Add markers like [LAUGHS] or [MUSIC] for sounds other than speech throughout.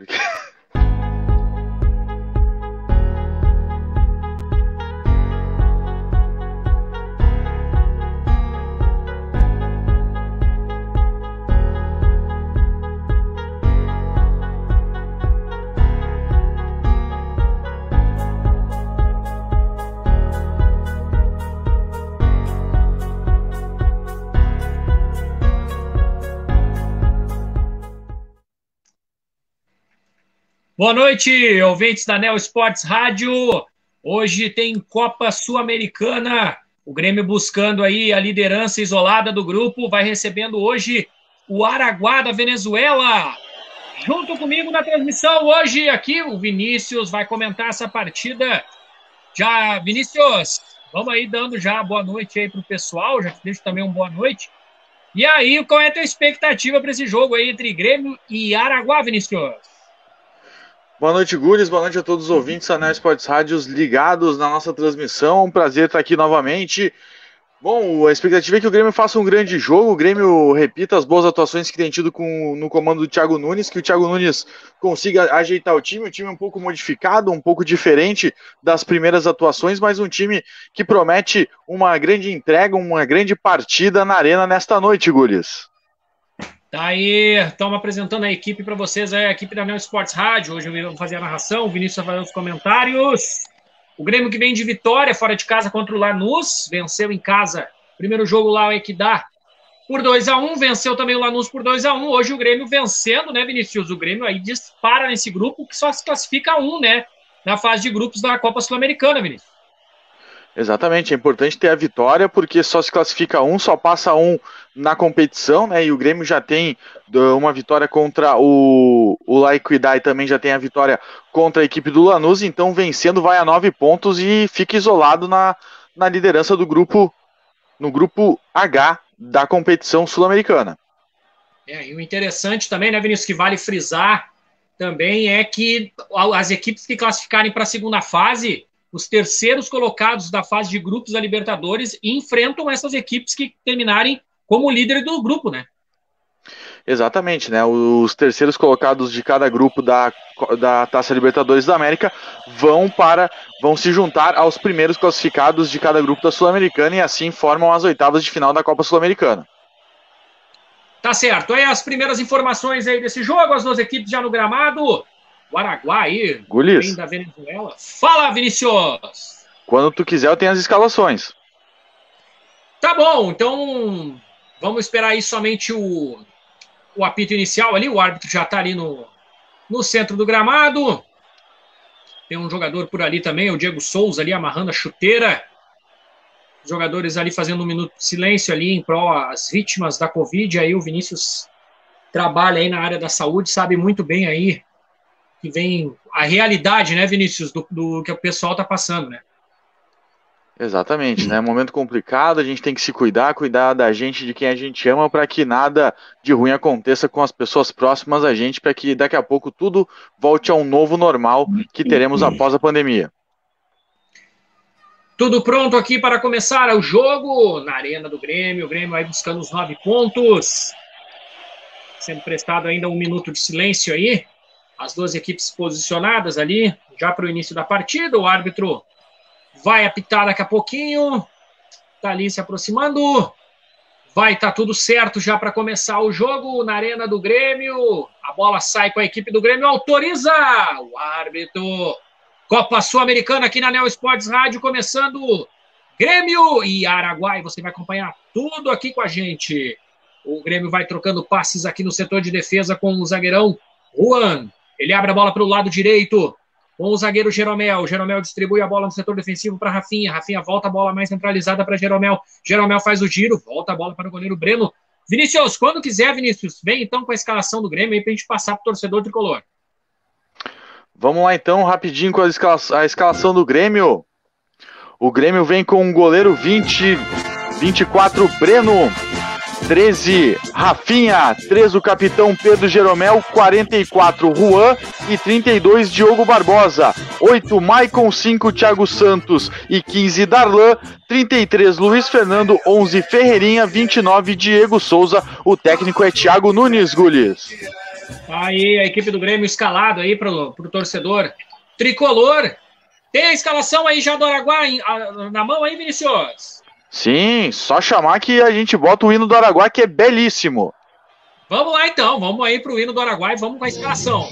Okay. Boa noite, ouvintes da Neo Esportes Rádio. Hoje tem Copa Sul-Americana. O Grêmio buscando aí a liderança isolada do grupo, vai recebendo hoje o Araguá da Venezuela. Junto comigo na transmissão hoje aqui o Vinícius vai comentar essa partida. Já, Vinícius, vamos aí dando já boa noite aí pro pessoal, já te deixo também um boa noite. E aí, qual é a tua expectativa para esse jogo aí entre Grêmio e Araguá, Vinícius? Boa noite, Gules. Boa noite a todos os ouvintes da Esportes Rádios ligados na nossa transmissão. Um prazer estar aqui novamente. Bom, a expectativa é que o Grêmio faça um grande jogo, o Grêmio repita as boas atuações que tem tido com, no comando do Thiago Nunes, que o Thiago Nunes consiga ajeitar o time, um time um pouco modificado, um pouco diferente das primeiras atuações, mas um time que promete uma grande entrega, uma grande partida na arena nesta noite, Gules. Tá aí, estamos apresentando a equipe para vocês, a equipe da Neo Sports Rádio. Hoje eu vou fazer a narração, o Vinícius vai fazer os comentários. O Grêmio que vem de vitória fora de casa contra o Lanús, venceu em casa. Primeiro jogo lá o Equidá por 2 a 1 venceu também o Lanús por 2 a 1 Hoje o Grêmio vencendo, né, Vinícius? O Grêmio aí dispara nesse grupo que só se classifica um, né? Na fase de grupos da Copa Sul-Americana, Vinícius. Exatamente, é importante ter a vitória, porque só se classifica um, só passa um na competição, né? E o Grêmio já tem uma vitória contra o, o Laiquidai também já tem a vitória contra a equipe do Lanús, então vencendo vai a nove pontos e fica isolado na, na liderança do grupo, no grupo H da competição sul-americana. É, e o interessante também, né, Vinícius, que vale frisar também é que as equipes que classificarem para a segunda fase os terceiros colocados da fase de grupos da Libertadores enfrentam essas equipes que terminarem como líder do grupo, né? Exatamente, né? Os terceiros colocados de cada grupo da, da Taça Libertadores da América vão para vão se juntar aos primeiros classificados de cada grupo da Sul-Americana e assim formam as oitavas de final da Copa Sul-Americana. Tá certo. Aí as primeiras informações aí desse jogo, as duas equipes já no gramado. O Araguá aí, Gulis. da Venezuela. Fala, Vinicius! Quando tu quiser, eu tenho as escalações. Tá bom, então vamos esperar aí somente o, o apito inicial ali. O árbitro já tá ali no, no centro do gramado. Tem um jogador por ali também, o Diego Souza ali amarrando a chuteira. Os jogadores ali fazendo um minuto de silêncio ali em prol às vítimas da Covid. Aí o Vinícius trabalha aí na área da saúde, sabe muito bem aí que vem a realidade, né, Vinícius, do, do que o pessoal está passando, né? Exatamente, né? Momento complicado, a gente tem que se cuidar, cuidar da gente, de quem a gente ama, para que nada de ruim aconteça com as pessoas próximas a gente, para que daqui a pouco tudo volte a um novo normal que teremos após a pandemia. Tudo pronto aqui para começar o jogo na Arena do Grêmio. O Grêmio vai buscando os nove pontos. Sendo prestado ainda um minuto de silêncio aí as duas equipes posicionadas ali, já para o início da partida. O árbitro vai apitar daqui a pouquinho. Está ali se aproximando. Vai estar tá tudo certo já para começar o jogo na Arena do Grêmio. A bola sai com a equipe do Grêmio, autoriza o árbitro. Copa Sul-Americana aqui na Neo Esportes Rádio, começando Grêmio e Araguai. Você vai acompanhar tudo aqui com a gente. O Grêmio vai trocando passes aqui no setor de defesa com o zagueirão Juan. Ele abre a bola para o lado direito com o zagueiro Jeromel. Jeromel distribui a bola no setor defensivo para Rafinha. Rafinha volta a bola mais centralizada para Jeromel. Jeromel faz o giro, volta a bola para o goleiro Breno. Vinícius, quando quiser, Vinícius, vem então com a escalação do Grêmio aí para a gente passar para o torcedor tricolor. Vamos lá então, rapidinho com a, escala a escalação do Grêmio. O Grêmio vem com o goleiro 20, 24, Breno. 13, Rafinha. 13, o capitão Pedro Jeromel. 44, Juan. E 32, Diogo Barbosa. 8, Maicon. 5, Thiago Santos. E 15, Darlan. 33, Luiz Fernando. 11, Ferreirinha. 29, Diego Souza. O técnico é Thiago Nunes, Gules. Tá aí a equipe do Grêmio escalado aí pro, pro torcedor tricolor. Tem a escalação aí já do Araguá na mão aí, Vinicius? Sim, só chamar que a gente bota o hino do Araguá que é belíssimo. Vamos lá então, vamos aí pro hino do Araguá e vamos com a escalação.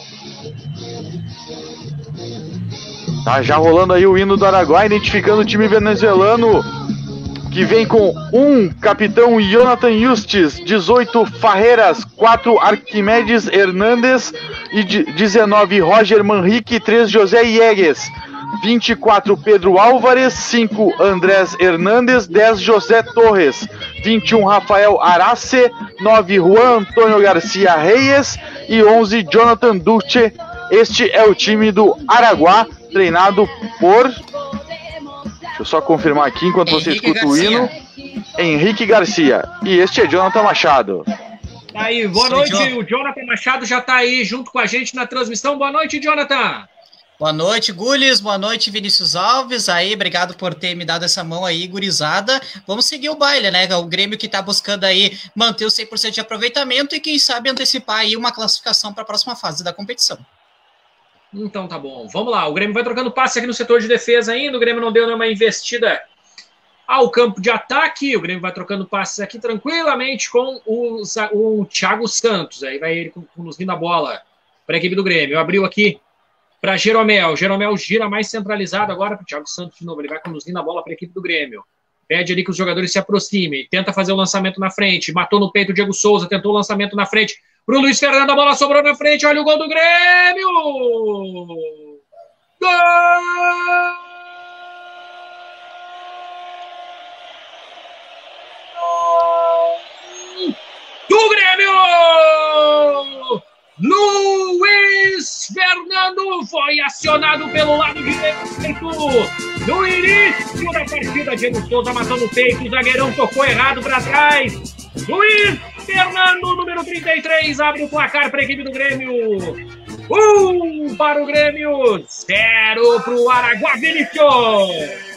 Tá já rolando aí o hino do Araguá, identificando o time venezuelano que vem com um capitão Jonathan Justis, 18 Farreiras, 4 Arquimedes Hernandes e 19 Roger Manrique, 3 José Iegues, 24 Pedro Álvares, 5 Andrés Hernandes, 10 José Torres, 21 Rafael Arace, 9 Juan Antônio Garcia Reyes e 11 Jonathan Duce. Este é o time do Araguá, treinado por Deixa eu só confirmar aqui enquanto Henrique você escuta Garcia. o hino. Henrique Garcia. E este é Jonathan Machado. Tá aí, boa Sim, noite. O Jonathan Machado já está aí junto com a gente na transmissão. Boa noite, Jonathan. Boa noite, Gules. Boa noite, Vinícius Alves. Aí, obrigado por ter me dado essa mão aí, gurizada. Vamos seguir o baile, né? O Grêmio que está buscando aí manter o 100% de aproveitamento e quem sabe antecipar aí uma classificação para a próxima fase da competição. Então tá bom. Vamos lá. O Grêmio vai trocando passe aqui no setor de defesa ainda. O Grêmio não deu nenhuma investida ao campo de ataque. O Grêmio vai trocando passes aqui tranquilamente com o, o Thiago Santos. Aí vai ele conduzindo a bola para a equipe do Grêmio. Abriu aqui para Jeromel. Jeromel gira mais centralizado agora para o Thiago Santos de novo. Ele vai conduzindo a bola para a equipe do Grêmio. Pede ali que os jogadores se aproximem. Tenta fazer o lançamento na frente. Matou no peito o Diego Souza. Tentou o lançamento na frente. Pro Luiz Fernando, a bola sobrou na frente. Olha o gol do Grêmio! Gol! do Grêmio! Luiz Fernando foi acionado pelo lado direito no início da partida. Diego Souza matando o peito, o zagueirão tocou errado para trás. Luiz Fernando, número 33, abre o placar para a equipe do Grêmio. Um para o Grêmio, zero para o Araguá Vinicius.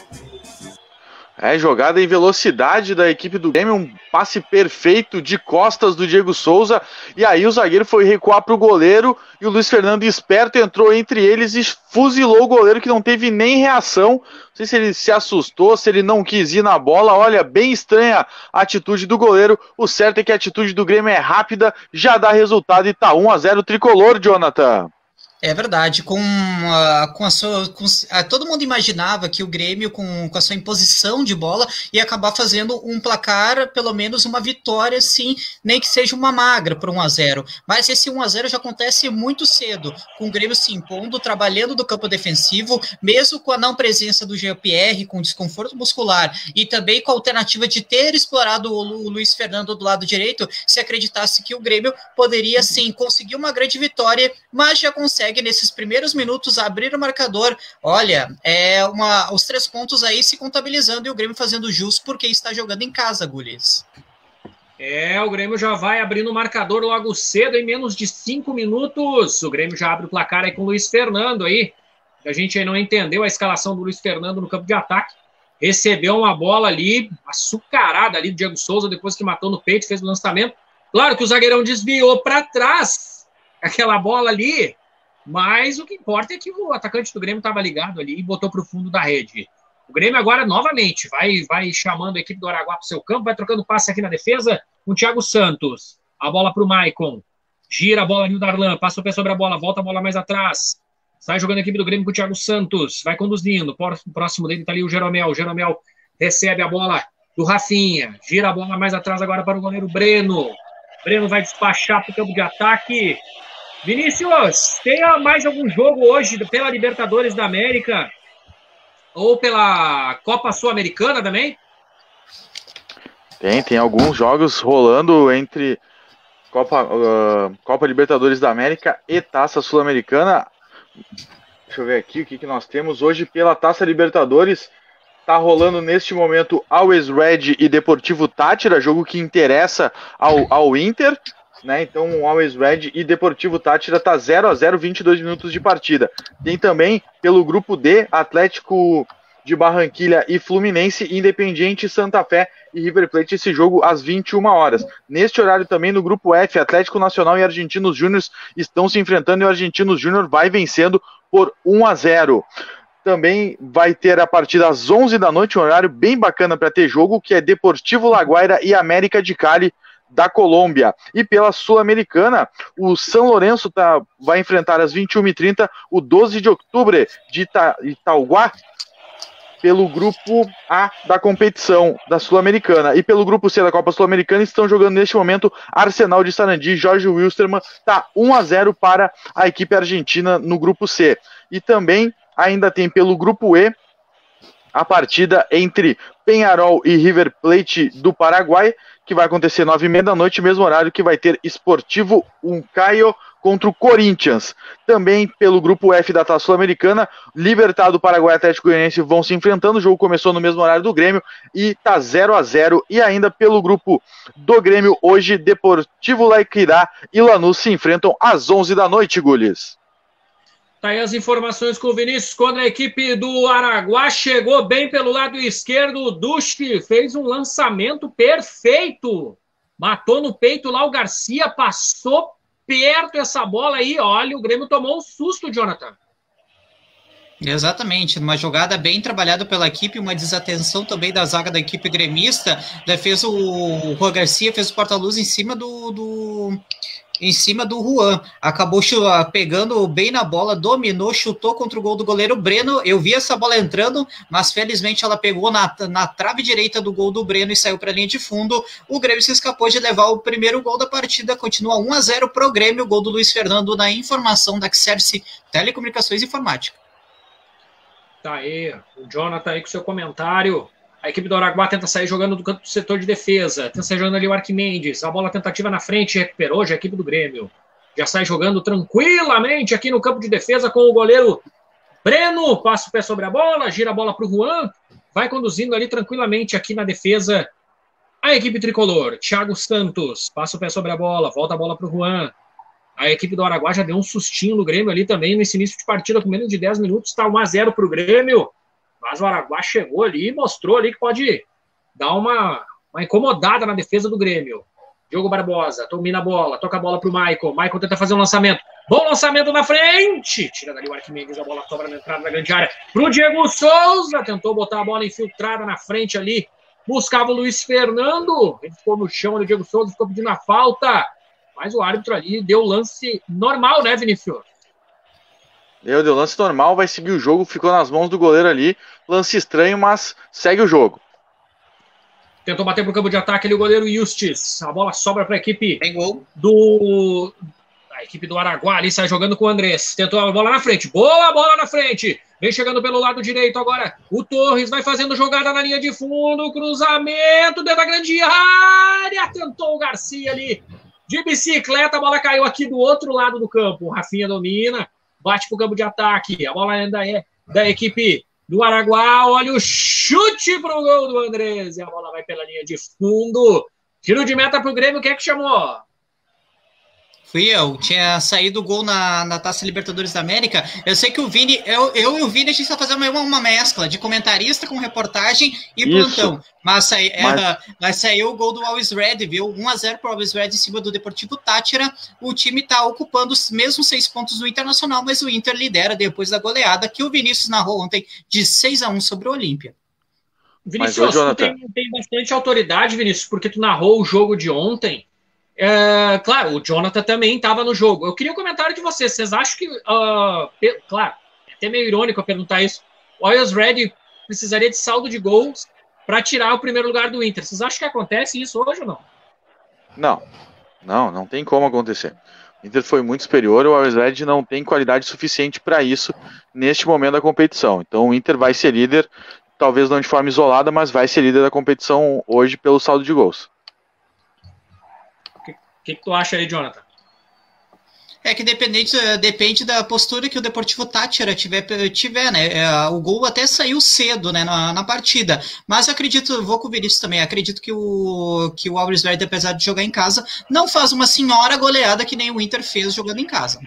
É, jogada em velocidade da equipe do Grêmio, um passe perfeito de costas do Diego Souza, e aí o zagueiro foi recuar para o goleiro, e o Luiz Fernando esperto entrou entre eles e fuzilou o goleiro que não teve nem reação, não sei se ele se assustou, se ele não quis ir na bola, olha, bem estranha a atitude do goleiro, o certo é que a atitude do Grêmio é rápida, já dá resultado e tá 1 a 0 tricolor, Jonathan. É verdade, com, a, com a sua. Com, todo mundo imaginava que o Grêmio, com, com a sua imposição de bola, ia acabar fazendo um placar, pelo menos uma vitória, sim, nem que seja uma magra por 1 a 0 Mas esse 1 a 0 já acontece muito cedo, com o Grêmio se impondo, trabalhando do campo defensivo, mesmo com a não presença do GPR, com desconforto muscular, e também com a alternativa de ter explorado o, o Luiz Fernando do lado direito, se acreditasse que o Grêmio poderia, sim, conseguir uma grande vitória, mas já consegue consegue, nesses primeiros minutos, abrir o marcador. Olha, é uma, os três pontos aí se contabilizando e o Grêmio fazendo jus porque está jogando em casa, Gulis. É, o Grêmio já vai abrindo o marcador logo cedo, em menos de cinco minutos. O Grêmio já abre o placar aí com o Luiz Fernando aí. A gente aí não entendeu a escalação do Luiz Fernando no campo de ataque. Recebeu uma bola ali, açucarada ali do Diego Souza, depois que matou no peito, fez o lançamento. Claro que o zagueirão desviou para trás aquela bola ali. Mas o que importa é que o atacante do Grêmio estava ligado ali e botou para o fundo da rede. O Grêmio agora, novamente, vai, vai chamando a equipe do Araguá para o seu campo, vai trocando passe aqui na defesa com o Thiago Santos. A bola para o Maicon. Gira a bola o Darlan, passa o pé sobre a bola, volta a bola mais atrás. Sai jogando a equipe do Grêmio com o Thiago Santos. Vai conduzindo. Próximo dele está ali o Jeromel. O Jeromel recebe a bola do Rafinha. Gira a bola mais atrás agora para o goleiro Breno. Breno vai despachar para o campo de ataque. Vinícius, tem mais algum jogo hoje pela Libertadores da América ou pela Copa Sul-Americana também? Tem, tem alguns jogos rolando entre Copa, uh, Copa Libertadores da América e Taça Sul-Americana. Deixa eu ver aqui o que, que nós temos hoje pela Taça Libertadores. Tá rolando neste momento Always Red e Deportivo Tátira, jogo que interessa ao, ao Inter né? Então o Always Red e Deportivo Tátira tá 0 a 0 22 minutos de partida. Tem também pelo grupo D, Atlético de Barranquilha e Fluminense, Independiente Santa Fé e River Plate esse jogo às 21 horas. Neste horário também no grupo F, Atlético Nacional e Argentinos Júnior estão se enfrentando e o Argentinos Júnior vai vencendo por 1 a 0. Também vai ter a partir das 11 da noite um horário bem bacana para ter jogo, que é Deportivo Laguaira e América de Cali da Colômbia. E pela Sul-Americana, o São Lourenço tá, vai enfrentar às 21h30 o 12 de outubro de Ita Itauguá pelo grupo A da competição da Sul-Americana. E pelo grupo C da Copa Sul-Americana estão jogando neste momento Arsenal de Sarandi, Jorge Wilstermann, tá 1 a 0 para a equipe argentina no grupo C. E também ainda tem pelo grupo E a partida entre Penharol e River Plate do Paraguai, que vai acontecer nove e meia da noite, mesmo horário que vai ter Esportivo Uncaio contra o Corinthians. Também pelo grupo F da Taça Sul-Americana, Libertado Paraguai e Atlético Goianiense vão se enfrentando. O jogo começou no mesmo horário do Grêmio e tá 0 a 0 E ainda pelo grupo do Grêmio, hoje Deportivo Laiquirá e Lanús se enfrentam às 11 da noite, Gules. Tá aí as informações com o Vinícius. Quando a equipe do Araguá chegou bem pelo lado esquerdo, o Duski fez um lançamento perfeito. Matou no peito lá o Garcia, passou perto essa bola aí. Olha, o Grêmio tomou um susto, Jonathan. Exatamente, uma jogada bem trabalhada pela equipe, uma desatenção também da zaga da equipe gremista. Fez o, o Juan Garcia, fez o porta-luz em cima do, do, em cima do Juan. Acabou pegando bem na bola, dominou, chutou contra o gol do goleiro Breno. Eu vi essa bola entrando, mas felizmente ela pegou na, na trave direita do gol do Breno e saiu para a linha de fundo. O Grêmio se escapou de levar o primeiro gol da partida. Continua 1 a 0 para o Grêmio. Gol do Luiz Fernando na informação da Xerce Telecomunicações e Informática. Tá aí, o Jonathan aí com seu comentário. A equipe do Araguá tenta sair jogando do canto do setor de defesa. Tenta sair jogando ali o Arquimendes. A bola tentativa na frente, recuperou já a equipe do Grêmio. Já sai jogando tranquilamente aqui no campo de defesa com o goleiro Breno. Passa o pé sobre a bola, gira a bola para o Juan. Vai conduzindo ali tranquilamente aqui na defesa a equipe tricolor. Thiago Santos passa o pé sobre a bola, volta a bola para o Juan. A equipe do Araguá já deu um sustinho no Grêmio ali também nesse início de partida, com menos de 10 minutos. Está 1 a 0 para o Grêmio. Mas o Araguá chegou ali e mostrou ali que pode dar uma, uma incomodada na defesa do Grêmio. Diogo Barbosa, domina a bola, toca a bola para o Michael. Michael tenta fazer um lançamento. Bom lançamento na frente. Tira dali o Arquimedes, a bola sobra na entrada da grande área. Para o Diego Souza. Tentou botar a bola infiltrada na frente ali. Buscava o Luiz Fernando. Ele ficou no chão, o Diego Souza ficou pedindo a falta. Mas o árbitro ali deu lance normal, né, Vinicius? Deu, deu lance normal, vai seguir o jogo, ficou nas mãos do goleiro ali. Lance estranho, mas segue o jogo. Tentou bater pro campo de ataque ali o goleiro Justis. A bola sobra para a equipe do. A equipe do Araguá ali sai jogando com o Andrés. Tentou a bola na frente. Boa bola na frente. Vem chegando pelo lado direito agora. O Torres vai fazendo jogada na linha de fundo. Cruzamento dentro da grande área. Tentou o Garcia ali. De bicicleta, a bola caiu aqui do outro lado do campo. O Rafinha domina bate para o campo de ataque. A bola ainda é da equipe do Araguá. Olha o chute para o gol do Andrés. E a bola vai pela linha de fundo. Tiro de meta para o Grêmio. Quem é que chamou? Fui eu. Tinha saído o gol na, na Taça Libertadores da América. Eu sei que o Vini, eu, eu e o Vini, a gente está fazendo uma, uma mescla de comentarista com reportagem e Isso. plantão. Mas, sai, mas... Era, mas saiu o gol do Always Red, viu? 1x0 para o Always Red em cima do Deportivo Tátira. O time está ocupando os mesmos seis pontos do Internacional, mas o Inter lidera depois da goleada que o Vinícius narrou ontem de 6 a 1 sobre o Olímpia. Vinícius, tu tem, tem bastante autoridade, Vinícius, porque tu narrou o jogo de ontem. É, claro, o Jonathan também estava no jogo. Eu queria um comentário de vocês. Vocês acham que. Uh, claro, é até meio irônico eu perguntar isso. O Oils Red precisaria de saldo de gols para tirar o primeiro lugar do Inter. Vocês acham que acontece isso hoje ou não? Não. Não, não tem como acontecer. O Inter foi muito superior, o Always Red não tem qualidade suficiente para isso neste momento da competição. Então o Inter vai ser líder, talvez não de forma isolada, mas vai ser líder da competição hoje pelo saldo de gols que, que tu acha aí, Jonathan? É que dependente, depende da postura que o Deportivo Tátira tiver, tiver né? É, o gol até saiu cedo né, na, na partida. Mas acredito, vou com o Vinícius também, acredito que o, que o Alves Verde, apesar de jogar em casa, não faz uma senhora goleada que nem o Inter fez jogando em casa.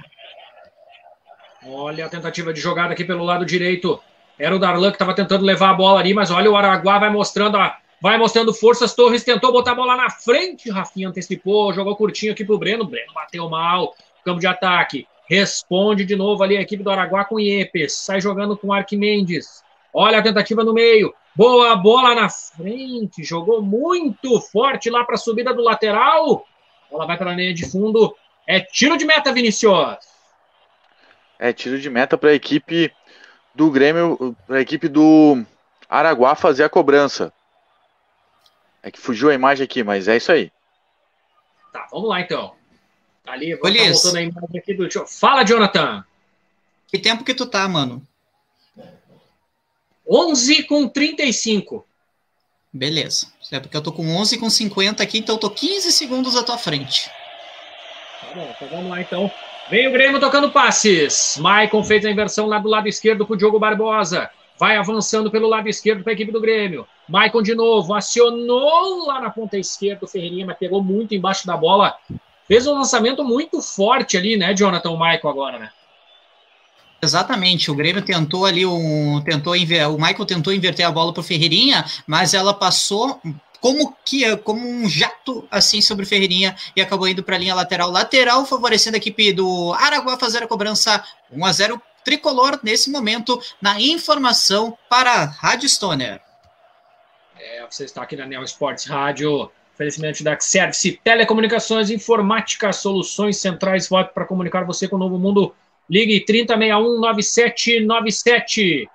Olha a tentativa de jogada aqui pelo lado direito. Era o Darlan que estava tentando levar a bola ali, mas olha o Araguá vai mostrando a, vai mostrando forças. Torres tentou botar a bola na frente. Rafinha antecipou, jogou curtinho aqui pro Breno. Breno bateu mal. Campo de ataque. Responde de novo ali a equipe do Araguá com Iepes. Sai jogando com Arquimendes. Olha a tentativa no meio. Boa bola na frente. Jogou muito forte lá para a subida do lateral. Bola vai para a linha de fundo. É tiro de meta, Vinicius. É tiro de meta para a equipe do Grêmio, para a equipe do Araguá fazer a cobrança. É que fugiu a imagem aqui, mas é isso aí. Tá, vamos lá então. Ali, vou tá voltando a imagem aqui do. Fala, Jonathan. Que tempo que tu tá, mano? 11 com 35. Beleza. É porque eu tô com 11 com 50 aqui, então eu tô 15 segundos à tua frente. Tá bom, então vamos lá então. Vem o Grêmio tocando passes. Maicon fez a inversão lá do lado esquerdo pro Diogo Barbosa. Vai avançando pelo lado esquerdo para a equipe do Grêmio. Maicon de novo, acionou lá na ponta esquerda o Ferreirinha, mas pegou muito embaixo da bola. Fez um lançamento muito forte ali, né, Jonathan, o Maicon agora, né? Exatamente, o Grêmio tentou ali, um, tentou o Michael tentou inverter a bola para o Ferreirinha, mas ela passou como que como um jato assim sobre o Ferreirinha e acabou indo para a linha lateral, lateral favorecendo a equipe do Araguá fazer a cobrança 1 a 0 tricolor nesse momento na informação para a Rádio Stoner. É, você está aqui na Neo Esportes Rádio. Oferecimento da Service Telecomunicações, Informática, Soluções Centrais. Voto para comunicar você com o novo mundo Ligue 3061-9797.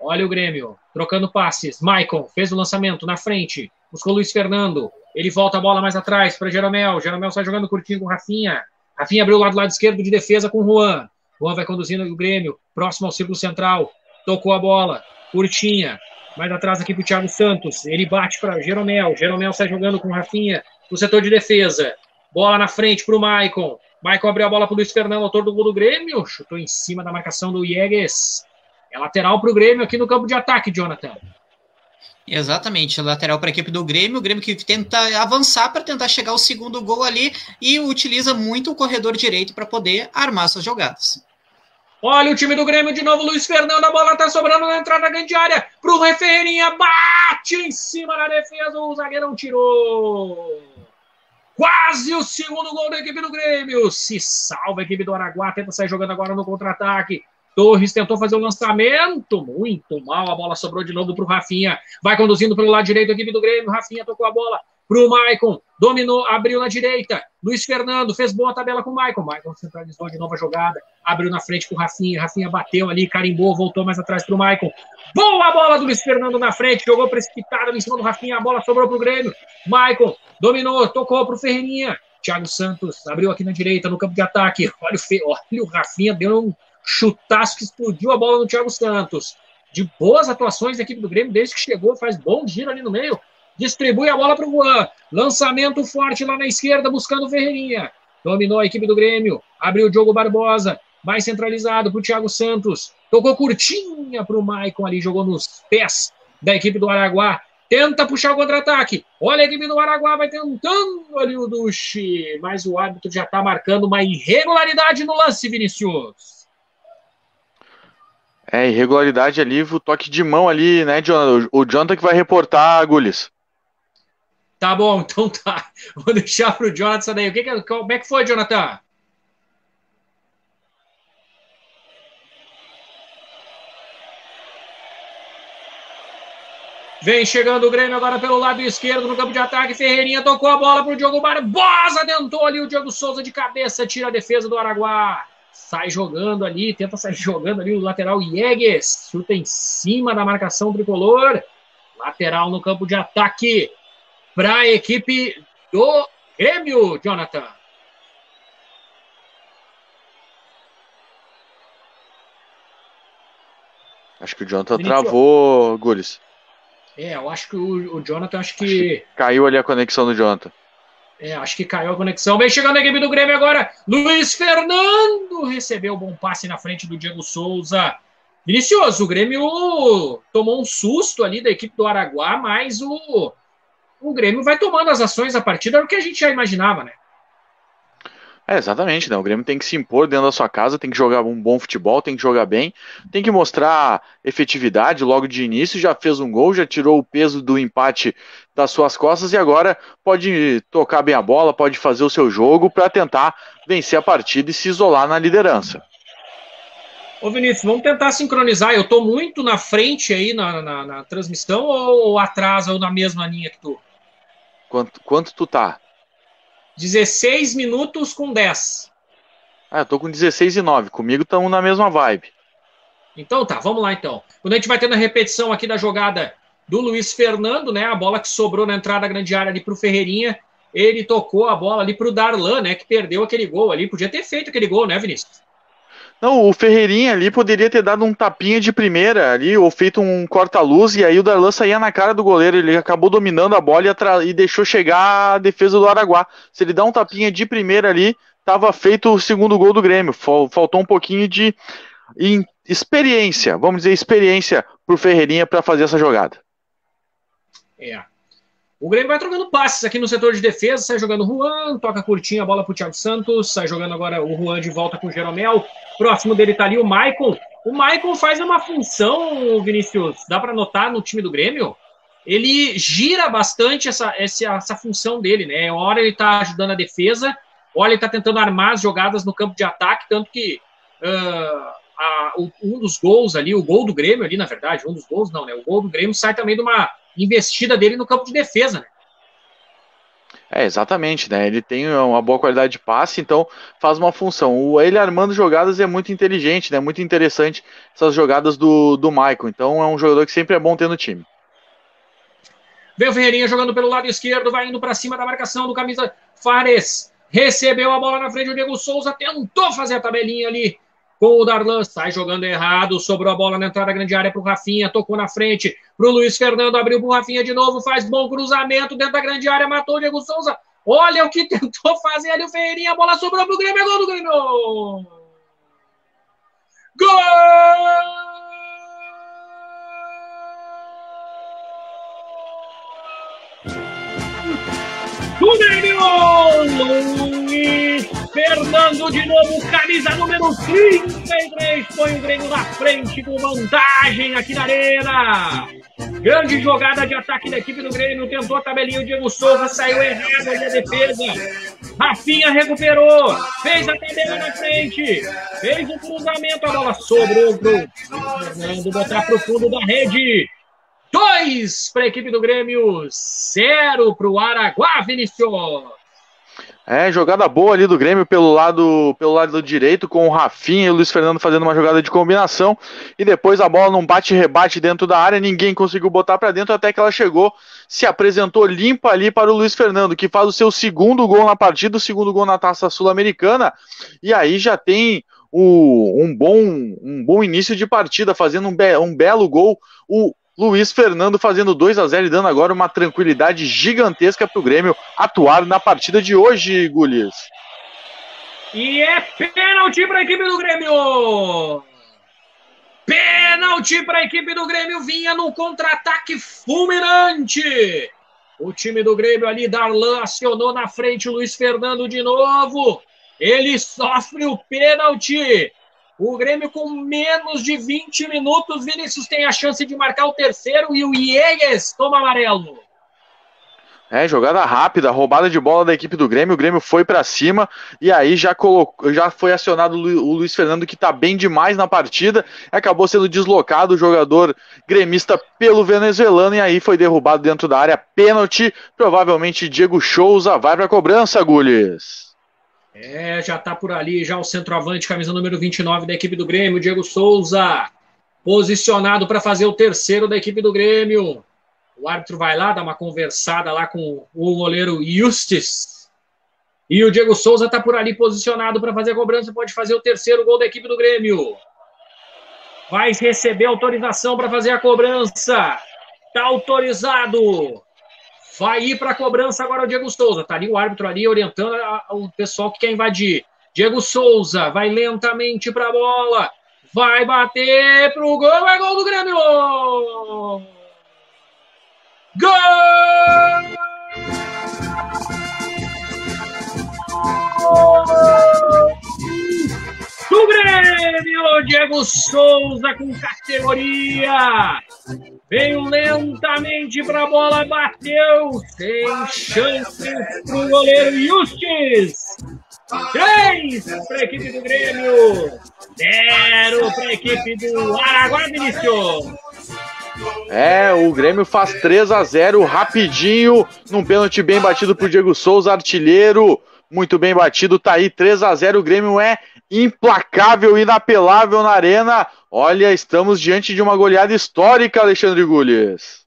Olha o Grêmio, trocando passes. Maicon fez o lançamento na frente. Buscou Luiz Fernando. Ele volta a bola mais atrás para Jeromel. Jeromel sai jogando curtinho com Rafinha. Rafinha abriu o lado, lado esquerdo de defesa com Juan. Juan vai conduzindo o Grêmio, próximo ao círculo central. Tocou a bola. Curtinha. Mais atrás aqui para o Thiago Santos. Ele bate para Jeromel. Jeromel sai jogando com Rafinha no setor de defesa. Bola na frente para o Maicon. Michael abriu a bola para o Luiz Fernando, autor do gol do Grêmio. Chutou em cima da marcação do Iegues. É lateral para o Grêmio aqui no campo de ataque, Jonathan. Exatamente, lateral para a equipe do Grêmio, o Grêmio que tenta avançar para tentar chegar ao segundo gol ali e utiliza muito o corredor direito para poder armar suas jogadas. Olha o time do Grêmio de novo, Luiz Fernando, a bola está sobrando na entrada da grande área, para o Referinha, bate em cima da defesa, o zagueirão tirou. Quase o segundo gol da equipe do Grêmio. Se salva a equipe do Araguá. Tenta sair jogando agora no contra-ataque. Torres tentou fazer o lançamento, muito mal. A bola sobrou de novo para o Rafinha. Vai conduzindo pelo lado direito a equipe do Grêmio. Rafinha tocou a bola para o Maicon. Dominou, abriu na direita. Luiz Fernando fez boa tabela com o Maicon. Maicon centralizou de novo a jogada. Abriu na frente com o Rafinha. Rafinha bateu ali, carimbou, voltou mais atrás para o Maicon. Boa bola do Luiz Fernando na frente. Jogou precipitado em cima do Rafinha. A bola sobrou para o Grêmio. Maicon dominou, tocou para o Ferreirinha. Thiago Santos abriu aqui na direita, no campo de ataque. Olha o, Fe... Olha o Rafinha, deu um chutaço que explodiu a bola no Thiago Santos. De boas atuações da equipe do Grêmio, desde que chegou, faz bom giro ali no meio distribui a bola para o Juan. Lançamento forte lá na esquerda, buscando o Ferreirinha. Dominou a equipe do Grêmio. Abriu o Diogo Barbosa. Mais centralizado para o Thiago Santos. Tocou curtinha para o Maicon ali, jogou nos pés da equipe do Araguá. Tenta puxar o contra-ataque. Olha a equipe do Araguá, vai tentando ali o Duche. Mas o árbitro já está marcando uma irregularidade no lance, Vinicius. É, irregularidade ali, o toque de mão ali, né, Jonathan? O Jonathan que vai reportar, Agulhas. Tá bom, [LAUGHS] então tá. Vou deixar para o Jonathan daí. O que, que, como é que foi, Jonathan? Vem chegando o Grêmio agora pelo lado esquerdo no campo de ataque. Ferreirinha tocou a bola para o Diogo Barbosa. Tentou ali o Diogo Souza de cabeça. Tira a defesa do Araguá. Sai jogando ali, tenta sair [LAUGHS] jogando ali o lateral Iegues. Chuta em cima da marcação tricolor. Lateral no campo de ataque para a equipe do Grêmio, Jonathan. Acho que o Jonathan travou, Gules. É, eu acho que o, o Jonathan, acho que... acho que... Caiu ali a conexão do Jonathan. É, acho que caiu a conexão. Vem chegando a equipe do Grêmio agora. Luiz Fernando recebeu o bom passe na frente do Diego Souza. Vinicius, o Grêmio tomou um susto ali da equipe do Araguá, mas o, o Grêmio vai tomando as ações a partir do que a gente já imaginava, né? É, exatamente, né? O Grêmio tem que se impor dentro da sua casa, tem que jogar um bom futebol, tem que jogar bem, tem que mostrar efetividade logo de início. Já fez um gol, já tirou o peso do empate das suas costas e agora pode tocar bem a bola, pode fazer o seu jogo para tentar vencer a partida e se isolar na liderança. Ô Vinícius, vamos tentar sincronizar. Eu tô muito na frente aí na, na, na transmissão ou, ou atrás ou na mesma linha que tu? Quanto, quanto tu tá? 16 minutos com 10. Ah, eu tô com 16 e 9. Comigo estamos na mesma vibe. Então tá, vamos lá então. Quando a gente vai tendo a repetição aqui da jogada do Luiz Fernando, né? A bola que sobrou na entrada da grande área ali pro Ferreirinha. Ele tocou a bola ali pro Darlan, né? Que perdeu aquele gol ali. Podia ter feito aquele gol, né, Vinícius? Não, o Ferreirinha ali poderia ter dado um tapinha de primeira ali, ou feito um corta-luz, e aí o Darlan saía na cara do goleiro. Ele acabou dominando a bola e, e, deixou chegar a defesa do Araguá. Se ele dá um tapinha de primeira ali, tava feito o segundo gol do Grêmio. Faltou um pouquinho de experiência, vamos dizer, experiência pro Ferreirinha para fazer essa jogada. É. O Grêmio vai trocando passes aqui no setor de defesa, sai jogando o Juan, toca curtinho a bola pro Thiago Santos, sai jogando agora o Juan de volta com o Jeromel. Próximo dele tá ali o Maicon. O Maicon faz uma função, Vinícius, dá para notar no time do Grêmio. Ele gira bastante essa, essa, essa função dele, né? Hora ele tá ajudando a defesa, hora ele tá tentando armar as jogadas no campo de ataque, tanto que uh, a, um dos gols ali, o gol do Grêmio ali, na verdade, um dos gols não, né? O gol do Grêmio sai também de uma investida dele no campo de defesa, né? É, exatamente, né? Ele tem uma boa qualidade de passe, então faz uma função. O, ele armando jogadas é muito inteligente, né? Muito interessante essas jogadas do, do Michael. Então é um jogador que sempre é bom ter no time. Vem o Ferreirinha jogando pelo lado esquerdo, vai indo para cima da marcação do camisa Fares. Recebeu a bola na frente, o Diego Souza tentou fazer a tabelinha ali com o Darlan, sai jogando errado, sobrou a bola na entrada da grande área para o Rafinha, tocou na frente para o Luiz Fernando, abriu para o Rafinha de novo, faz bom cruzamento dentro da grande área, matou o Diego Souza. Olha o que [LAUGHS] tentou fazer ali o Ferreirinha, a bola sobrou para o Grêmio, é gol do Grêmio! Gol! do Grêmio! Luiz Fernando de novo, camisa número 33, põe o Grêmio na frente com vantagem aqui na arena. Grande jogada de ataque da equipe do Grêmio, tentou a tabelinha, o Diego Souza saiu errado ali a defesa. Rafinha recuperou, fez a tabela na frente, fez o cruzamento, a bola sobrou pro Fernando botar pro fundo da rede. 2 para a equipe do Grêmio, 0 para o Araguá, Vinicius. É, jogada boa ali do Grêmio pelo lado, pelo lado direito, com o Rafinha e o Luiz Fernando fazendo uma jogada de combinação. E depois a bola num bate-rebate dentro da área, ninguém conseguiu botar para dentro até que ela chegou, se apresentou limpa ali para o Luiz Fernando, que faz o seu segundo gol na partida, o segundo gol na taça sul-americana. E aí já tem o, um, bom, um bom início de partida, fazendo um, be um belo gol. O Luiz Fernando fazendo 2 a 0 e dando agora uma tranquilidade gigantesca para o Grêmio atuar na partida de hoje, Gulias. E é pênalti para a equipe do Grêmio! Pênalti para a equipe do Grêmio, vinha no contra-ataque fulminante. O time do Grêmio ali, Darlan acionou na frente o Luiz Fernando de novo. Ele sofre o pênalti. O Grêmio, com menos de 20 minutos, Vinícius tem a chance de marcar o terceiro e o Iegues toma amarelo. É, jogada rápida, roubada de bola da equipe do Grêmio. O Grêmio foi para cima e aí já, colocou, já foi acionado o Luiz Fernando, que está bem demais na partida. Acabou sendo deslocado o jogador gremista pelo venezuelano e aí foi derrubado dentro da área. Pênalti. Provavelmente Diego Souza vai para cobrança, Gules. É, já tá por ali, já o centroavante, camisa número 29 da equipe do Grêmio, Diego Souza, posicionado para fazer o terceiro da equipe do Grêmio. O árbitro vai lá, dá uma conversada lá com o goleiro Justis. E o Diego Souza tá por ali posicionado para fazer a cobrança, pode fazer o terceiro gol da equipe do Grêmio. Vai receber autorização para fazer a cobrança. Tá autorizado. Vai ir para a cobrança agora o Diego Souza. Tá ali o árbitro ali orientando o pessoal que quer invadir. Diego Souza vai lentamente para a bola. Vai bater pro gol. É gol do Grêmio! Gol! Do Grêmio, Diego Souza com categoria. Veio lentamente para a bola, bateu, sem chance para o goleiro Justis. Três para a equipe do Grêmio, zero para a equipe do Araguá, Vinícius. É, o Grêmio faz 3 a 0 rapidinho, num pênalti bem batido pro Diego Souza, artilheiro. Muito bem batido, tá aí 3 a 0 O Grêmio é implacável, inapelável na arena. Olha, estamos diante de uma goleada histórica, Alexandre Gulles.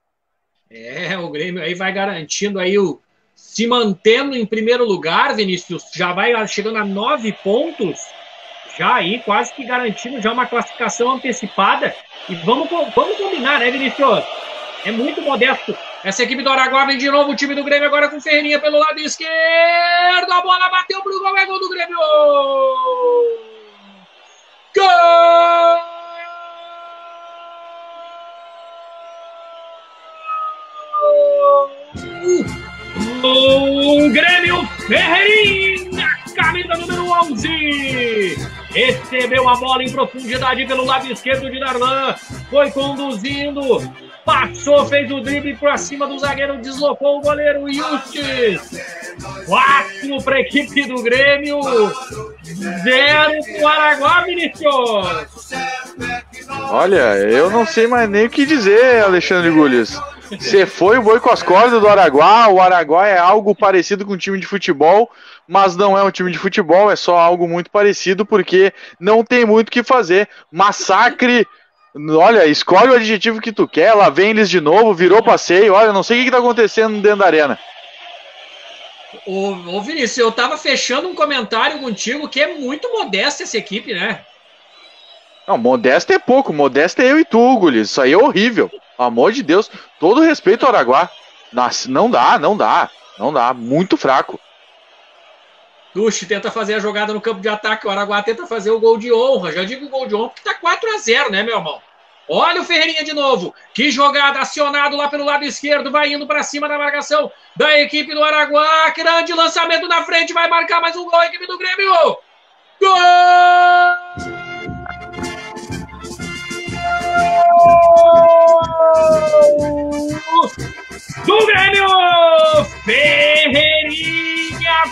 É, o Grêmio aí vai garantindo aí o se mantendo em primeiro lugar, Vinícius, já vai chegando a nove pontos, já aí quase que garantindo já uma classificação antecipada. E vamos, vamos combinar, né, Vinícius? É muito modesto. Essa equipe do Araguá vem de novo. O time do Grêmio agora com Ferreirinha pelo lado esquerdo. A bola bateu pro gol. É gol do Grêmio. Gol! O Grêmio Ferreirinha, camisa número 11. Recebeu a bola em profundidade pelo lado esquerdo de Darlan. Foi conduzindo Passou, fez o drible para cima do zagueiro, deslocou o goleiro Justis. Quatro para a equipe do Grêmio. Zero para o Araguá, Vinícius. Olha, eu não sei mais nem o que dizer, Alexandre Gulles. Você foi o boi com as cordas do Araguá. O Araguá é algo parecido com um time de futebol, mas não é um time de futebol, é só algo muito parecido porque não tem muito o que fazer. Massacre Olha, escolhe o adjetivo que tu quer, lá vem eles de novo, virou passeio. Olha, não sei o que, está acontecendo dentro da arena. Ô, ô Vinícius, eu tava fechando um comentário contigo que é muito modesta essa equipe, né? Não, modesta é pouco, modesta é eu e tu, Gulis. Isso aí é horrível. Amor de Deus, todo respeito ao Araguá. Não dá, não dá, não dá, muito fraco. Duche tenta fazer a jogada no campo de ataque, o Araguá tenta fazer o gol de honra. Já digo gol de honra porque tá 4 a 0 né, meu irmão? Olha o Ferreirinha de novo. Que jogada acionado lá pelo lado esquerdo, vai indo para cima da marcação da equipe do Araguá. Grande lançamento na frente, vai marcar mais um gol a equipe do Grêmio. Gol! Do Grêmio! Ferreirinha!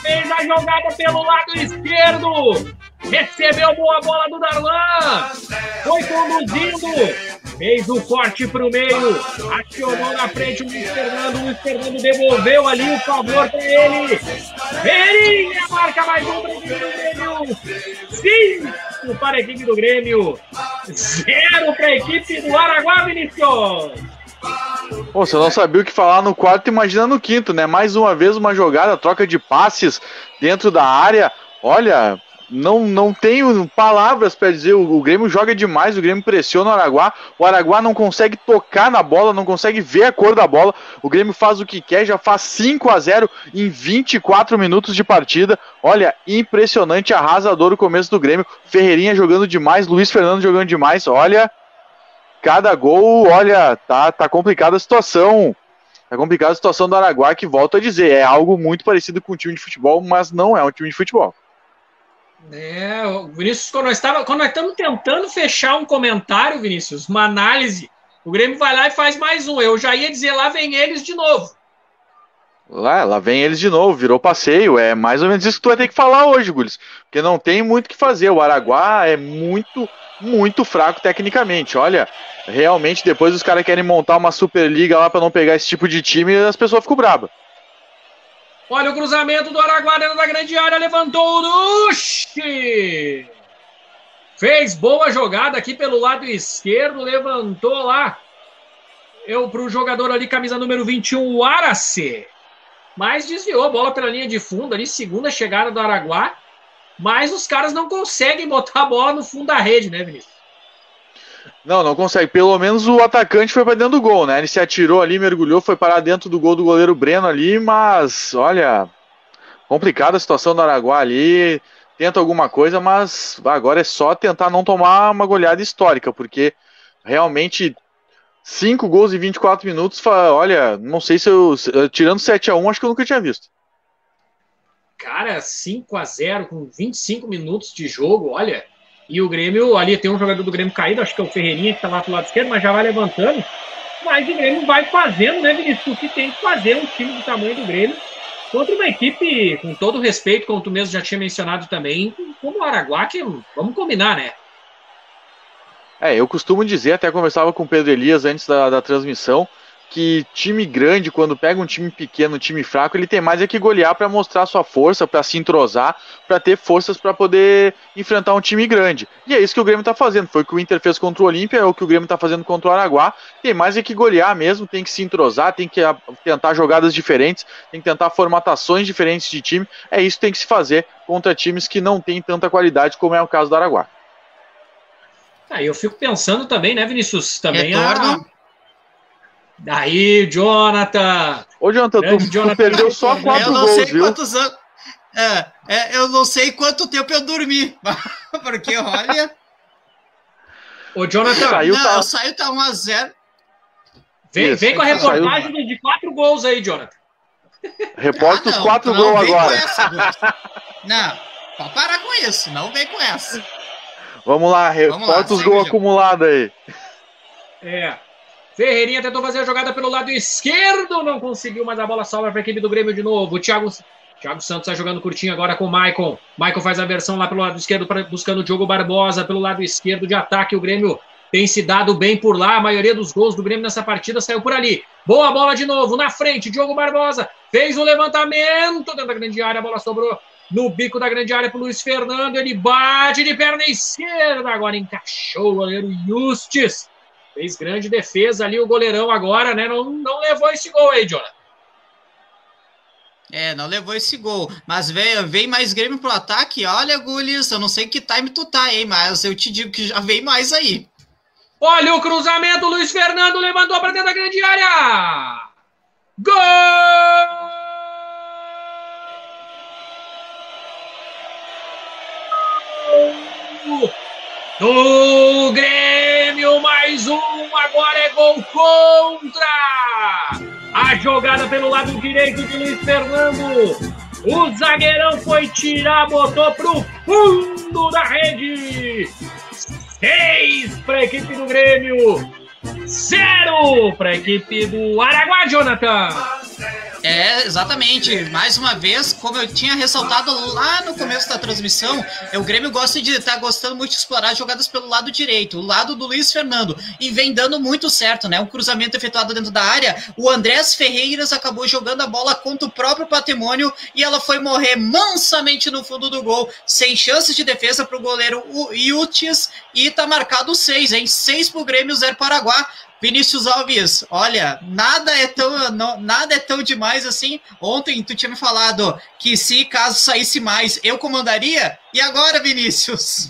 fez a jogada pelo lado esquerdo. Recebeu boa bola do Darlan. Foi conduzindo. Fez o corte para o meio. Acionou na frente o Luiz Fernando. O Luiz Fernando devolveu ali o favor para ele. Verinha marca mais um para do Grêmio. Cinco para a equipe do Grêmio. Zero para a equipe do Araguá, Vinicius. Pô, você não sabia o que falar no quarto, imagina no quinto, né? Mais uma vez uma jogada, troca de passes dentro da área. Olha, não, não tenho palavras para dizer. O, o, Grêmio joga demais, o Grêmio pressiona o Araguá. O Araguá não consegue tocar na bola, não consegue ver a cor da bola. O Grêmio faz o que quer, já faz 5 a 0 em 24 minutos de partida. Olha, impressionante, arrasador o começo do Grêmio. Ferreirinha jogando demais, Luiz Fernando jogando demais. Olha, cada gol, olha, tá, tá complicada a situação. Tá complicada a situação do Araguá, que volto a dizer, é algo muito parecido com um time de futebol, mas não é um time de futebol. É, Vinícius, quando nós, tava, quando nós estamos tentando fechar um comentário, Vinícius, uma análise, o Grêmio vai lá e faz mais um. Eu já ia dizer, lá vem eles de novo. Lá, lá vem eles de novo, virou passeio. É mais ou menos isso que tu vai ter que falar hoje, Gulis. Porque não tem muito o que fazer. O Araguá é muito, muito fraco tecnicamente. Olha, realmente depois os caras querem montar uma Superliga lá para não pegar esse tipo de time e as pessoas ficam bravas. Olha o cruzamento do Araguá dentro da grande área, levantou o Duche. Fez boa jogada aqui pelo lado esquerdo, levantou lá. Eu para o jogador ali, camisa número 21, o Arace. Mas desviou a bola pela linha de fundo ali, segunda chegada do Araguá. Mas os caras não conseguem botar a bola no fundo da rede, né, Vinícius? Não, não consegue. Pelo menos o atacante foi para dentro do gol, né? Ele se atirou ali, mergulhou, foi parar dentro do gol do goleiro Breno ali, mas olha, complicada a situação do Araguá ali. Tenta alguma coisa, mas agora é só tentar não tomar uma goleada histórica, porque realmente 5 gols em 24 minutos, olha, não sei se eu. Tirando 7 a 1 acho que eu nunca tinha visto. Cara, 5 a 0 com 25 minutos de jogo, olha. E o Grêmio, ali tem um jogador do Grêmio caído, acho que é o Ferreirinha que tá lá pro lado esquerdo, mas já vai levantando. Mas o Grêmio vai fazendo, né, Vinícius? O que tem que fazer um time do tamanho do Grêmio contra uma equipe, com todo respeito, como tu mesmo já tinha mencionado também, como o Araguá, que vamos combinar, né? É, eu costumo dizer, até conversava com o Pedro Elias antes da, da transmissão, que time grande, quando pega um time pequeno, um time fraco, ele tem mais é que golear para mostrar sua força, para se entrosar, para ter forças para poder enfrentar um time grande. E é isso que o Grêmio está fazendo. Foi o que o Inter fez contra o Olímpia, é o que o Grêmio está fazendo contra o Araguá. Tem mais é que golear mesmo, tem que se entrosar, tem que tentar jogadas diferentes, tem que tentar formatações diferentes de time. É isso que tem que se fazer contra times que não têm tanta qualidade como é o caso do Araguá. Ah, eu fico pensando também, né, Vinícius? Também a, Daí, Jonathan! Ô, Jonathan, tu, Jonathan, tu perdeu só quatro eu não gols, sei viu? Quantos anos... É, é, eu não sei quanto tempo eu dormi, [LAUGHS] porque olha... Ô, Jonathan... Saiu, não, tá... saiu tá 1x0. Vem, vem com a reportagem saiu... de quatro gols aí, Jonathan. Reporta ah, os quatro gols agora. Essa, não, pode parar com isso, não vem com essa. Vamos lá, reporta os gols acumulados aí. É. Ferreirinha tentou fazer a jogada pelo lado esquerdo, não conseguiu, mas a bola sobra para a equipe do Grêmio de novo. O Thiago, Thiago Santos está jogando curtinho agora com o Maicon. Maicon faz a versão lá pelo lado esquerdo, pra, buscando o Diogo Barbosa pelo lado esquerdo de ataque. O Grêmio tem se dado bem por lá. A maioria dos gols do Grêmio nessa partida saiu por ali. Boa bola de novo, na frente, Diogo Barbosa fez o levantamento dentro da grande área, a bola sobrou no bico da grande área para Luiz Fernando. Ele bate de perna esquerda, agora encaixou o goleiro Justis. Fez grande defesa ali o goleirão agora, né? Não, não levou esse gol aí, Jonathan. É, não levou esse gol. Mas vem, vem mais Grêmio pro ataque. Olha, Gulis, eu não sei que time tu tá, hein? Mas eu te digo que já vem mais aí. Olha o cruzamento, Luiz Fernando levantou para dentro da grande área. Gol! do Grêmio, mais um, agora é gol contra! A jogada pelo lado direito de Luiz Fernando. O zagueirão foi tirar, botou pro fundo da rede. Seis para a equipe do Grêmio, zero para a equipe do Araguá, Jonathan. É, exatamente. Mais uma vez, como eu tinha ressaltado lá no começo da transmissão, é, o Grêmio gosta de estar tá gostando muito de explorar jogadas pelo lado direito, o lado do Luiz Fernando, e vem dando muito certo, né? Um cruzamento efetuado dentro da área, o Andrés Ferreiras acabou jogando a bola contra o próprio patrimônio e ela foi morrer mansamente no fundo do gol, sem chances de defesa para o goleiro Yutis, e tá marcado seis, hein? Seis pro Grêmio, zero Paraguai. Vinícius Alves, olha, nada é tão não, nada é tão demais assim. Ontem tu tinha me falado que se caso saísse mais, eu comandaria. E agora, Vinícius?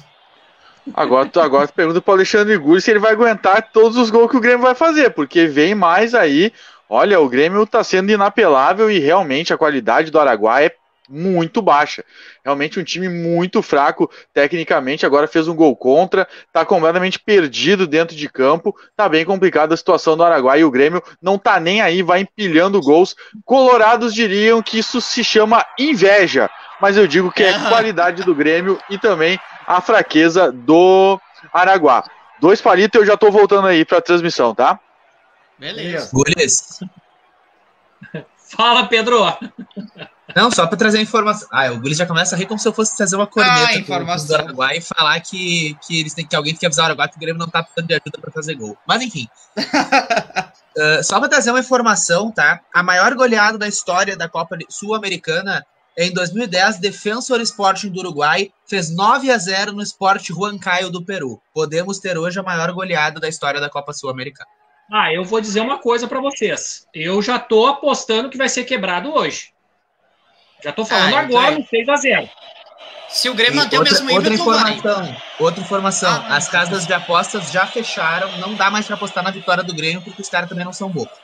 Agora, agora pergunta para Alexandre Guri se ele vai aguentar todos os gols que o Grêmio vai fazer, porque vem mais aí. Olha, o Grêmio está sendo inapelável e realmente a qualidade do Araguá é muito baixa. Realmente um time muito fraco tecnicamente. Agora fez um gol contra, está completamente perdido dentro de campo. Tá bem complicada a situação do Araguai e o Grêmio não tá nem aí, vai empilhando gols. Colorados diriam que isso se chama inveja, mas eu digo que é [LAUGHS] qualidade do Grêmio e também a fraqueza do Araguá. Dois palitos eu já tô voltando aí para a transmissão, tá? Beleza. Beleza. Fala, Pedro. Não, só para trazer informação. Ah, o Gulli já começa a rir como se eu fosse trazer uma corneta ah, informação. do Araguai e falar que, que, eles têm, que alguém tem que avisar o Araguai que o Grêmio não tá precisando de ajuda para fazer gol. Mas enfim. uh, [LAUGHS] só para trazer uma informação, tá? A maior goleada da história da Copa Sul-Americana em 2010, Defensor Sporting do Uruguai fez 9 a 0 no Sport Huancayo do Peru. Podemos ter hoje a maior goleada da história da Copa Sul-Americana. Ah, eu vou dizer uma coisa para vocês. Eu já tô apostando que vai ser quebrado hoje. Já tô falando ah, agora então é... no 6 a 0 Se o Grêmio manter o mesmo outra informação, outra informação, ah, as casas de apostas já fecharam, não dá mais para apostar na vitória do Grêmio porque os caras também não são bobos.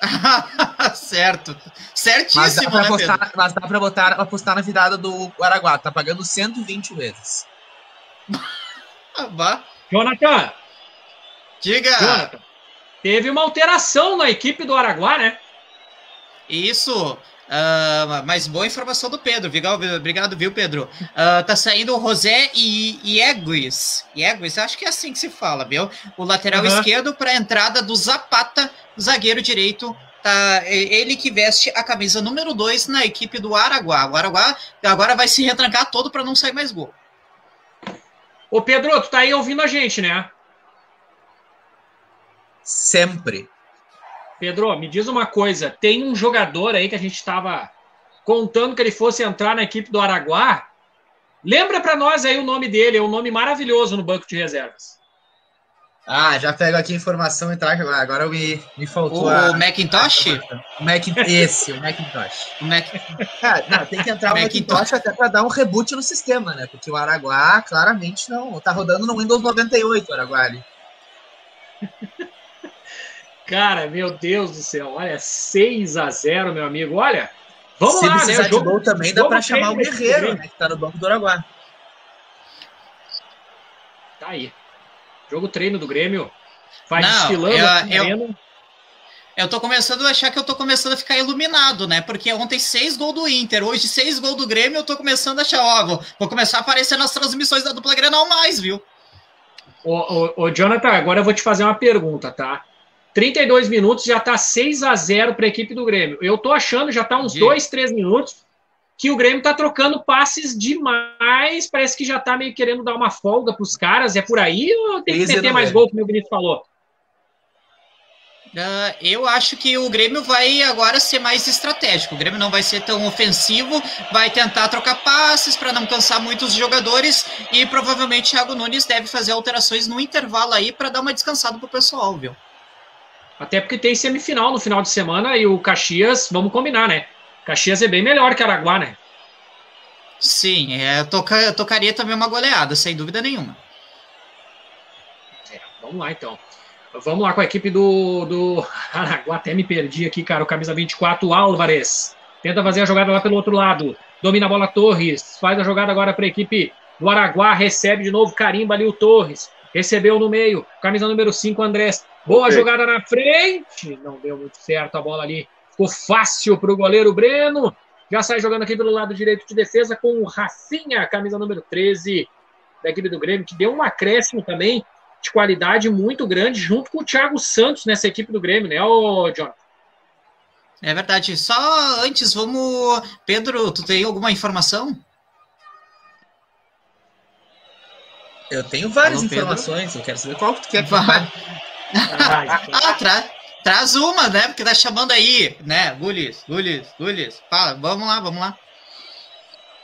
[LAUGHS] certo. Certíssimo, mas dá pra né, apostar, Pedro? Mas dá pra botar, apostar na virada do Araguá. Tá pagando 120 vezes. Jonathan! Diga! Jonathan, teve uma alteração na equipe do Araguá, né? Isso. Uh, mas boa informação do Pedro. Obrigado, viu, Pedro? Uh, tá saindo o José e Ieguis. Ieguis, acho que é assim que se fala, viu? O lateral uhum. esquerdo para a entrada do Zapata, zagueiro direito. Tá, ele que veste a camisa número 2 na equipe do Araguá. O Araguá agora vai se retrancar todo para não sair mais gol. Ô Pedro, tu tá aí ouvindo a gente, né? Sempre. Pedro, me diz uma coisa: tem um jogador aí que a gente estava contando que ele fosse entrar na equipe do Araguá. Lembra para nós aí o nome dele, é um nome maravilhoso no banco de reservas. Ah, já pego aqui a informação e trago agora. Agora me, me faltou. O a, Macintosh? O Mac, esse, o Macintosh. O Mac... Cara, não, tem que entrar o Macintosh, Macintosh até para dar um reboot no sistema, né? Porque o Araguá claramente não. Tá rodando no Windows 98 o Araguá ali. Cara, meu Deus do céu, olha, 6 a 0 meu amigo. Olha, vamos Se lá, né? O jogo, também dá para chamar o Guerreiro, né, que tá no banco do Araguá. Tá aí. Jogo treino do Grêmio. Vai Não, desfilando eu, eu, eu tô começando a achar que eu tô começando a ficar iluminado, né? Porque ontem seis gols do Inter, hoje seis gols do Grêmio, eu tô começando a achar, ó, vou, vou começar a aparecer nas transmissões da dupla Grenal mais, viu? Ô, ô, ô, Jonathan, agora eu vou te fazer uma pergunta, tá? 32 minutos, já está 6 a 0 para a equipe do Grêmio. Eu estou achando, já está uns 2, 3 minutos, que o Grêmio está trocando passes demais. Parece que já está meio querendo dar uma folga para os caras. É por aí ou tem que meter mais gol, como o Benito falou? Uh, eu acho que o Grêmio vai agora ser mais estratégico. O Grêmio não vai ser tão ofensivo, vai tentar trocar passes para não cansar muitos jogadores e provavelmente Thiago Nunes deve fazer alterações no intervalo aí para dar uma descansada pro pessoal, viu? Até porque tem semifinal no final de semana e o Caxias, vamos combinar, né? Caxias é bem melhor que Araguá, né? Sim, é, toca, tocaria também uma goleada, sem dúvida nenhuma. É, vamos lá então. Vamos lá com a equipe do, do [LAUGHS] Araguá. Até me perdi aqui, cara. O camisa 24, Álvares. Tenta fazer a jogada lá pelo outro lado. Domina a bola Torres. Faz a jogada agora para a equipe do Araguá. Recebe de novo, carimba ali o Torres. Recebeu no meio. Camisa número 5, Andrés. Boa okay. jogada na frente. Não deu muito certo a bola ali. Ficou fácil para o goleiro Breno. Já sai jogando aqui pelo lado direito de defesa com o Rafinha, camisa número 13 da equipe do Grêmio, que deu um acréscimo também de qualidade muito grande, junto com o Thiago Santos nessa equipe do Grêmio, né, ô John? É verdade. Só antes, vamos. Pedro, tu tem alguma informação? Eu tenho várias Alô, informações, eu quero saber qual que tu quer falar. [LAUGHS] ah, tra traz uma, né? Porque tá chamando aí, né? Gulis, Gulis, Gulis. Fala, vamos lá, vamos lá.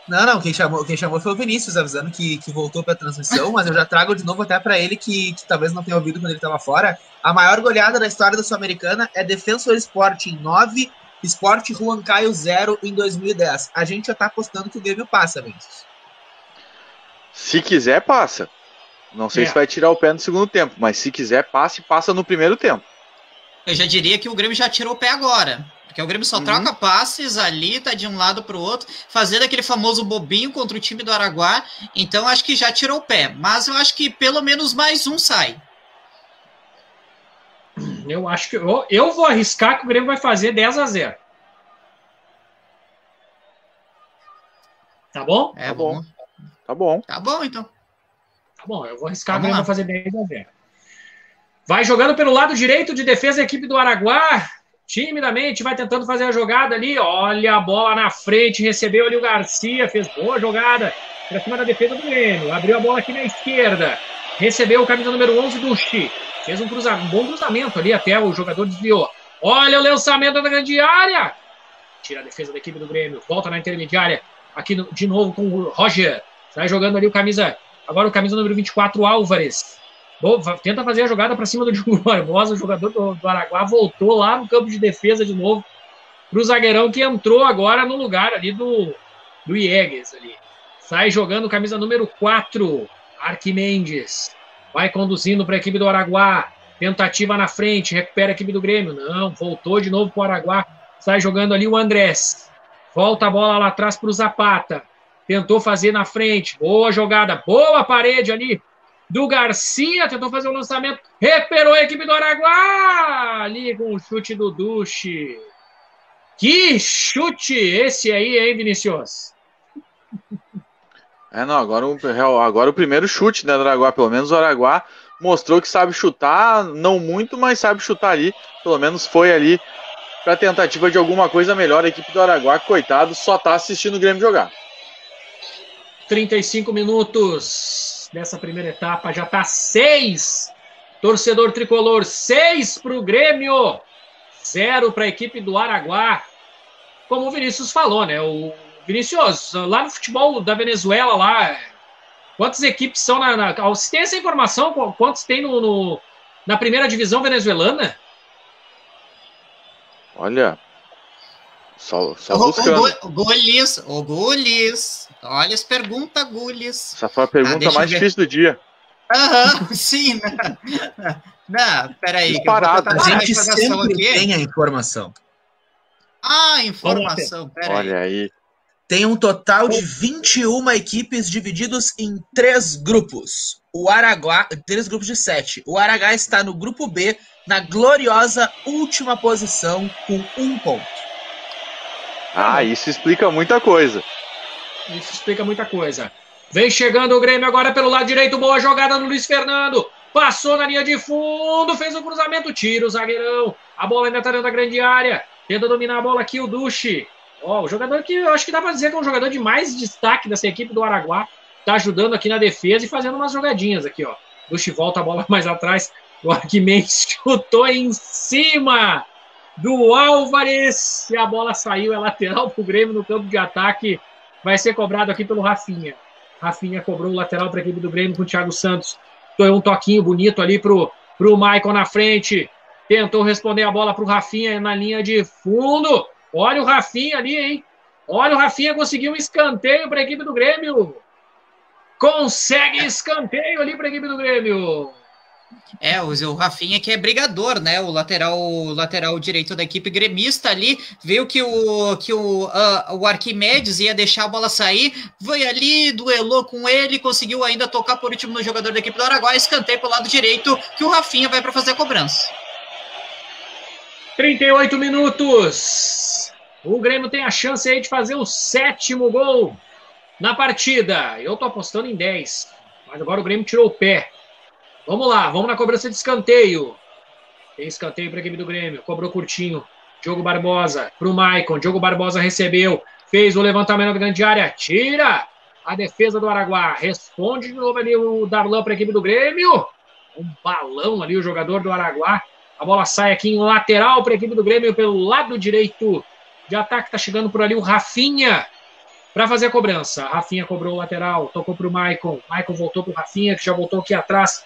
Não, não, quem chamou, quem chamou foi o Vinícius, avisando que, que voltou para a transmissão, mas eu já trago de novo até para ele que, que talvez não tenha ouvido quando ele estava fora. A maior goleada da história da Sul-Americana é Defensor Sporting 9, Sport Caio 0 em 2010. A gente já está apostando que o Grêmio passa, Vinícius. Se quiser, passa. Não sei é. se vai tirar o pé no segundo tempo, mas se quiser, passe, passa no primeiro tempo. Eu já diria que o Grêmio já tirou o pé agora. Porque o Grêmio só uhum. troca passes ali, tá de um lado para o outro, fazendo aquele famoso bobinho contra o time do Araguá. Então acho que já tirou o pé. Mas eu acho que pelo menos mais um sai. Eu acho que. Eu, eu vou arriscar que o Grêmio vai fazer 10 a 0. Tá bom? É tá bom. bom. Tá bom. Tá bom, então. Tá bom, eu vou arriscar Vamos mesmo fazer 10 a 0. Vai jogando pelo lado direito de defesa a equipe do Araguá. Timidamente vai tentando fazer a jogada ali. Olha a bola na frente. Recebeu ali o Garcia. Fez boa jogada para cima da defesa do Grêmio. Abriu a bola aqui na esquerda. Recebeu o camisa número 11 do Chi. Fez um, cruza, um bom cruzamento ali até o jogador desviou. Olha o lançamento da grande área. Tira a defesa da equipe do Grêmio. Volta na intermediária. Aqui no, de novo com o Roger. Sai jogando ali o camisa Agora o camisa número 24, Álvares. tenta fazer a jogada para cima do [LAUGHS] Diogo Barbosa. O jogador do, do, Araguá voltou lá no campo de defesa de novo para o zagueirão que entrou agora no lugar ali do, do Iegues ali. Sai jogando camisa número 4, Arquimendes. Vai conduzindo para a equipe do Araguá. Tentativa na frente, recupera a equipe do Grêmio. Não, voltou de novo para o Araguá. Sai jogando ali o Andrés. Volta a bola lá atrás para o Zapata tentou fazer na frente, boa jogada, boa parede ali do Garcia, tentou fazer o lançamento, recuperou a equipe do Araguá, ali com o chute do Duche. Que chute esse aí, hein, Vinicius? [LAUGHS] É, não, agora o, agora o primeiro chute, né, do Araguá. Pelo menos o Araguá mostrou que sabe chutar, não muito, mas sabe chutar ali. Pelo menos foi ali para tentativa de alguma coisa melhor. A equipe do Araguá, coitado, só tá assistindo o Grêmio jogar. 35 minutos dessa primeira etapa, já tá seis. Torcedor tricolor, seis para o Grêmio, zero para a equipe do Araguá. Como o Vinícius falou, né? O Vinícius, lá no futebol da Venezuela, lá, quantas equipes são na. na você tem essa informação? Quantos tem no, no na primeira divisão venezuelana? Olha. Só, só o, buscando. O, o Gulis, o Gulis. Olha as perguntas, Gulis. Essa foi a pergunta ah, mais difícil do dia. Aham, [LAUGHS] sim. Né? Não, peraí. Parado. A gente sempre aqui. tem a informação. Ah, informação, peraí. Olha aí. Tem um total de 21 equipes divididos em três grupos. O Araguá, três grupos de sete. O Araguá está no grupo B, na gloriosa última posição, com um ponto. Ah, isso explica muita coisa. Isso explica muita coisa. Vem chegando o Grêmio agora pelo lado direito. Boa jogada no Luiz Fernando. Passou na linha de fundo, fez o um cruzamento, tira o zagueirão. A bola ainda está dentro da grande área. Tenta dominar a bola aqui o Duche. Ó, o jogador que eu acho que dá para dizer que é um jogador de mais destaque dessa equipe do Araguá. Tá ajudando aqui na defesa e fazendo umas jogadinhas aqui, ó. Duche volta a bola [LAUGHS] mais atrás. O Arquimedes [LAUGHS] chutou em cima do Álvares. E a bola saiu, é lateral pro Grêmio no campo de ataque. Vai ser cobrado aqui pelo Rafinha. Rafinha cobrou o lateral para a equipe do Grêmio com o Thiago Santos. Deu um toquinho bonito ali pro, pro Michael na frente. Tentou responder a bola pro Rafinha na linha de fundo. Olha o Rafinha ali, hein? Olha o Rafinha conseguiu um escanteio para a equipe do Grêmio. Consegue escanteio ali para a equipe do Grêmio. É, o Rafinha que é brigador, né? O lateral, o lateral direito da equipe gremista ali, viu que o que o, uh, o Arquimedes ia deixar a bola sair, foi ali, duelou com ele, conseguiu ainda tocar por último no jogador da equipe do Araguai, escanteio para o lado direito, que o Rafinha vai para fazer a cobrança. 38 minutos. O Grêmio tem a chance aí de fazer o sétimo gol na partida. Eu tô apostando em 10. Mas agora o Grêmio tirou o pé. Vamos lá, vamos na cobrança de escanteio. Tem escanteio para a equipe do Grêmio. Cobrou curtinho. Diogo Barbosa para o Maicon. Diogo Barbosa recebeu. Fez o levantamento da grande área. Tira a defesa do Araguá. Responde de novo ali o Darlan para a equipe do Grêmio. Um balão ali o jogador do Araguá. A bola sai aqui em lateral para a equipe do Grêmio pelo lado direito de ataque. Está chegando por ali o Rafinha para fazer a cobrança. Rafinha cobrou o lateral, tocou para o Maicon. Maicon voltou para o Rafinha, que já voltou aqui atrás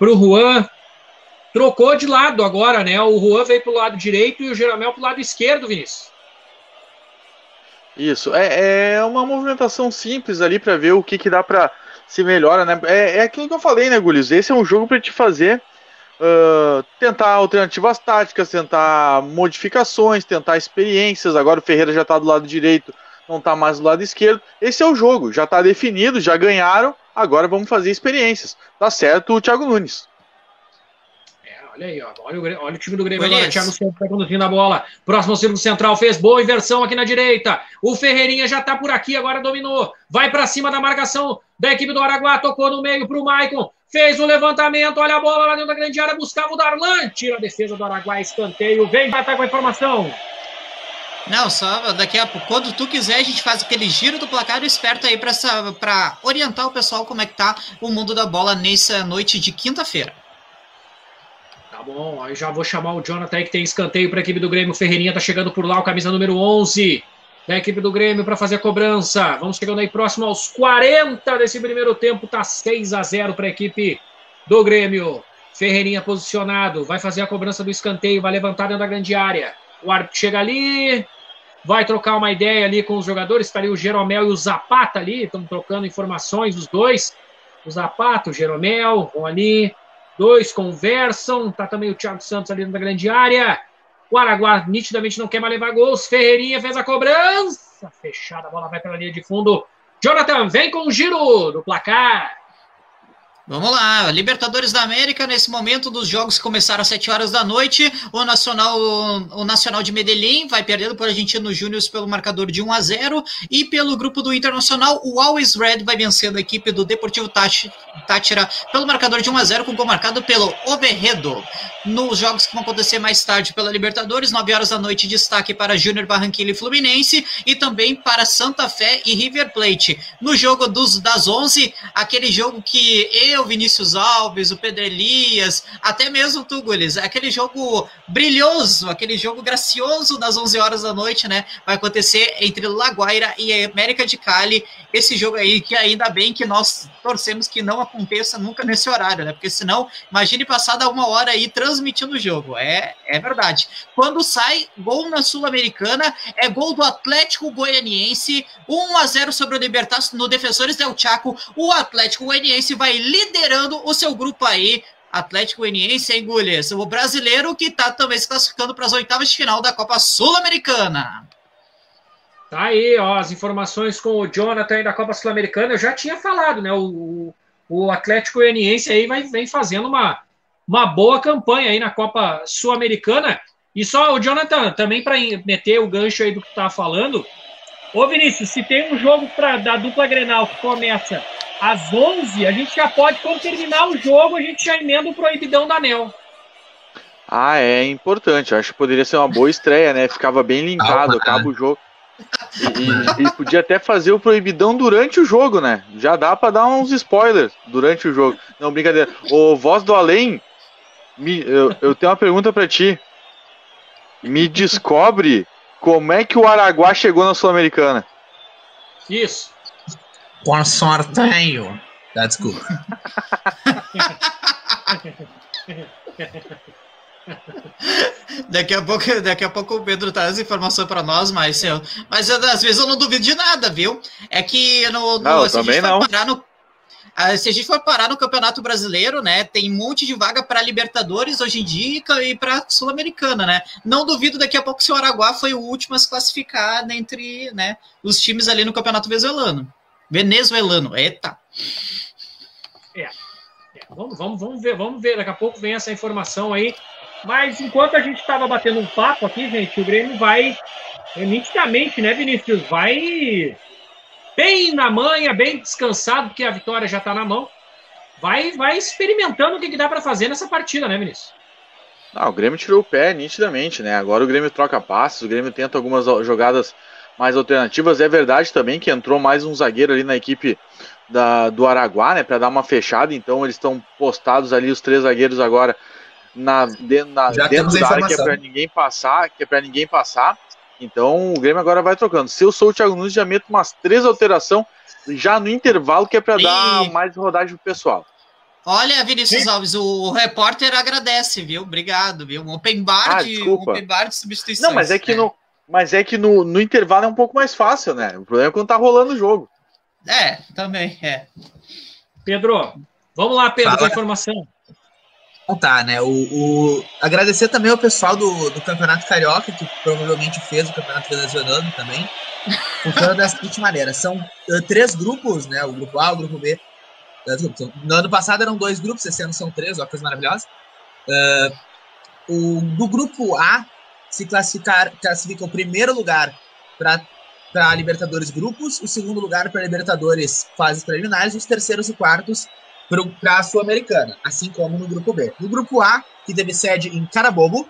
para o Juan. Trocou de lado agora, né? O Juan veio para o lado direito e o Jeromel para o lado esquerdo, Vinícius. Isso, é, é uma movimentação simples ali para ver o que, que dá para se melhora, né? É, é aquilo que eu falei, né, Gulis? Esse é um jogo para te fazer uh, tentar alternativas táticas, tentar modificações, tentar experiências. Agora o Ferreira já está do lado direito, não está mais do lado esquerdo. Esse é o jogo, já está definido, já ganharam. Agora vamos fazer experiências. Tá certo o Thiago Nunes. É, olha aí, ó. Olha, o, olha o time do Grêmio agora. Thiago Santos tá conduzindo a bola. Próximo círculo central. Fez boa inversão aqui na direita. O Ferreirinha já tá por aqui, agora dominou. Vai para cima da marcação da equipe do Araguá. Tocou no meio pro Maicon. Fez o levantamento. Olha a bola lá dentro da grande área. Buscava o Darlan. Tira a defesa do Araguá. Escanteio. Vem, vai estar com a informação. Não, só daqui a pouco, quando tu quiser, a gente faz aquele giro do placar esperto aí para orientar o pessoal como é que tá o mundo da bola nessa noite de quinta-feira. Tá bom, aí já vou chamar o Jonathan que tem escanteio para a equipe do Grêmio. Ferreirinha tá chegando por lá, o camisa número 11 da equipe do Grêmio para fazer a cobrança. Vamos chegando aí próximo aos 40 desse primeiro tempo, tá 6 a 0 para a equipe do Grêmio. Ferreirinha posicionado, vai fazer a cobrança do escanteio, vai levantar dentro da grande área. O árbitro chega ali, vai trocar uma ideia ali com os jogadores. Está ali o Jeromel e o Zapata ali, estão trocando informações os dois. O Zapata, o Jeromel vão ali, dois conversam. Tá também o Thiago Santos ali na grande área. O Araguá nitidamente não quer mais levar gols. Ferreirinha fez a cobrança. Fechada, a bola vai pela linha de fundo. Jonathan, vem com o giro do placar. Vamos lá, Libertadores da América, nesse momento dos jogos que começaram às 7 horas da noite, o Nacional, o Nacional de Medellín vai perdendo por Argentino Júnior pelo marcador de 1 a 0 e pelo grupo do Internacional, o Always Red vai vencendo a equipe do Deportivo Tátira pelo marcador de 1 a 0 com gol marcado pelo Oberredo. Nos jogos que vão acontecer mais tarde pela Libertadores, 9 horas da noite, destaque para Júnior Barranquilla e Fluminense e também para Santa Fé e River Plate. No jogo dos, das 11, aquele jogo que eu o Vinícius Alves, o Pedro Elias, até mesmo tu, Gulis, aquele jogo brilhoso, aquele jogo gracioso das 11 horas da noite, né? Vai acontecer entre Laguaira e América de Cali. Esse jogo aí que ainda bem que nós torcemos que não aconteça nunca nesse horário, né? Porque senão, imagine passar da uma hora aí transmitindo o jogo. É, é verdade. Quando sai gol na Sul-Americana, é gol do Atlético Goianiense, 1 a 0 sobre o Libertar no Defensores del Chaco. O Atlético Goianiense vai liderando o seu grupo aí. Atlético Goianiense, hein, Gulhas? O brasileiro que tá também se classificando para as oitavas de final da Copa Sul-Americana. Tá aí, ó, as informações com o Jonathan da Copa Sul-Americana. Eu já tinha falado, né? O, o Atlético Goianiense aí vai, vem fazendo uma, uma boa campanha aí na Copa Sul-Americana. E só o Jonathan, também para meter o gancho aí do que tá falando. Ô Vinícius, se tem um jogo pra, da dupla Grenal que começa às 11, a gente já pode, quando terminar o jogo, a gente já emenda o proibidão da ANEL. Ah, é importante. Acho que poderia ser uma boa estreia, né? Ficava bem linkado, acaba o jogo. E, e, podia até fazer o proibidão durante o jogo, né? Já dá para dar uns spoilers durante o jogo. Não, brincadeira. O Voz do Além, me, eu, eu tenho uma pergunta para ti. Me descobre como é que o Araguá chegou na Sul-Americana. Isso. Por sorteio. Tá, desculpa. Daqui a pouco, daqui a pouco o Pedro traz informação para nós, mas, eu, mas às vezes eu não duvido de nada, viu? É que no, no não, também não. No, ah, se a gente for parar no Campeonato Brasileiro, né, tem um monte de vaga para Libertadores hoje em dia e para Sul-Americana, né? Não duvido daqui a pouco se o Araguá foi o último a se classificar entre, né, os times ali no Campeonato Venezuelano. Venezuelano, eita. É. é. Vamos, vamos, vamos ver, vamos ver. Daqui a pouco vem essa informação aí. Mas enquanto a gente estava batendo um papo aqui, gente, o Grêmio vai é, nitidamente, né, Vinícius? Vai bem na manha, bem descansado, porque a vitória já está na mão. Vai, vai experimentando o que, que dá para fazer nessa partida, né, Vinícius? Ah, o Grêmio tirou o pé nitidamente, né? Agora o Grêmio troca passos, o Grêmio tenta algumas jogadas mais alternativas. É verdade também que entrou mais um zagueiro ali na equipe da, do Araguá, né, para dar uma fechada. Então eles estão postados ali os três zagueiros agora na, dentro, na, dentro da área que é para ninguém passar, que é para ninguém passar. Então o Grêmio agora vai trocando. Se eu sou o Thiago Nunes, já meto umas três alterações já no intervalo, que é para dar mais rodagem pro pessoal. Olha, Vinícius Sim. Alves, o repórter agradece, viu? Obrigado, viu? Um open bar, ah, de, um open bar de substituição. Não, mas é que, é. No, mas é que no, no intervalo é um pouco mais fácil, né? O problema é quando tá rolando o jogo. É, também, é. Pedro, vamos lá, Pedro, Fala. a informação. Então tá, né? O, o, Agradecer também ao pessoal do, do Campeonato Carioca, que provavelmente fez o Campeonato Venezuelano também. Funciona da seguinte maneira: são uh, três grupos, né? O grupo A, o grupo B. No ano passado eram dois grupos, esse ano são três, uma coisa maravilhosa. Uh, o, do grupo A se classificar, classifica o primeiro lugar para para Libertadores grupos, o segundo lugar para Libertadores fases preliminares, os terceiros e quartos para a Sul-Americana, assim como no grupo B. No grupo A, que teve sede em Carabobo,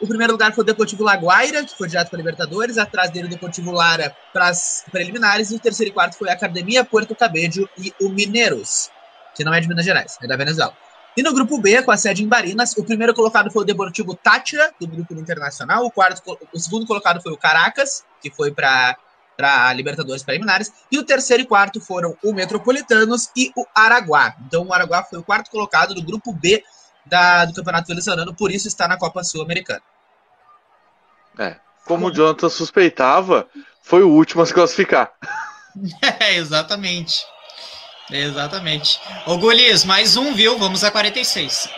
o primeiro lugar foi o Deportivo Laguaira, que foi direto para Libertadores, atrás dele o Deportivo Lara para as preliminares, e o terceiro e quarto foi a Academia Puerto Cabello e o Mineiros, que não é de Minas Gerais, é da Venezuela. E no grupo B, com a sede em Barinas, o primeiro colocado foi o Deportivo Tátira, do grupo internacional, o, quarto, o segundo colocado foi o Caracas, que foi para para Libertadores preliminares, e o terceiro e quarto foram o Metropolitanos e o Araguá. Então o Araguá foi o quarto colocado do grupo B da, do Campeonato Venezuelano, por isso está na Copa Sul-Americana. É, como o Jonathan suspeitava, foi o último a se classificar. [LAUGHS] É, exatamente. Exatamente. Ô Gulis, mais um, viu? Vamos a 46.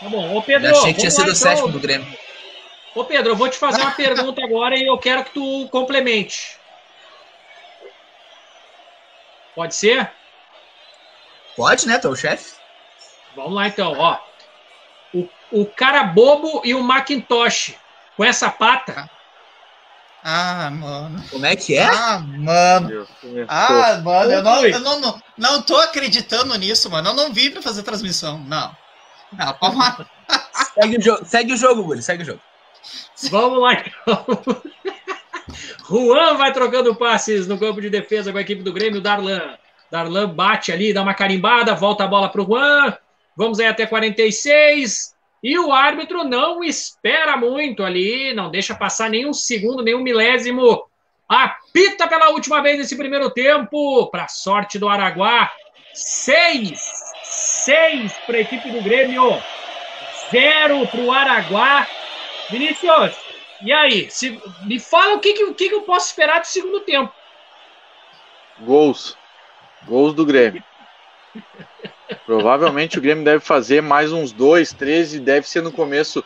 Tá bom. Ô Pedro, eu achei que tinha sido o sétimo do Grêmio. Ô Pedro, eu vou te fazer uma [LAUGHS] pergunta agora e eu quero que tu complemente. Pode ser? Pode, né? Tu é o chefe. Vamos lá então, ó. O, o cara bobo e o Macintosh com essa pata. Ah, mano. Como é que é? Ah, mano. Ah, mano, eu não, eu não, não, não tô acreditando nisso, mano. Eu não vim pra fazer transmissão. Não. Não, pode matar. [LAUGHS] Segue o, jogo, segue o jogo, Guri, segue o jogo. Vamos lá então. [LAUGHS] Juan vai trocando passes no campo de defesa com a equipe do Grêmio, Darlan. Darlan bate ali, dá uma carimbada, volta a bola para o Juan. Vamos aí até 46. E o árbitro não espera muito ali, não deixa passar nenhum segundo, nenhum milésimo. Apita pela última vez nesse primeiro tempo, para sorte do Araguá. Seis, seis para a equipe do Grêmio, zero para o Araguá. Vinícius, e aí? Se- me fala o que, que, o que, que eu posso esperar do segundo tempo. Gols. Gols do Grêmio. [LAUGHS] Provavelmente o Grêmio deve fazer mais uns dois, três, e deve ser no começo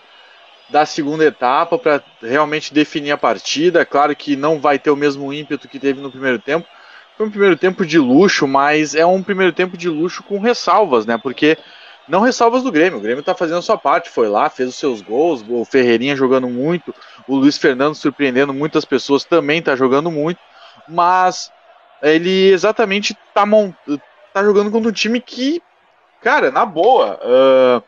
da segunda etapa para realmente definir a partida. Claro que não vai ter o mesmo ímpeto que teve no primeiro tempo. Foi um primeiro tempo de luxo, mas é um primeiro tempo de luxo com ressalvas, né? Porque não ressalvas do Grêmio. O Grêmio tá fazendo a sua parte, foi lá, fez os seus gols, o Ferreirinha jogando muito, o Luiz Fernando surpreendendo muitas pessoas também tá jogando muito, mas ele exatamente tá, mon- tá jogando contra um time que, cara, na boa, ah,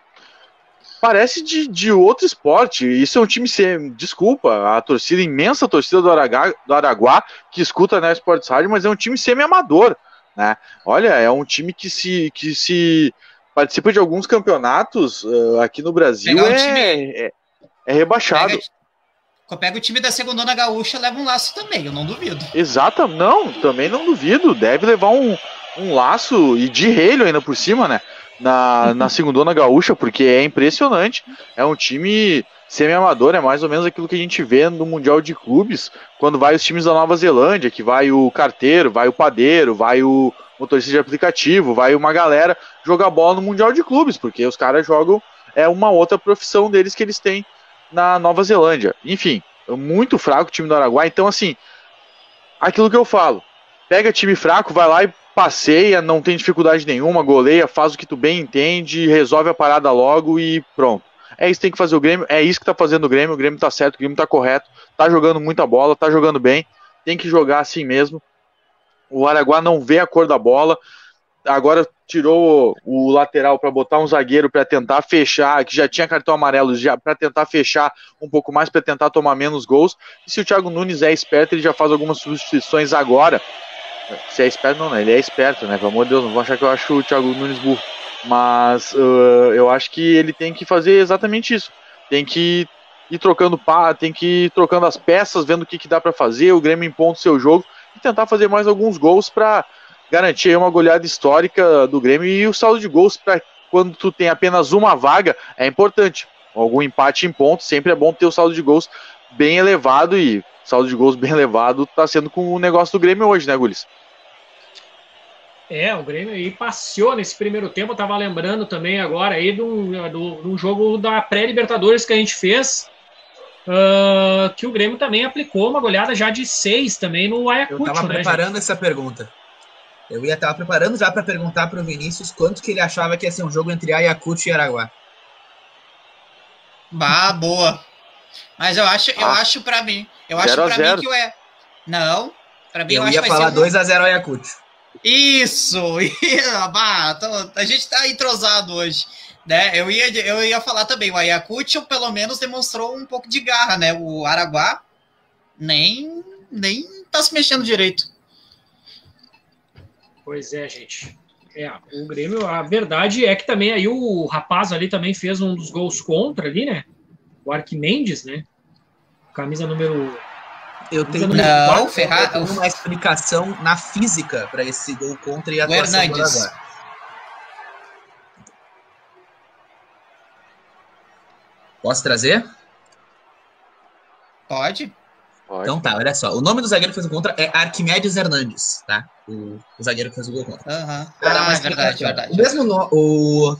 parece de, de outro esporte. Isso é um time sem. Desculpa, a torcida, imensa torcida do, Aragá, do Araguá, que escuta na Sports Rádio, mas é um time semi-amador. Né? Olha, é um time que se, que se participa de alguns campeonatos ah, aqui no Brasil Pegar um é, time- é, é rebaixado. Pega, pega o time da segunda gaúcha, leva um laço também, eu não duvido. Exata, não, também não duvido. Deve levar um, um laço e de relho ainda por cima, né? Na, na segundona gaúcha, porque é impressionante. É um time semi-amador, é mais ou menos aquilo que a gente vê no Mundial de Clubes, quando vai os times da Nova Zelândia, que vai o carteiro, vai o padeiro, vai o motorista de aplicativo, vai uma galera jogar bola no Mundial de Clubes, porque os caras jogam, é uma outra profissão deles que eles têm na Nova Zelândia. Enfim, é muito fraco o time do Araguá, então assim, aquilo que eu falo. Pega time fraco, vai lá e passeia, não tem dificuldade nenhuma, goleia, faz o que tu bem entende, resolve a parada logo e pronto. É isso que tem que fazer o Grêmio, é isso que tá fazendo o Grêmio, o Grêmio tá certo, o Grêmio tá correto, tá jogando muita bola, tá jogando bem, tem que jogar assim mesmo. O Araguá não vê a cor da bola, agora tirou o lateral para botar um zagueiro para tentar fechar, que já tinha cartão amarelo, já para tentar fechar um pouco mais, para tentar tomar menos gols. E se o Thiago Nunes é esperto, ele já faz algumas substituições agora. Se é esperto, não, né? Ele é esperto, né? Pelo amor de Deus, não vou achar que eu acho o Thiago Nunes burro. Mas uh, eu acho que ele tem que fazer exatamente isso. Tem que ir trocando pá, tem que ir trocando as peças, vendo o que, que dá para fazer, o Grêmio impondo seu jogo e tentar fazer mais alguns gols para garantir uma goleada histórica do Grêmio e o saldo de gols para quando tu tem apenas uma vaga é importante. Algum empate em pontos, sempre é bom ter o saldo de gols bem elevado e saldo de gols bem elevado tá sendo com o negócio do Grêmio hoje, né, Gulis? É, o Grêmio aí passeou nesse primeiro tempo. Eu tava lembrando também agora aí de um, do, de um jogo da pré-Libertadores que a gente fez. ah, que o Grêmio também aplicou uma goleada já de seis também no Eu Ayacucho, tava né, preparando essa pergunta. Eu ia estar preparando já para perguntar pro Vinícius quanto que ele achava que ia ser um jogo entre Ayacucho e Araguá. Bah, boa. Mas eu acho, eu Ah. acho para mim, eu acho Zero a para mim que o é. Não, para mim eu, Eu acho ia que vai falar ser um- 2x0 Ayacucho. Isso! [LAUGHS] a gente tá entrosado hoje. Né? Eu, ia, eu ia falar também, o Ayacucho pelo menos demonstrou um pouco de garra, né? O Araguá nem, nem tá se mexendo direito. Pois é, gente. É, o Grêmio, a verdade é que também aí o rapaz ali também fez um dos gols contra ali, né? O Arquimendes, né? Camisa número. Eu tenho, Não, eu tenho uma explicação na física para esse gol contra e a atuação do. Araguá. Posso trazer? Pode? Pode. Então tá, olha só. O nome do zagueiro que fez o contra é Arquimedes Hernandes, tá? O, o zagueiro que fez o gol contra. Aham. Era Ah, mais é verdade, verdade. O mesmo no, o,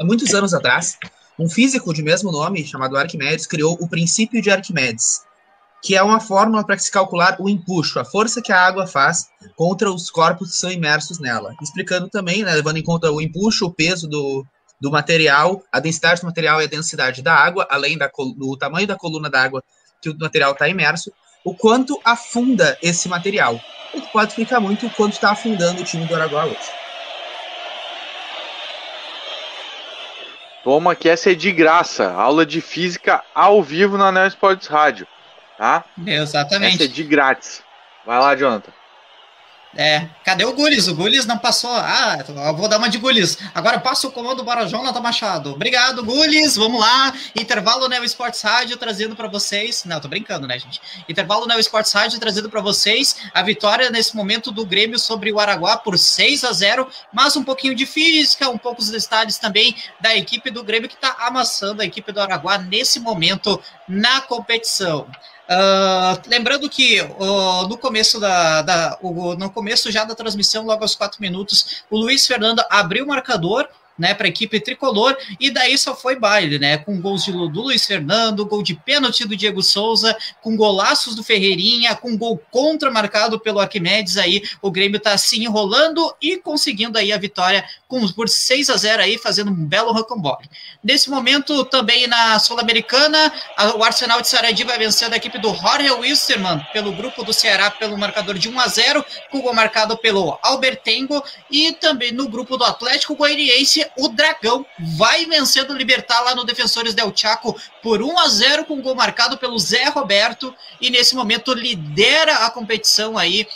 há muitos anos atrás, um físico de mesmo nome, chamado Arquimedes, criou o princípio de Arquimedes, que é uma fórmula para se calcular o empuxo, a força que a água faz contra os corpos que são imersos nela. Explicando também, né, levando em conta o empuxo, o peso do, do material, a densidade do material e a densidade da água, além da, do tamanho da coluna d'água que o material está imerso, o quanto afunda esse material. E pode explicar muito o quanto está afundando o time do Araguá hoje. Toma que essa é de graça, aula de física ao vivo na Neo Sports Rádio, tá? Exatamente. Essa é de grátis. Vai lá, Jonathan. É, cadê o Gulis? O Gulis não passou. Ah, eu vou dar uma de Gulis. Agora passa o comando para Jonathan Machado. Obrigado, Gulis. Vamos lá. Intervalo Neo Sports Rádio trazendo para vocês. Não, tô brincando, né, gente? Intervalo Neo Sports Rádio trazendo para vocês a vitória nesse momento do Grêmio sobre o Araguá por 6 a 0, mas um pouquinho de física, um pouco dos detalhes também da equipe do Grêmio que está amassando a equipe do Araguá nesse momento na competição. Uh, lembrando que uh, no começo da, da o, no começo já da transmissão, logo aos quatro minutos, o Luiz Fernando abriu o marcador né, para a equipe tricolor, e daí só foi baile, né, com gols de, do Luiz Fernando, gol de pênalti do Diego Souza, com golaços do Ferreirinha, com gol contra marcado pelo Arquimedes, aí o Grêmio está se enrolando e conseguindo aí a vitória com, por 6 a 0 aí, fazendo um belo rocambole. Nesse momento, também na Sul-Americana, o Arsenal de Sarandi vai vencendo a equipe do Jorge Wilstermann pelo grupo do Ceará pelo marcador de 1 a 0 com gol marcado pelo Albertengo, e também no grupo do Atlético Goianiense, o Dragão vai vencendo o Libertar lá no Defensores Del Chaco por 1 a 0 com gol marcado pelo Zé Roberto e nesse momento lidera a competição aí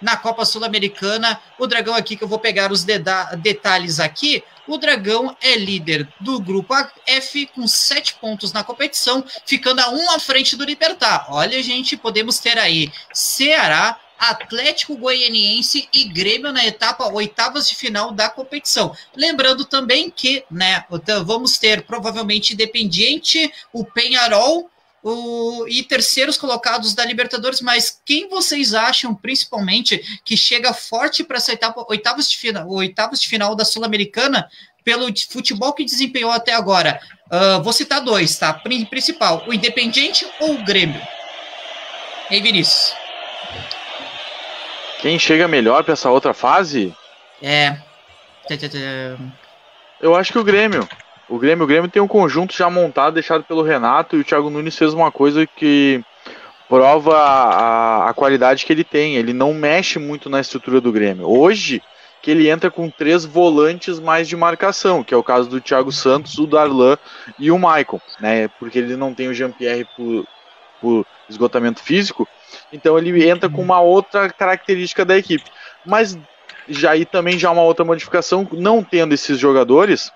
na Copa Sul-Americana. O Dragão aqui que eu vou pegar os detalhes aqui. O Dragão é líder do grupo F com sete pontos na competição, ficando a um à frente do Libertar. Olha, gente, podemos ter aí Ceará, Atlético Goianiense e Grêmio na etapa oitavas de final da competição. Lembrando também que, né, então, vamos ter provavelmente Independiente, o Penharol o, e terceiros colocados da Libertadores, mas quem vocês acham, principalmente, que chega forte para essa etapa oitavas de final, oitavas de final da Sul-Americana pelo futebol que desempenhou até agora? Uh, vou citar dois, tá? Principal, o Independiente ou o Grêmio? Ei, Vinícius. Quem chega melhor para essa outra fase? É. Eu acho que o Grêmio. O Grêmio, o Grêmio tem um conjunto já montado, deixado pelo Renato, e o Thiago Nunes fez uma coisa que prova a, a qualidade que ele tem. Ele não mexe muito na estrutura do Grêmio. Hoje, que ele entra com três volantes mais de marcação, que é o caso do Thiago Santos, o Darlan e o Maicon, né? Porque ele não tem o Jean-Pierre por, por esgotamento físico, então ele entra com uma outra característica da equipe. Mas já aí também já uma outra modificação, não tendo esses jogadores,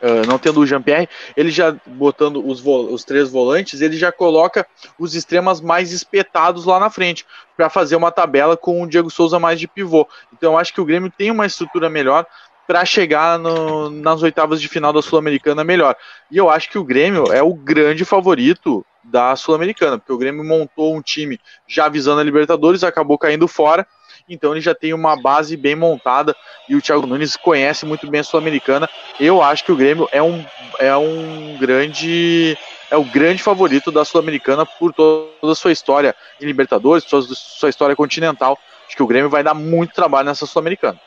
uh, não tendo o Jean-Pierre, ele já botando os, os três volantes, ele já coloca os extremas mais espetados lá na frente, para fazer uma tabela com o Diego Souza mais de pivô. Então eu acho que o Grêmio tem uma estrutura melhor para chegar no, nas oitavas de final da Sul-Americana melhor. E eu acho que o Grêmio é o grande favorito da Sul-Americana, porque o Grêmio montou um time já visando a Libertadores, acabou caindo fora, então ele já tem uma base bem montada e o Thiago Nunes conhece muito bem a Sul-Americana. Eu acho que o Grêmio é um, é um grande é o grande favorito da Sul-Americana por toda a sua história em Libertadores, toda a sua história continental. Acho que o Grêmio vai dar muito trabalho nessa Sul-Americana.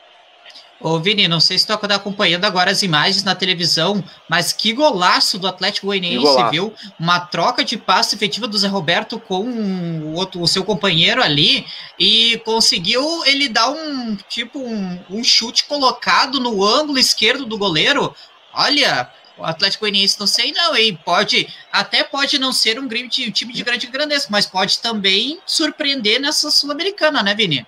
Ô, Vini, não sei se tu tá acompanhando agora as imagens na televisão, mas que golaço do Atlético Goianiense, viu? Uma troca de passe efetiva do Zé Roberto com o, outro, o seu companheiro ali e conseguiu ele dar um tipo um, um chute colocado no ângulo esquerdo do goleiro. Olha, o Atlético Goianiense não sei não, hein? Pode, até pode não ser um, um time de grande grandeza, mas pode também surpreender nessa Sul-Americana, né, Vini?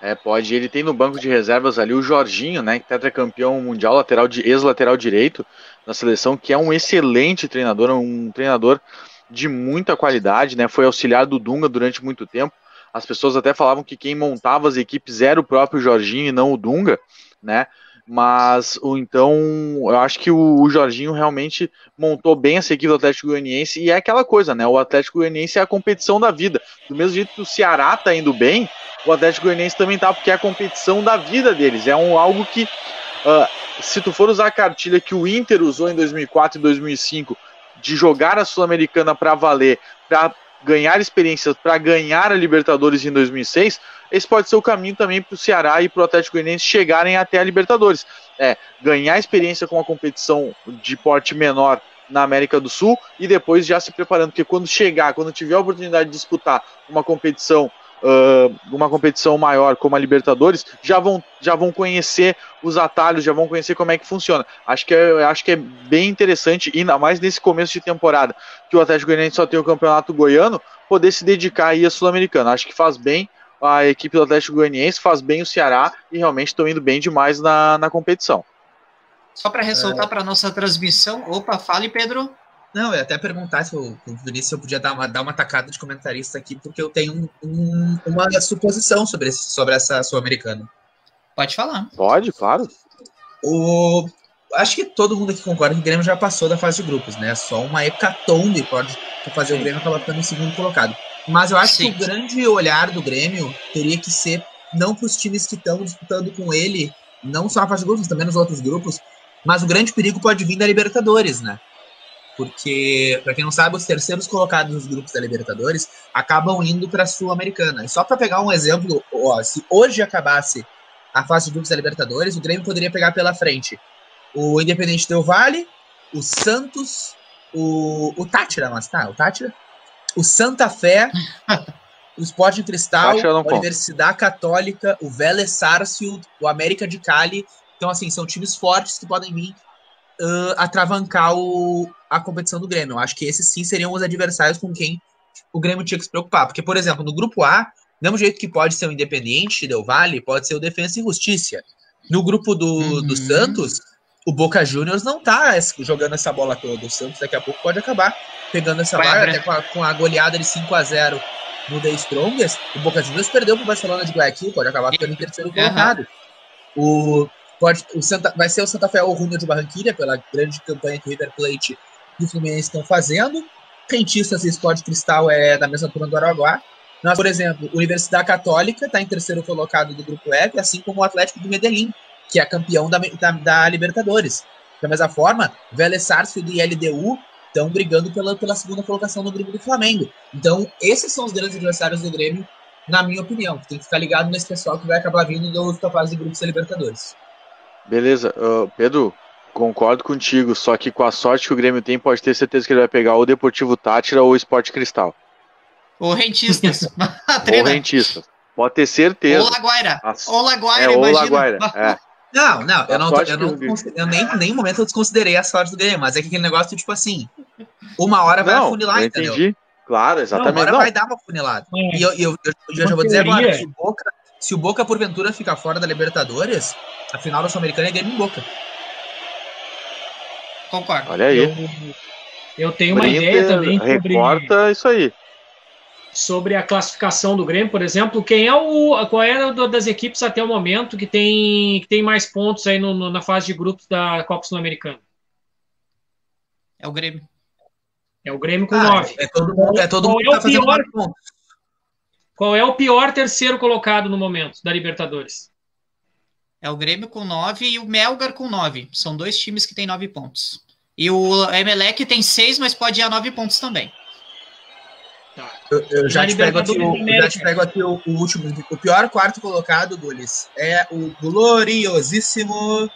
É, pode. Ele tem no banco de reservas ali o Jorginho, né? Tetracampeão mundial, lateral de ex-lateral direito na seleção, que é um excelente treinador, um treinador de muita qualidade, né? Foi auxiliar do Dunga durante muito tempo. As pessoas até falavam que quem montava as equipes era o próprio Jorginho e não o Dunga, né? Mas o então, eu acho que o, o, Jorginho realmente montou bem essa equipe do Atlético Goianiense e é aquela coisa, né? O Atlético Goianiense é a competição da vida. Do mesmo jeito que o Ceará tá indo bem, o Atlético Goianiense também tá, porque é a competição da vida deles. É um, algo que, uh, se tu for usar a cartilha que o Inter usou em 2004 e 2005, de jogar a Sul-Americana para valer, para ganhar experiências, para ganhar a Libertadores em 2006, esse pode ser o caminho também para o Ceará e para o Atlético Goianiense chegarem até a Libertadores. é ganhar experiência com a competição de porte menor na América do Sul e depois já se preparando, porque quando chegar, quando tiver a oportunidade de disputar uma competição uh, uma competição maior como a Libertadores, já vão, já vão conhecer os atalhos, já vão conhecer como é que funciona. Acho que é, acho que é bem interessante, ainda mais nesse começo de temporada, que o Atlético Goianiense só tem o Campeonato Goiano, poder se dedicar aí a Sul-Americana. Acho que faz bem a equipe do Atlético Goianiense, faz bem o Ceará e realmente estão indo bem demais na, na competição. Só para ressaltar é. para nossa transmissão, opa, fale, Pedro. Não, eu ia até perguntar se o Vinícius eu podia dar uma, dar uma tacada de comentarista aqui, porque eu tenho um, um, uma suposição sobre, esse, sobre essa Sul-Americana. Pode falar. Pode, claro. O, acho que todo mundo aqui concorda que o Grêmio já passou da fase de grupos, né? Só uma hecatombe pode fazer Sim. o Grêmio acabar ficando em segundo colocado. Mas eu acho Sim. que o grande olhar do Grêmio teria que ser não para os times que estão disputando com ele, não só na fase de grupos, também nos outros grupos, mas o grande perigo pode vir da Libertadores, né? Porque, para quem não sabe, os terceiros colocados nos grupos da Libertadores acabam indo para a Sul-Americana. E só para pegar um exemplo, ó, se hoje acabasse a fase de grupos da Libertadores, o Grêmio poderia pegar pela frente o Independente Del Vale, o Santos, o, o Tátira, mas tá, o Tátira, o Santa Fé, o Sporting Cristal, a Universidade Católica, o Vélez Sarsfield, o América de Cali. Então, assim, são times fortes que podem vir uh, atravancar o, a competição do Grêmio. Eu acho que esses sim seriam os adversários com quem o Grêmio tinha que se preocupar. Porque, por exemplo, no grupo A, do mesmo jeito que pode ser o Independente, Del Vale, pode ser o Defensa e Justiça. No grupo do, uhum. do Santos, o Boca Juniors não tá jogando essa bola toda. O Santos daqui a pouco pode acabar pegando essa bola, até com a, com a, goleada de 5 a 0 no The Strongest. O Boca Juniors perdeu para o Barcelona de Guayaquil, pode acabar ficando em terceiro colocado. Uhum. O, pode, o Santa, vai ser o Santa Fé ou o Junior de Barranquilha, pela grande campanha que o River Plate e o Fluminense estão fazendo. Rentistas e Esporte Cristal é da mesma turma do Araguá. Nós, por exemplo, Universidade Católica está em terceiro colocado do grupo F, assim como o Atlético de Medellín, que é campeão da, da, da Libertadores. Da mesma forma, Vélez Sarsfield e LDU estão brigando pela, pela segunda colocação no grupo do Flamengo. Então, esses são os grandes adversários do Grêmio, na minha opinião. Tem que ficar ligado nesse pessoal que vai acabar vindo dos fase de grupos da Libertadores. Beleza. Uh, Pedro, Concordo contigo, só que com a sorte que o Grêmio tem, pode ter certeza que ele vai pegar o Deportivo Tátira ou o Esporte Cristal. Ou Rentistas. [LAUGHS] [LAUGHS] ou Rentistas. Pode ter certeza. Ou Laguaira. Ou Laguaira, é, imagina. Ou Laguaira, [LAUGHS] é. Não, não, eu, não, eu, não, eu nem nenhum momento eu desconsiderei a sorte do Grêmio, mas é que aquele negócio, tipo assim, uma hora vai não, afunilar, eu entendi. entendeu? Claro, exatamente. Não, uma hora não. vai dar uma afunilada. É. E eu, eu, eu, eu já vou dizer agora, se o, Boca, se o Boca porventura ficar fora da Libertadores, a final da Sul-Americana é Grêmio em Boca. Concordo. Olha aí. Eu, eu tenho uma Brinter, ideia também sobre. Reporta isso aí. Sobre a classificação do Grêmio, por exemplo, quem é o. Qual é das equipes até o momento que tem, que tem mais pontos aí no, no, na fase de grupos da Copa Sul-Americana? É o Grêmio. É o Grêmio com ah, nove. É todo mundo, é todo mundo é o pior, Qual é o pior terceiro colocado no momento da Libertadores? É o Grêmio com 9 e o Melgar com 9. São dois times que têm 9 pontos. E o Emelec tem 6, mas pode ir a 9 pontos também. Tá. Eu, eu, já, te pego aqui, o, já te pego aqui o, o, último. O pior quarto colocado, Gules, é o gloriosíssimo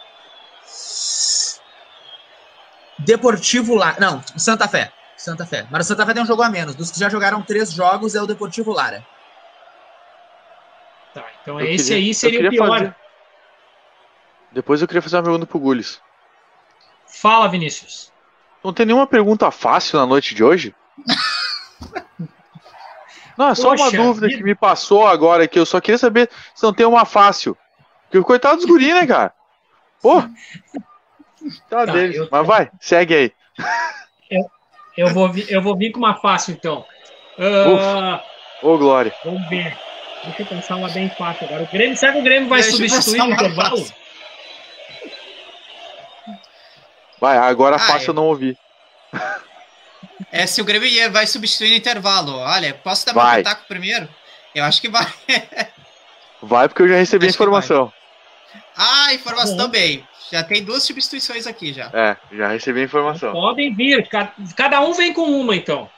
Deportivo Lara. Não, Santa Fé. Santa Fé. Mas o Santa Fé tem um jogo a menos. Dos que já jogaram três jogos é o Deportivo Lara. Então eu esse queria, aí seria o pior. Fazer, depois eu queria fazer uma pergunta pro Gules. Fala, Vinícius. Não tem nenhuma pergunta fácil na noite de hoje? [LAUGHS] Não, é só Poxa, uma dúvida que me passou agora que eu só queria saber se não tem uma fácil. Porque o coitado dos guri, né, cara? Pô! Tá, tá deles. Eu... Mas vai, segue aí. Eu, eu, vou, vir, eu vou vir com uma fácil, então. Uh, Ô, Glória. Vamos ver. Deixa eu pensar uma bem fácil agora. O Grêmio, será que o Grêmio vai Deixa substituir o intervalo? Vai, agora ah, fácil é. eu não ouvi. É, se o Grêmio vai substituir no intervalo. Olha, posso dar vai. meu pitaco primeiro? Eu acho que vai. [LAUGHS] vai, porque eu já recebi acho a informação. Ah, informação uhum. também. Já tem duas substituições aqui já. É, já recebi a informação. Podem vir, cada um vem com uma então.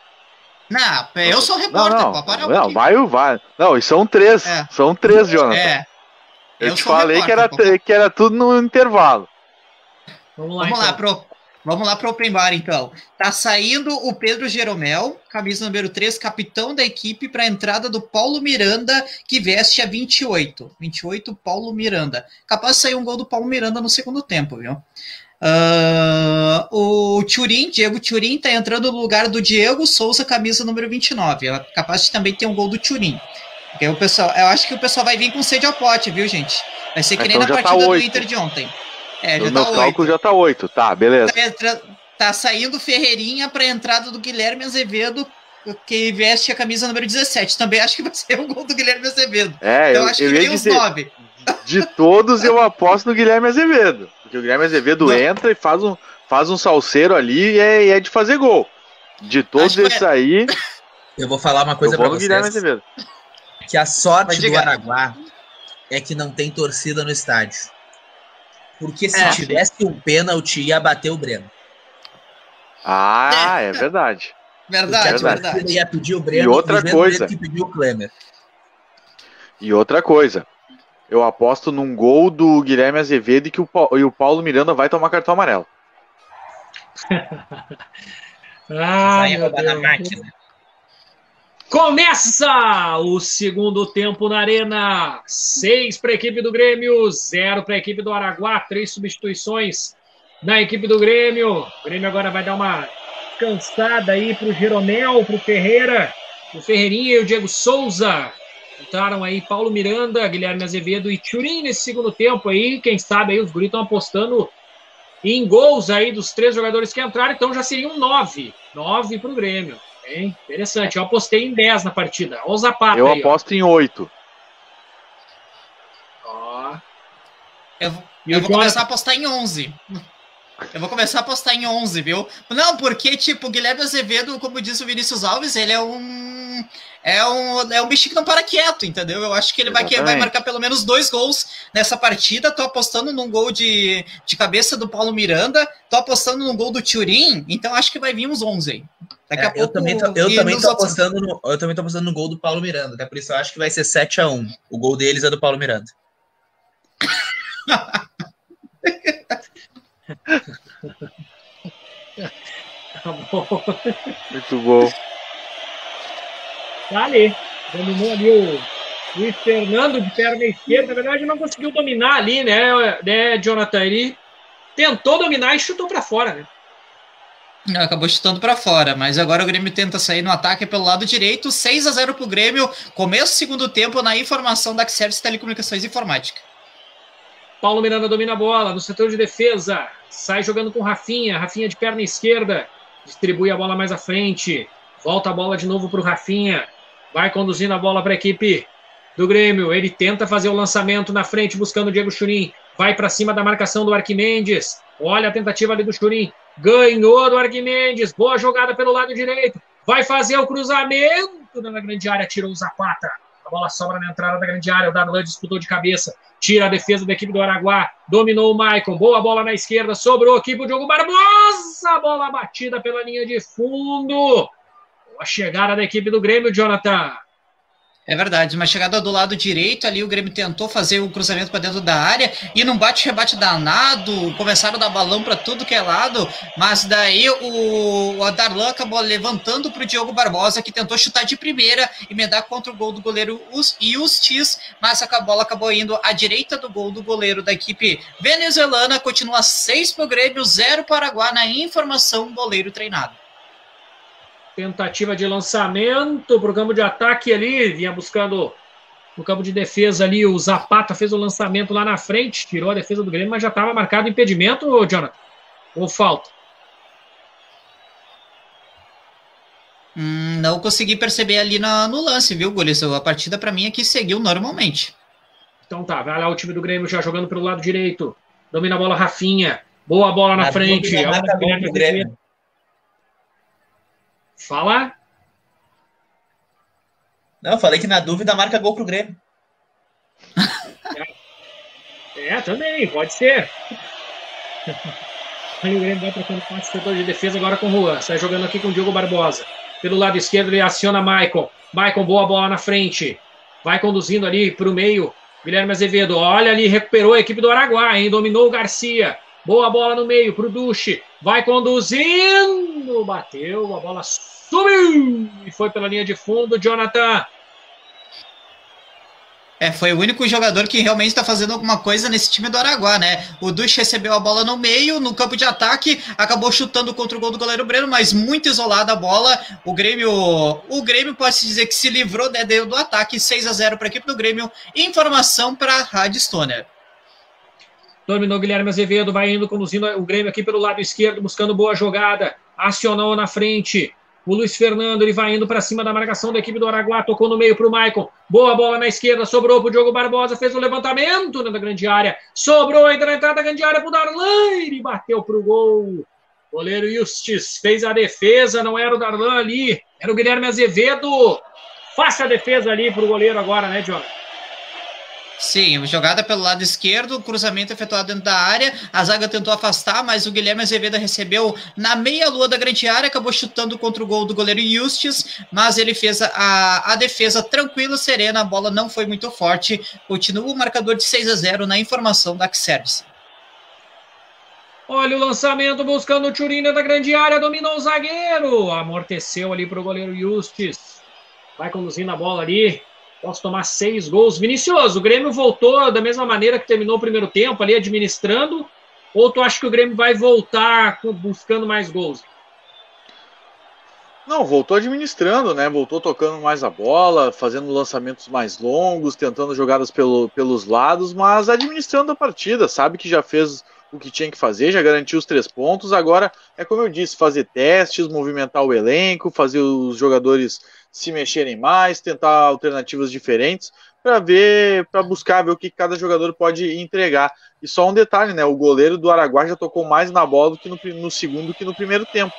Não, eu sou repórter, não, não, não vai, vai. Não, e são três. É. São três, Jonathan. É. Eu, eu te falei repórter, que, era, que era tudo no intervalo. Vamos lá, Vamos então. lá pro, Vamos lá para o Open Bar, então. Tá saindo o Pedro Jeromel, camisa número 3, capitão da equipe, para a entrada do Paulo Miranda, que veste a 28. 28, Paulo Miranda. Capaz de sair um gol do Paulo Miranda no segundo tempo, viu? Uh, o Turin, Diego Turin, tá entrando no lugar do Diego Souza, camisa número 29. É capaz de também ter um gol do Turin. Porque o pessoal, eu acho que o pessoal vai vir com sede ao pote, viu, gente? Vai ser que então nem na tá partida tá do Inter de ontem. É, já no tá cálculo já tá 8, tá, beleza. Tá, entra, tá saindo Ferreirinha para entrada do Guilherme Azevedo, que veste a camisa número 17. Também acho que vai ser o gol do Guilherme Azevedo. É, então, eu, acho eu que ia dizer, os 9. De todos eu aposto no Guilherme Azevedo. Porque o Guilherme Azevedo Não. entra e faz um, faz um salseiro ali e é, é de fazer gol. De todos esses é... aí. Eu vou falar uma coisa para vocês. Guilherme Azevedo. Que a sorte do Araguá é que não tem torcida no estádio. Porque se é. tivesse um pênalti, ia bater o Breno. Ah, é, é verdade. Verdade, verdade. Ia pedir o Breno e outra coisa. que pediu o Klemer. E outra coisa. Eu aposto num gol do Guilherme Azevedo e que o, e o Paulo Miranda vai tomar cartão amarelo. [LAUGHS] ah, meu Deus. Começa o segundo tempo na Arena. Seis para a equipe do Grêmio, zero para a equipe do Araguá. Três substituições na equipe do Grêmio. O Grêmio agora vai dar uma cansada aí para o Jeromel, para o Ferreira, o Ferreirinha e o Diego Souza. Entraram aí Paulo Miranda, Guilherme Azevedo e Turim nesse segundo tempo aí. Quem sabe aí os guris estão apostando em gols aí dos três jogadores que entraram, então já seriam nove. Nove para o Grêmio. Hein? Interessante. Eu apostei em 10 na partida. Olha o Zapata Eu aí, aposto ó. em 8. Ó. Eu, eu vou começar a apostar em 11. Eu vou começar a apostar em 11, viu? Não, porque, tipo, o Guilherme Azevedo, como disse o Vinícius Alves, ele é um. É um, é um bicho que não para quieto, entendeu? Eu acho que ele vai, vai marcar pelo menos dois gols nessa partida. Tô apostando num gol de, de cabeça do Paulo Miranda, tô apostando num gol do Turim, então acho que vai vir uns 11 aí. Daqui é, a pouco, eu também tô, eu também tô apostando no, eu também tô apostando no gol do Paulo Miranda, até por isso eu acho que vai ser 7 a 1. O gol deles é do Paulo Miranda. [LAUGHS] tá bom. Muito bom. Tá ali. Dominou ali o Luiz Fernando de perna esquerda. Na verdade, não conseguiu dominar ali, né, né Jonathan? Ele tentou dominar e chutou para fora, né? Acabou chutando para fora, mas agora o Grêmio tenta sair no ataque pelo lado direito. 6 a 0 para o Grêmio. Começo do segundo tempo na informação da Xerxes Telecomunicações Informática. Paulo Miranda domina a bola no setor de defesa. Sai jogando com Rafinha. Rafinha de perna esquerda. Distribui a bola mais à frente. Volta a bola de novo para o Rafinha. Vai conduzindo a bola para a equipe do Grêmio. Ele tenta fazer o lançamento na frente, buscando o Diego Churin. Vai para cima da marcação do Arquimendes. Olha a tentativa ali do Churin. Ganhou do Arquimendes. Boa jogada pelo lado direito. Vai fazer o cruzamento na grande área. Tirou o Zapata. A bola sobra na entrada da grande área. O Darlan disputou de cabeça. Tira a defesa da equipe do Araguá. Dominou o Maicon. Boa bola na esquerda. Sobrou aqui o Diogo Barbosa. Bola batida pela linha de fundo. A chegada da equipe do Grêmio, Jonathan. É verdade, uma chegada do lado direito ali, o Grêmio tentou fazer um cruzamento para dentro da área e num bate-rebate danado, começaram a dar balão para tudo que é lado, mas daí o, o Darlan acabou levantando para o Diogo Barbosa, que tentou chutar de primeira e medar contra o gol do goleiro Justis, mas a bola acabou indo à direita do gol do goleiro da equipe venezuelana, continua 6 para o Grêmio, 0 para o Paraguai na informação, goleiro treinado. Tentativa de lançamento para o campo de ataque ali, vinha buscando no campo de defesa ali. O Zapata fez o lançamento lá na frente, tirou a defesa do Grêmio, mas já estava marcado impedimento, Jonathan? Ou falta? Hum, não consegui perceber ali na, no lance, viu, Gulis? A partida para mim aqui seguiu normalmente. Então tá, vai lá o time do Grêmio já jogando pelo lado direito. Domina a bola, Rafinha. Boa bola na, na frente. Grêmio. Fala. Não, falei que na dúvida marca gol pro Grêmio. É, [LAUGHS] é também, pode ser. [LAUGHS] Aí o Grêmio vai trocando passe setor de defesa agora com o Juan. Sai jogando aqui com o Diogo Barbosa. Pelo lado esquerdo ele aciona Maicon. Maicon, boa bola na frente. Vai conduzindo ali para o meio. Guilherme Azevedo, olha ali, recuperou a equipe do Araguá, hein? Dominou o Garcia. Boa bola no meio pro Duche. Vai conduzindo. Bateu, a bola subiu e foi pela linha de fundo. Jonathan é, foi o único jogador que realmente está fazendo alguma coisa nesse time do Araguá, né? O Dush recebeu a bola no meio, no campo de ataque, acabou chutando contra o gol do goleiro Breno, mas muito isolada a bola. O Grêmio, o Grêmio pode se dizer que se livrou né, do ataque, 6 a 0 para a equipe do Grêmio. Informação para a Rádio Stoner. Dominou Guilherme Azevedo, vai indo conduzindo o Grêmio aqui pelo lado esquerdo, buscando boa jogada. Acionou na frente. O Luiz Fernando, ele vai indo para cima da marcação da equipe do Araguá, tocou no meio para o Maicon. Boa bola na esquerda, sobrou para o Diogo Barbosa, fez o levantamento na grande área. Sobrou ainda na entrada da grande área para o Darlan, ele bateu para o gol. Goleiro Justis fez a defesa, não era o Darlan ali, era o Guilherme Azevedo. Faça a defesa ali para o goleiro agora, né, Jonathan? Sim, jogada pelo lado esquerdo, cruzamento efetuado dentro da área, a zaga tentou afastar, mas o Guilherme Azevedo recebeu na meia-lua da grande área, acabou chutando contra o gol do goleiro Justis, mas ele fez a, a defesa tranquila, serena, a bola não foi muito forte, continua o marcador de 6 a 0 na informação da Xservice. Olha o lançamento buscando o Turina da grande área, dominou o zagueiro, amorteceu ali para o goleiro Justis, vai conduzindo a bola ali, Posso tomar seis gols. Vinicius, o Grêmio voltou da mesma maneira que terminou o primeiro tempo, ali administrando? Ou tu acha que o Grêmio vai voltar buscando mais gols? Não, voltou administrando, né? Voltou tocando mais a bola, fazendo lançamentos mais longos, tentando jogadas pelo, pelos lados, mas administrando a partida. Sabe que já fez o que tinha que fazer, já garantiu os três pontos. Agora é como eu disse, fazer testes, movimentar o elenco, fazer os jogadores se mexerem mais, tentar alternativas diferentes para ver, para buscar ver o que cada jogador pode entregar. E só um detalhe, né? O goleiro do Araguá já tocou mais na bola do que no, no segundo que no primeiro tempo.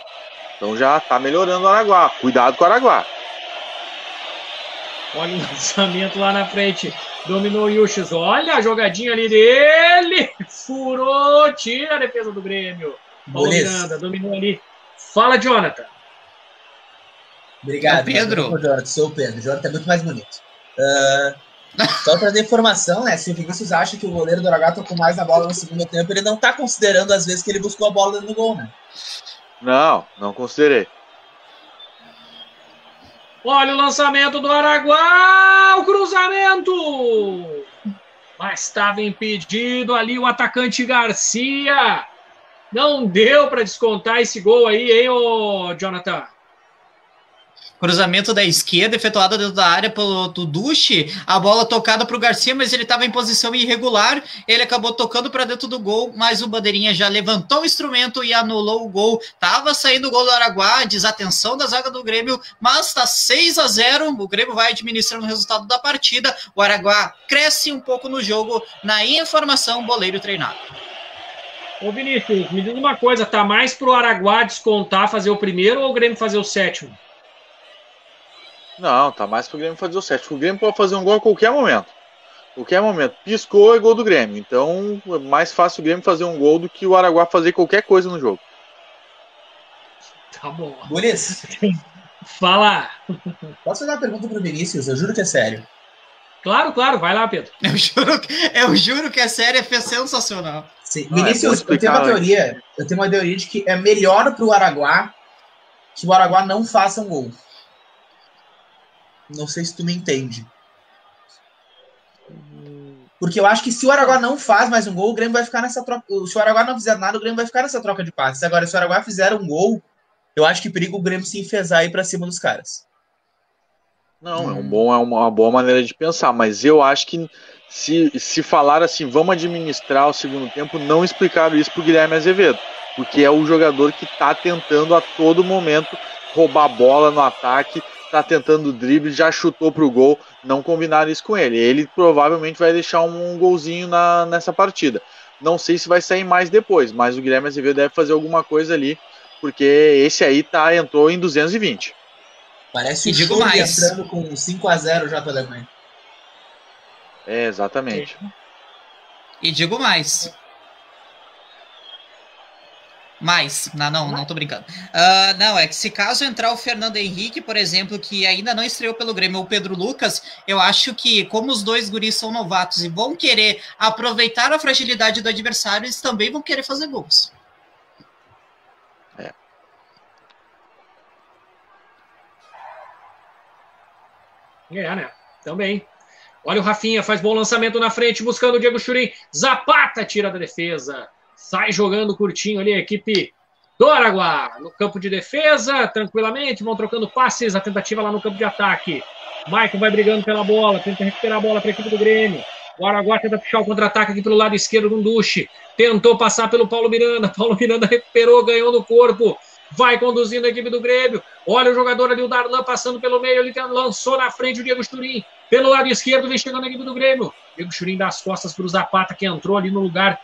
Então já está melhorando o Araguá. Cuidado com o Araguá. Olha o lançamento lá na frente. Dominou o Yushis. Olha a jogadinha ali dele. Furou. Tira a defesa do Grêmio. Miranda, dominou ali. Fala, Jonathan. Obrigado, Pedro. Sou, Jonathan, sou o Pedro. O Jonathan é muito mais bonito. Uh, só para informação, né? Se o Vinícius acha que o goleiro do Aragá tocou mais na bola no segundo tempo, ele não está considerando as vezes que ele buscou a bola dentro do gol, né? Não, não considerei. Olha o lançamento do Araguá, o cruzamento! Mas estava impedido ali o atacante Garcia. Não deu para descontar esse gol aí, hein, ô Jonathan? Cruzamento da esquerda, efetuado dentro da área pelo Duduche. A bola tocada para o Garcia, mas ele estava em posição irregular. Ele acabou tocando para dentro do gol, mas o Bandeirinha já levantou o instrumento e anulou o gol. Tava saindo o gol do Araguá, desatenção da zaga do Grêmio, mas está 6 a 0 O Grêmio vai administrando o resultado da partida. O Araguá cresce um pouco no jogo. Na informação, boleiro treinado. Ô Vinícius, me diz uma coisa: tá mais pro Araguá descontar, fazer o primeiro ou o Grêmio fazer o sétimo? Não, tá mais pro Grêmio fazer o 7. O Grêmio pode fazer um gol a qualquer momento. Qualquer momento. Piscou é gol do Grêmio. Então é mais fácil o Grêmio fazer um gol do que o Araguá fazer qualquer coisa no jogo. Tá bom. Bonito. [LAUGHS] Fala. Posso fazer uma pergunta pro Vinícius? Eu juro que é sério. Claro, claro. Vai lá, Pedro. [LAUGHS] Eu juro, eu juro que é sério, é sensacional. Sim. Ah, Vinícius, é eu tenho uma teoria. Eu tenho uma teoria de que é melhor pro Araguá que o Araguá não faça um gol. Não sei se tu me entende. Porque eu acho que se o Araguá não faz mais um gol, o Grêmio vai ficar nessa troca. Se o Araguá não fizer nada, o Grêmio vai ficar nessa troca de passes. Agora, se o Araguá fizer um gol, eu acho que periga o Grêmio se enfesar aí pra cima dos caras. Não, é, um bom, é uma boa maneira de pensar, mas eu acho que se, se falar assim, vamos administrar o segundo tempo, não explicaram isso pro Guilherme Azevedo, porque é o jogador que tá tentando a todo momento roubar a bola no ataque, tá tentando drible, já chutou pro gol, não combinaram isso com ele. Ele provavelmente vai deixar um, golzinho na, nessa partida. Não sei se vai sair mais depois, mas o Guilherme Azevedo deve fazer alguma coisa ali, porque esse aí tá entrou em 220. Parece o digo mais. entrando com 5 a 0 já pela Alemanha. É, exatamente. E digo mais. Mais, não, não, não tô brincando. Uh, não, é que se caso entrar o Fernando Henrique, por exemplo, que ainda não estreou pelo Grêmio, ou o Pedro Lucas, eu acho que, como os dois guris são novatos e vão querer aproveitar a fragilidade do adversário, eles também vão querer fazer gols. É. É, né? Também. Olha o Rafinha, faz bom lançamento na frente, buscando o Diego Churin. Zapata tira da defesa. Sai jogando curtinho ali a equipe do Araguá. No campo de defesa, tranquilamente, vão trocando passes. A tentativa lá no campo de ataque. Maicon vai brigando pela bola, tenta recuperar a bola para a equipe do Grêmio. O Araguá tenta puxar o contra-ataque aqui pelo lado esquerdo do Duche. Tentou passar pelo Paulo Miranda. [LAUGHS] Paulo Miranda recuperou, ganhou no corpo. Vai conduzindo a equipe do Grêmio. Olha o jogador ali, o Darlan, passando pelo meio. Ele lançou na frente o Diego Sturim. Pelo lado esquerdo, vem chegando a equipe do Grêmio. Diego Churin dá as costas para o Zapata, que entrou ali no lugar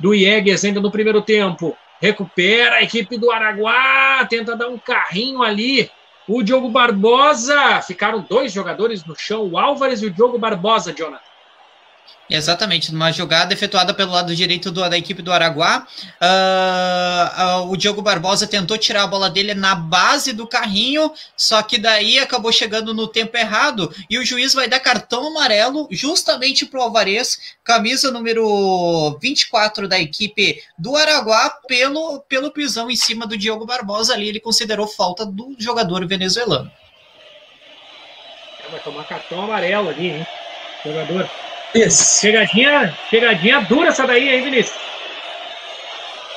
do Iegues ainda no primeiro tempo. Recupera a equipe do Araguá, tenta dar um carrinho ali. O Diogo Barbosa, ficaram dois jogadores no chão, o Álvares e o Diogo Barbosa, Jonathan. Exatamente, numa jogada efetuada pelo lado direito do, da equipe do Araguá, uh, uh, o Diogo Barbosa tentou tirar a bola dele na base do carrinho, só que daí acabou chegando no tempo errado e o juiz vai dar cartão amarelo justamente para o Alvarez, camisa número 24 da equipe do Araguá, pelo, pelo pisão em cima do Diogo Barbosa ali, ele considerou falta do jogador venezuelano. Vai tomar cartão amarelo ali, hein? Jogador isso. Chegadinha, chegadinha dura essa daí, hein, Vinícius?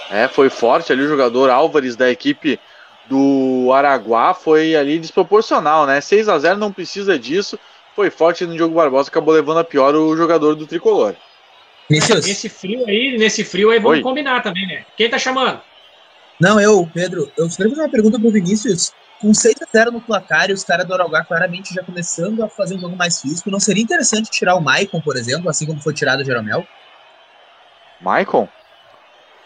É, foi forte ali o jogador Álvares da equipe do Araguá, foi ali desproporcional, né? 6 a 0 não precisa disso. Foi forte no jogo Barbosa, acabou levando a pior o jogador do tricolor. Vinícius. Nesse frio aí, nesse frio aí, vamos Oi. combinar também, né? Quem tá chamando? Não, eu, Pedro. Eu queria fazer uma pergunta pro Vinícius com 6 a 0 no placar e os caras do Arauá claramente já começando a fazer um jogo mais físico, não seria interessante tirar o Maicon, por exemplo, assim como foi tirado o Jeromel? Maicon?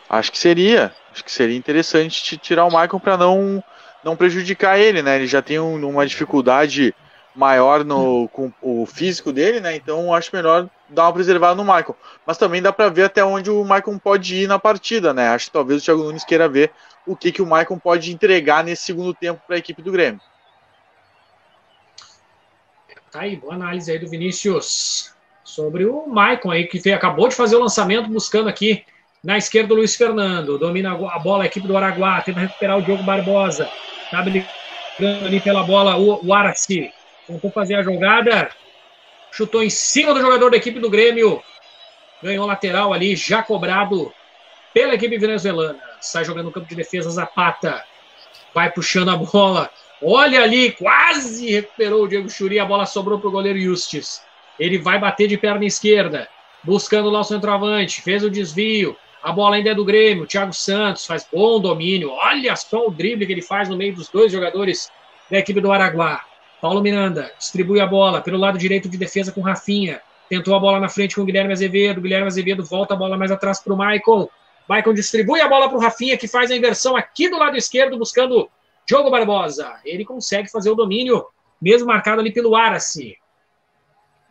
Acho que seria. Acho que seria interessante tirar o Maicon para não, não prejudicar ele, né? Ele já tem um, uma dificuldade maior no, com o físico dele, né? Então acho melhor dar uma preservada no Maicon. Mas também dá para ver até onde o Maicon pode ir na partida, né? Acho que talvez o Thiago Nunes queira ver o que, que o Maicon pode entregar nesse segundo tempo para a equipe do Grêmio. Tá aí, boa análise aí do Vinícius sobre o Maicon aí, que acabou de fazer o lançamento buscando aqui na esquerda o Luiz Fernando. Domina a bola a equipe do Araguá, tenta recuperar o Diogo Barbosa. Tá brigando ali pela bola o, o Araci. Tentou fazer a jogada, chutou em cima do jogador da equipe do Grêmio. Ganhou lateral ali, já cobrado pela equipe venezuelana. Sai jogando no campo de defesa, Zapata. Vai puxando a bola. Olha ali, quase recuperou o Diego Churi. A bola sobrou para o goleiro Justis. Ele vai bater de perna esquerda, buscando lá o centroavante. Fez o desvio. A bola ainda é do Grêmio. Thiago Santos faz bom domínio. Olha só o drible que ele faz no meio dos dois jogadores da equipe do Araguá. Paulo Miranda distribui a bola pelo lado direito de defesa com Rafinha. Tentou a bola na frente com Guilherme Azevedo. Guilherme Azevedo volta a bola mais atrás para o Maicon. Maicon distribui a bola para o Rafinha, que faz a inversão aqui do lado esquerdo, buscando Diogo Barbosa. Ele consegue fazer o domínio, mesmo marcado ali pelo Araci.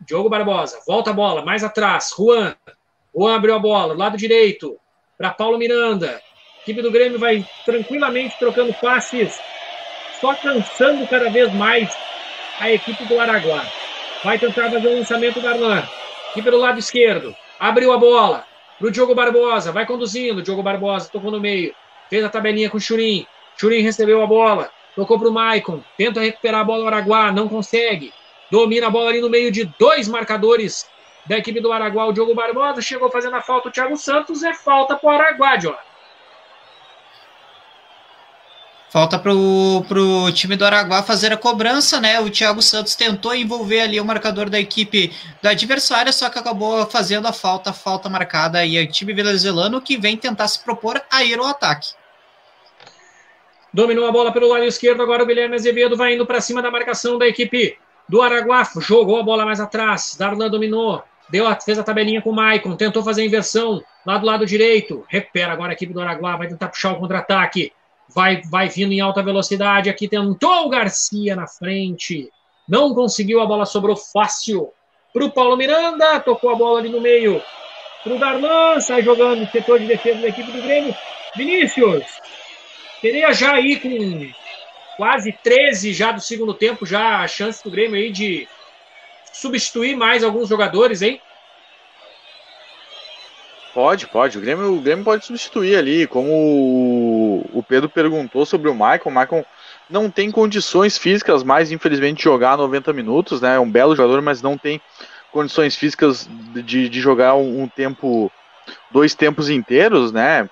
Diogo Barbosa, volta a bola, mais atrás. Juan. Juan abriu a bola, lado direito, para Paulo Miranda. A equipe do Grêmio vai tranquilamente trocando passes, só cansando cada vez mais a equipe do Araguá. Vai tentar fazer o lançamento do Arlan. Aqui pelo lado esquerdo. Abriu a bola pro Diogo Barbosa, vai conduzindo, Diogo Barbosa tocou no meio, fez a tabelinha com o Churin, Churin recebeu a bola, tocou pro Maicon, tenta recuperar a bola do Araguá, não consegue, domina a bola ali no meio de dois marcadores da equipe do Araguá, o Diogo Barbosa, chegou fazendo a falta o Thiago Santos, é falta pro Araguá, Jonathan. Falta para o time do Araguá fazer a cobrança, né? O Thiago Santos tentou envolver ali o marcador da equipe do adversário, só que acabou fazendo a falta, falta marcada aí o time venezuelano que vem tentar se propor a ir ao ataque. Dominou a bola pelo lado esquerdo, agora o Guilherme Azevedo vai indo para cima da marcação da equipe do Araguá, jogou a bola mais atrás, Darlan dominou, deu a, fez a tabelinha com o Maicon, tentou fazer a inversão lá do lado direito, recupera agora a equipe do Araguá, vai tentar puxar o contra-ataque, vai, vai vindo em alta velocidade. Aqui tentou o Garcia na frente, não conseguiu, a bola sobrou fácil para o Paulo Miranda, tocou a bola ali no meio para o Darlan, sai jogando no setor de defesa da equipe do Grêmio. Vinícius, teria já aí com quase 13 já do segundo tempo, já a chance do Grêmio aí de substituir mais alguns jogadores, hein? Pode, pode. O Grêmio, o Grêmio pode substituir ali. Como o Pedro perguntou sobre o Michael, o Michael não tem condições físicas mais, infelizmente, de jogar 90 minutos, né? É um belo jogador, mas não tem condições físicas de, de jogar um, tempo, dois tempos inteiros, né?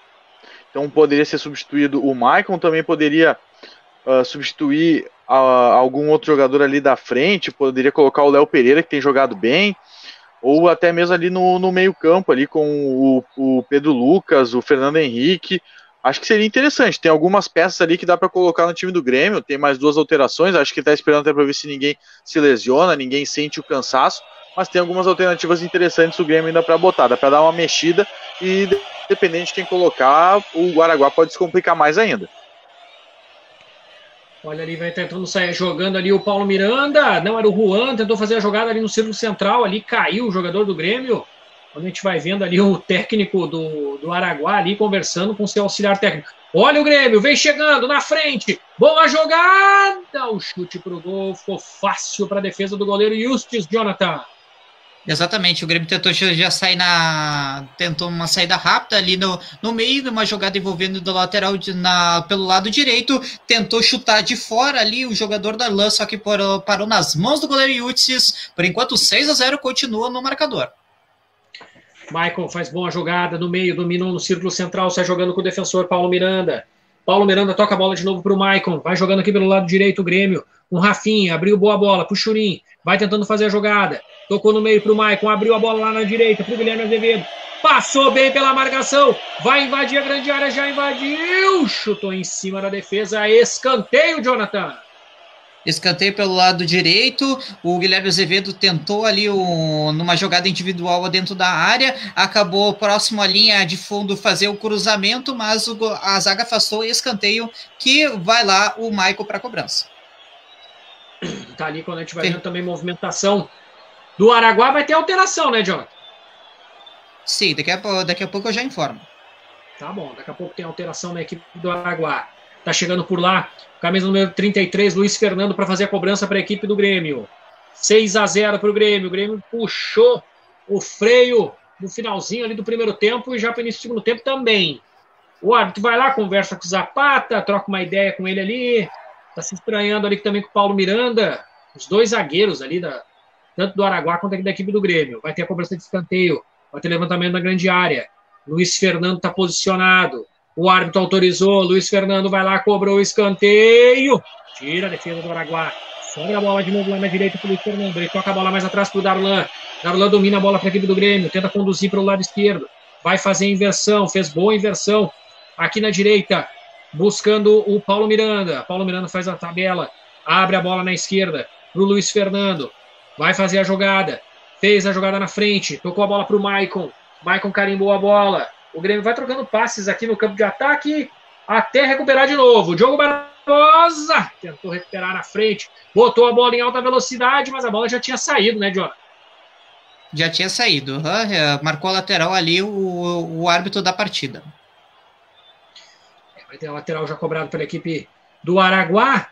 Então poderia ser substituído o Michael, também poderia uh, substituir uh, algum outro jogador ali da frente, poderia colocar o Léo Pereira, que tem jogado bem ou até mesmo ali no, no meio-campo, ali com o, o, Pedro Lucas, o Fernando Henrique. Acho que seria interessante. Tem algumas peças ali que dá para colocar no time do Grêmio. Tem mais duas alterações. Acho que está esperando até para ver se ninguém se lesiona, ninguém sente o cansaço. Mas tem algumas alternativas interessantes o Grêmio ainda para botar. Dá para dar uma mexida e, dependendo de quem colocar, o Guaraguá pode se complicar mais ainda. Olha ali, vai tentando sair jogando ali o Paulo Miranda. Não era o Juan, tentou fazer a jogada ali no círculo central. Ali caiu o jogador do Grêmio. Quando a gente vai vendo ali o técnico do, do Araguá ali conversando com seu auxiliar técnico. Olha o Grêmio, vem chegando na frente. Boa jogada! O chute para o gol ficou fácil para a defesa do goleiro Justus Jonathan. Exatamente, o Grêmio tentou já sair na. tentou uma saída rápida ali no, no meio, numa jogada envolvendo do lateral de, na, pelo lado direito, tentou chutar de fora ali o jogador da Darlan, só que parou, parou nas mãos do goleiro Yutsis. Por enquanto, 6 a 0 continua no marcador. Michael faz boa jogada no meio, dominou no círculo central, sai jogando com o defensor Paulo Miranda. Paulo Miranda toca a bola de novo para o Maicon, vai jogando aqui pelo lado direito o Grêmio. Um Rafinha, abriu boa bola para o Churim, vai tentando fazer a jogada. Tocou no meio para o Maicon, abriu a bola lá na direita para o Guilherme Azevedo. Passou bem pela marcação, vai invadir a grande área, já invadiu, chutou em cima da defesa, escanteio, Jonathan. Escanteio pelo lado direito, o Guilherme Azevedo tentou ali o, numa jogada individual dentro da área, acabou próximo à linha de fundo fazer o cruzamento, mas o, a zaga afastou escanteio que vai lá o Michael para cobrança. Tá ali quando a gente vai Sim. vendo também movimentação do Araguá vai ter alteração, né, Jonathan? Sim, daqui a, daqui a pouco eu já informo. Tá bom, daqui a pouco tem alteração na equipe do Araguá. Tá chegando por lá, camisa número 33, Luiz Fernando, para fazer a cobrança para a equipe do Grêmio. 6 a 0 para o Grêmio. O Grêmio puxou o freio no finalzinho ali do primeiro tempo e já para o início do segundo tempo também. O árbitro vai lá, conversa com o Zapata, troca uma ideia com ele ali. Tá se estranhando ali também com o Paulo Miranda, os dois zagueiros ali da, tanto do Araguá quanto da equipe do Grêmio. Vai ter a cobrança de escanteio, vai ter levantamento na grande área. Luiz Fernando está posicionado. O árbitro autorizou. Luiz Fernando vai lá, cobrou o escanteio. Tira a defesa do Araguá. Sobe a bola de novo lá na direita para o Luiz Fernando. Ele toca a bola mais atrás para o Darlan. Darlan domina a bola para a equipe do Grêmio. Tenta conduzir para o lado esquerdo. Vai fazer inversão. Fez boa inversão. Aqui na direita, buscando o Paulo Miranda. Paulo Miranda faz a tabela. Abre a bola na esquerda para o Luiz Fernando. Vai fazer a jogada. Fez a jogada na frente. Tocou a bola para o Maicon. Maicon carimbou a bola. O Grêmio vai trocando passes aqui no campo de ataque até recuperar de novo. Diogo Barbosa tentou recuperar na frente. Botou a bola em alta velocidade, mas a bola já tinha saído, né, Jonathan? Já tinha saído. Uhum. Marcou a lateral ali o, o árbitro da partida. Vai ter a lateral já cobrado pela equipe do Araguá.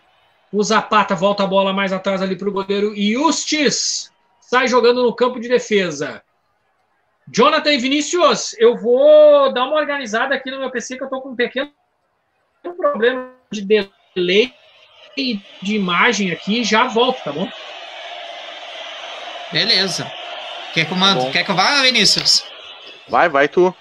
O Zapata volta a bola mais atrás ali para o goleiro Justis. Sai jogando no campo de defesa. Jonathan e Vinícius, eu vou dar uma organizada aqui no meu PC, que eu estou com um pequeno problema de delay de imagem aqui. Já volto, tá bom? Beleza. Quer que eu, mando, tá quer que eu vá, Vinícius? Vai, vai tu.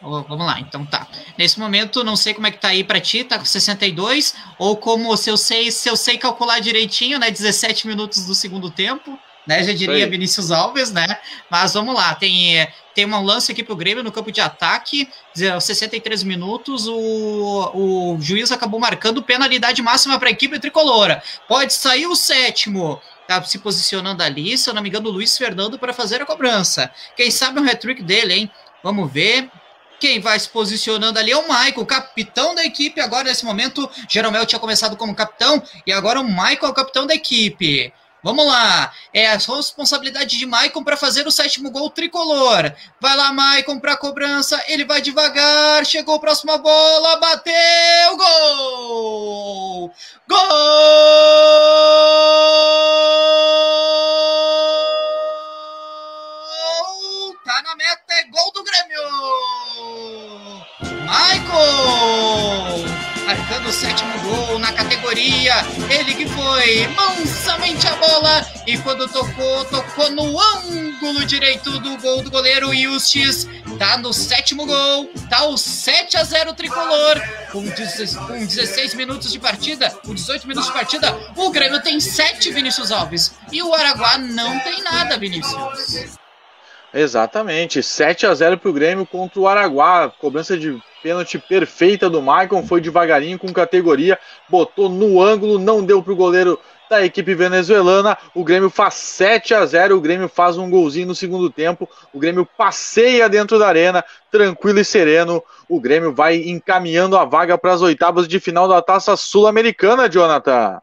Vamos lá, então tá. Nesse momento, não sei como é que tá aí para ti, tá com 62, ou como se eu sei, se eu sei calcular direitinho, né, 17 minutos do segundo tempo, né, já diria Vinícius Alves, né, mas vamos lá, tem, tem um lance aqui pro Grêmio no campo de ataque, 63 minutos, o, o juiz acabou marcando penalidade máxima para a equipe tricolora, pode sair o sétimo, tá se posicionando ali, se eu não me engano, o Luiz Fernando para fazer a cobrança, quem sabe um hat-trick dele, hein, vamos ver, quem vai se posicionando ali é o Michael, capitão da equipe. Agora, nesse momento, Jeromel tinha começado como capitão e agora o Michael é o capitão da equipe. Vamos lá. É a responsabilidade de Maicon para fazer o sétimo gol tricolor. Vai lá, Maicon, para a cobrança. Ele vai devagar. Chegou a próxima bola. Bateu. Gol! Gol! Tá na meta. É gol do Grêmio. Maicon! marcando o sétimo gol na categoria. Ele que foi mansamente a bola e quando tocou, tocou no ângulo direito do gol do goleiro Justis. Tá no sétimo gol, tá o 7 a 0 tricolor com 16 minutos de partida, com 18 minutos de partida. O Grêmio tem 7 Vinícius Alves e o Araguá não tem nada, Vinícius. Exatamente, 7 a 0 para o Grêmio contra o Araguá. Cobrança de pênalti perfeita do Maicon, foi devagarinho com categoria, botou no ângulo, não deu para o goleiro da equipe venezuelana. O Grêmio faz 7 a 0. O Grêmio faz um golzinho no segundo tempo. O Grêmio passeia dentro da arena, tranquilo e sereno. O Grêmio vai encaminhando a vaga para as oitavas de final da Taça Sul-Americana, Jonathan.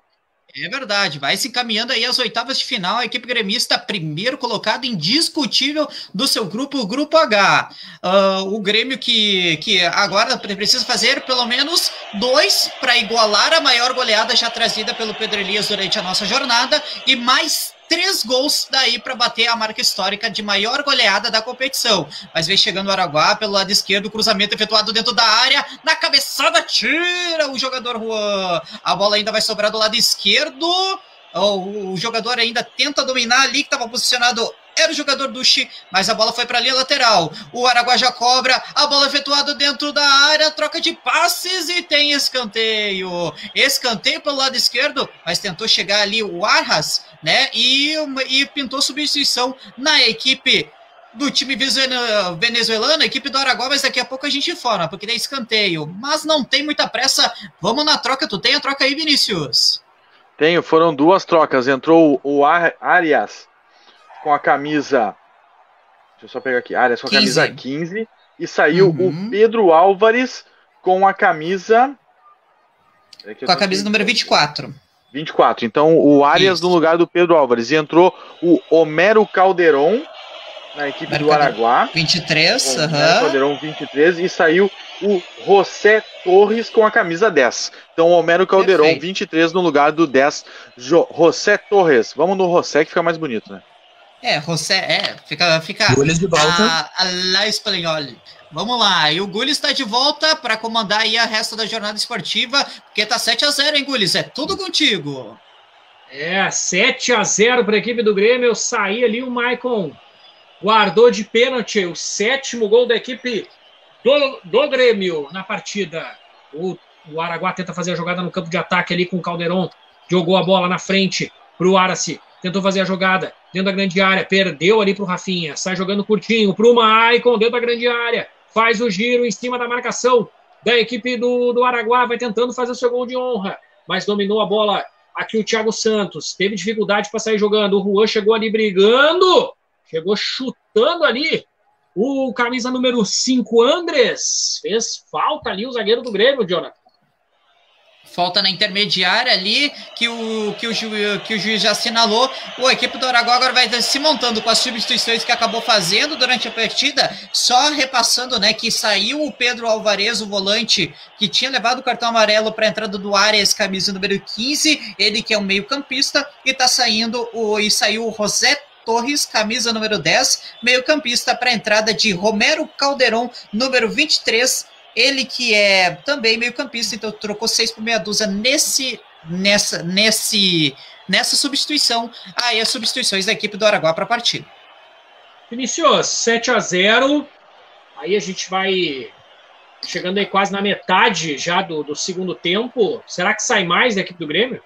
É verdade, vai se encaminhando aí às oitavas de final, a equipe gremista, primeiro colocado indiscutível do seu grupo, o Grupo H. Uh, o Grêmio que, que agora precisa fazer pelo menos dois para igualar a maior goleada já trazida pelo Pedro Elias durante a nossa jornada e mais três gols daí para bater a marca histórica de maior goleada da competição. Mas vem chegando o Araguá pelo lado esquerdo, cruzamento efetuado dentro da área, na cabeçada tira o jogador Juan. A bola ainda vai sobrar do lado esquerdo. O, jogador ainda tenta dominar ali, que estava posicionado era o jogador do Xi, mas a bola foi para a linha lateral. O Araguá já cobra, a bola efetuada dentro da área, troca de passes e tem escanteio. Escanteio pelo lado esquerdo, mas tentou chegar ali o Arras, né? E, e pintou substituição na equipe do time venezuelano, a equipe do Araguá, mas daqui a pouco a gente informa, porque tem escanteio. Mas não tem muita pressa. Vamos na troca. Tu tem a troca aí, Vinícius? Tenho, foram duas trocas. Entrou o Arias com a camisa. Deixa eu só pegar aqui. Arias com a 15. camisa 15. E saiu uhum. o Pedro Álvares com a camisa. Com a camisa número 24. 24. Então o Arias Isso. no lugar do Pedro Álvares. E entrou o Homero Calderon na equipe Homero do Araguá. 23. Uhum. Homero Calderon 23. E saiu o José Torres com a camisa 10. Então, o Homero Calderon, Perfeito. 23 no lugar do 10, jo José Torres. Vamos no José que fica mais bonito, né? É, José, é, fica, fica de volta. A, a la espanhol. Vamos lá, e o Gulis está de volta para comandar aí a resta da jornada esportiva, porque tá 7 a 0 hein, Gulis? É tudo contigo. É, 7 a 0 para a equipe do Grêmio. Eu saí ali, o Maicon guardou de pênalti o sétimo gol da equipe do, do Grêmio na partida. O, o Araguá tenta fazer a jogada no campo de ataque ali com o Calderon. Jogou a bola na frente para o Araci. Tentou fazer a jogada dentro da grande área. Perdeu ali para o Rafinha. Sai jogando curtinho para o Maicon dentro da grande área. Faz o giro em cima da marcação da equipe do, do Araguá. Vai tentando fazer o seu gol de honra. Mas dominou a bola aqui o Thiago Santos. Teve dificuldade para sair jogando. O Juan chegou ali brigando. Chegou chutando ali o camisa número 5, Andres, fez falta ali o zagueiro do Grêmio, Jonathan. Falta na intermediária ali, que o, que o, ju, que o juiz já assinalou. O equipe do Aragó agora vai se montando com as substituições que acabou fazendo durante a partida. Só repassando, né, que saiu o Pedro Alvarez, o volante, que tinha levado o cartão amarelo para a entrada do Arias, camisa número 15. Ele que é um meio-campista, e tá saindo o, e saiu o Rosé Torres, camisa número 10, meio-campista para a entrada de Romero Calderon, número 23. Ele que é também meio-campista, então trocou seis por meia dúzia nesse, nessa, nesse, nessa substituição. Aí as substituições da equipe do Araguá para a partida. Vinicius, 7 a 0 Aí a gente vai chegando aí quase na metade já do, do segundo tempo. Será que sai mais da equipe do Grêmio?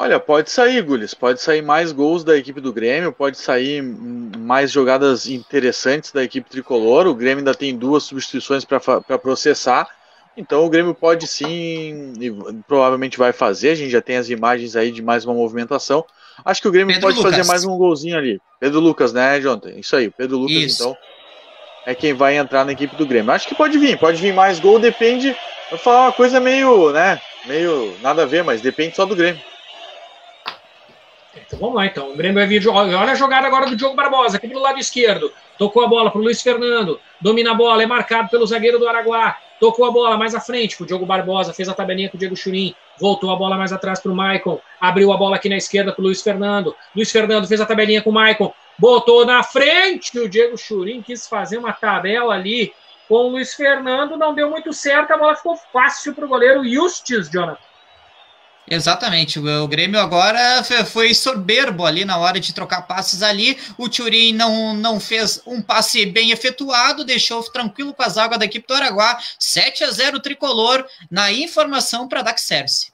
Olha, pode sair, Gulis. Pode sair mais gols da equipe do Grêmio, pode sair mais jogadas interessantes da equipe tricolor. O Grêmio ainda tem duas substituições para processar. Então o Grêmio pode sim, e provavelmente vai fazer. A gente já tem as imagens aí de mais uma movimentação. Acho que o Grêmio Pedro pode Lucas. fazer mais um golzinho ali. Pedro Lucas, né, Jonathan? Isso aí, Pedro Lucas, Isso. então, é quem vai entrar na equipe do Grêmio. Acho que pode vir, pode vir mais gol, depende. Vou falar uma coisa meio, né, meio nada a ver, mas depende só do Grêmio. Então vamos lá, então. O Grêmio vai vir. Olha a jogada agora do Diogo Barbosa, aqui do lado esquerdo. Tocou a bola para o Luiz Fernando. Domina a bola, é marcado pelo zagueiro do Araguá. Tocou a bola mais à frente o Diogo Barbosa. Fez a tabelinha com o Diego Churin. Voltou a bola mais atrás para o Maicon. Abriu a bola aqui na esquerda para o Luiz Fernando. Luiz Fernando fez a tabelinha com o Maicon. Botou na frente o Diego Churin. Quis fazer uma tabela ali com o Luiz Fernando. Não deu muito certo. A bola ficou fácil para o goleiro Justis, Jonathan. Exatamente, o Grêmio agora foi soberbo ali na hora de trocar passes ali. O Turin não, não fez um passe bem efetuado, deixou tranquilo com as águas da equipe do Araguá. 7 a 0 tricolor na informação para Dax Service.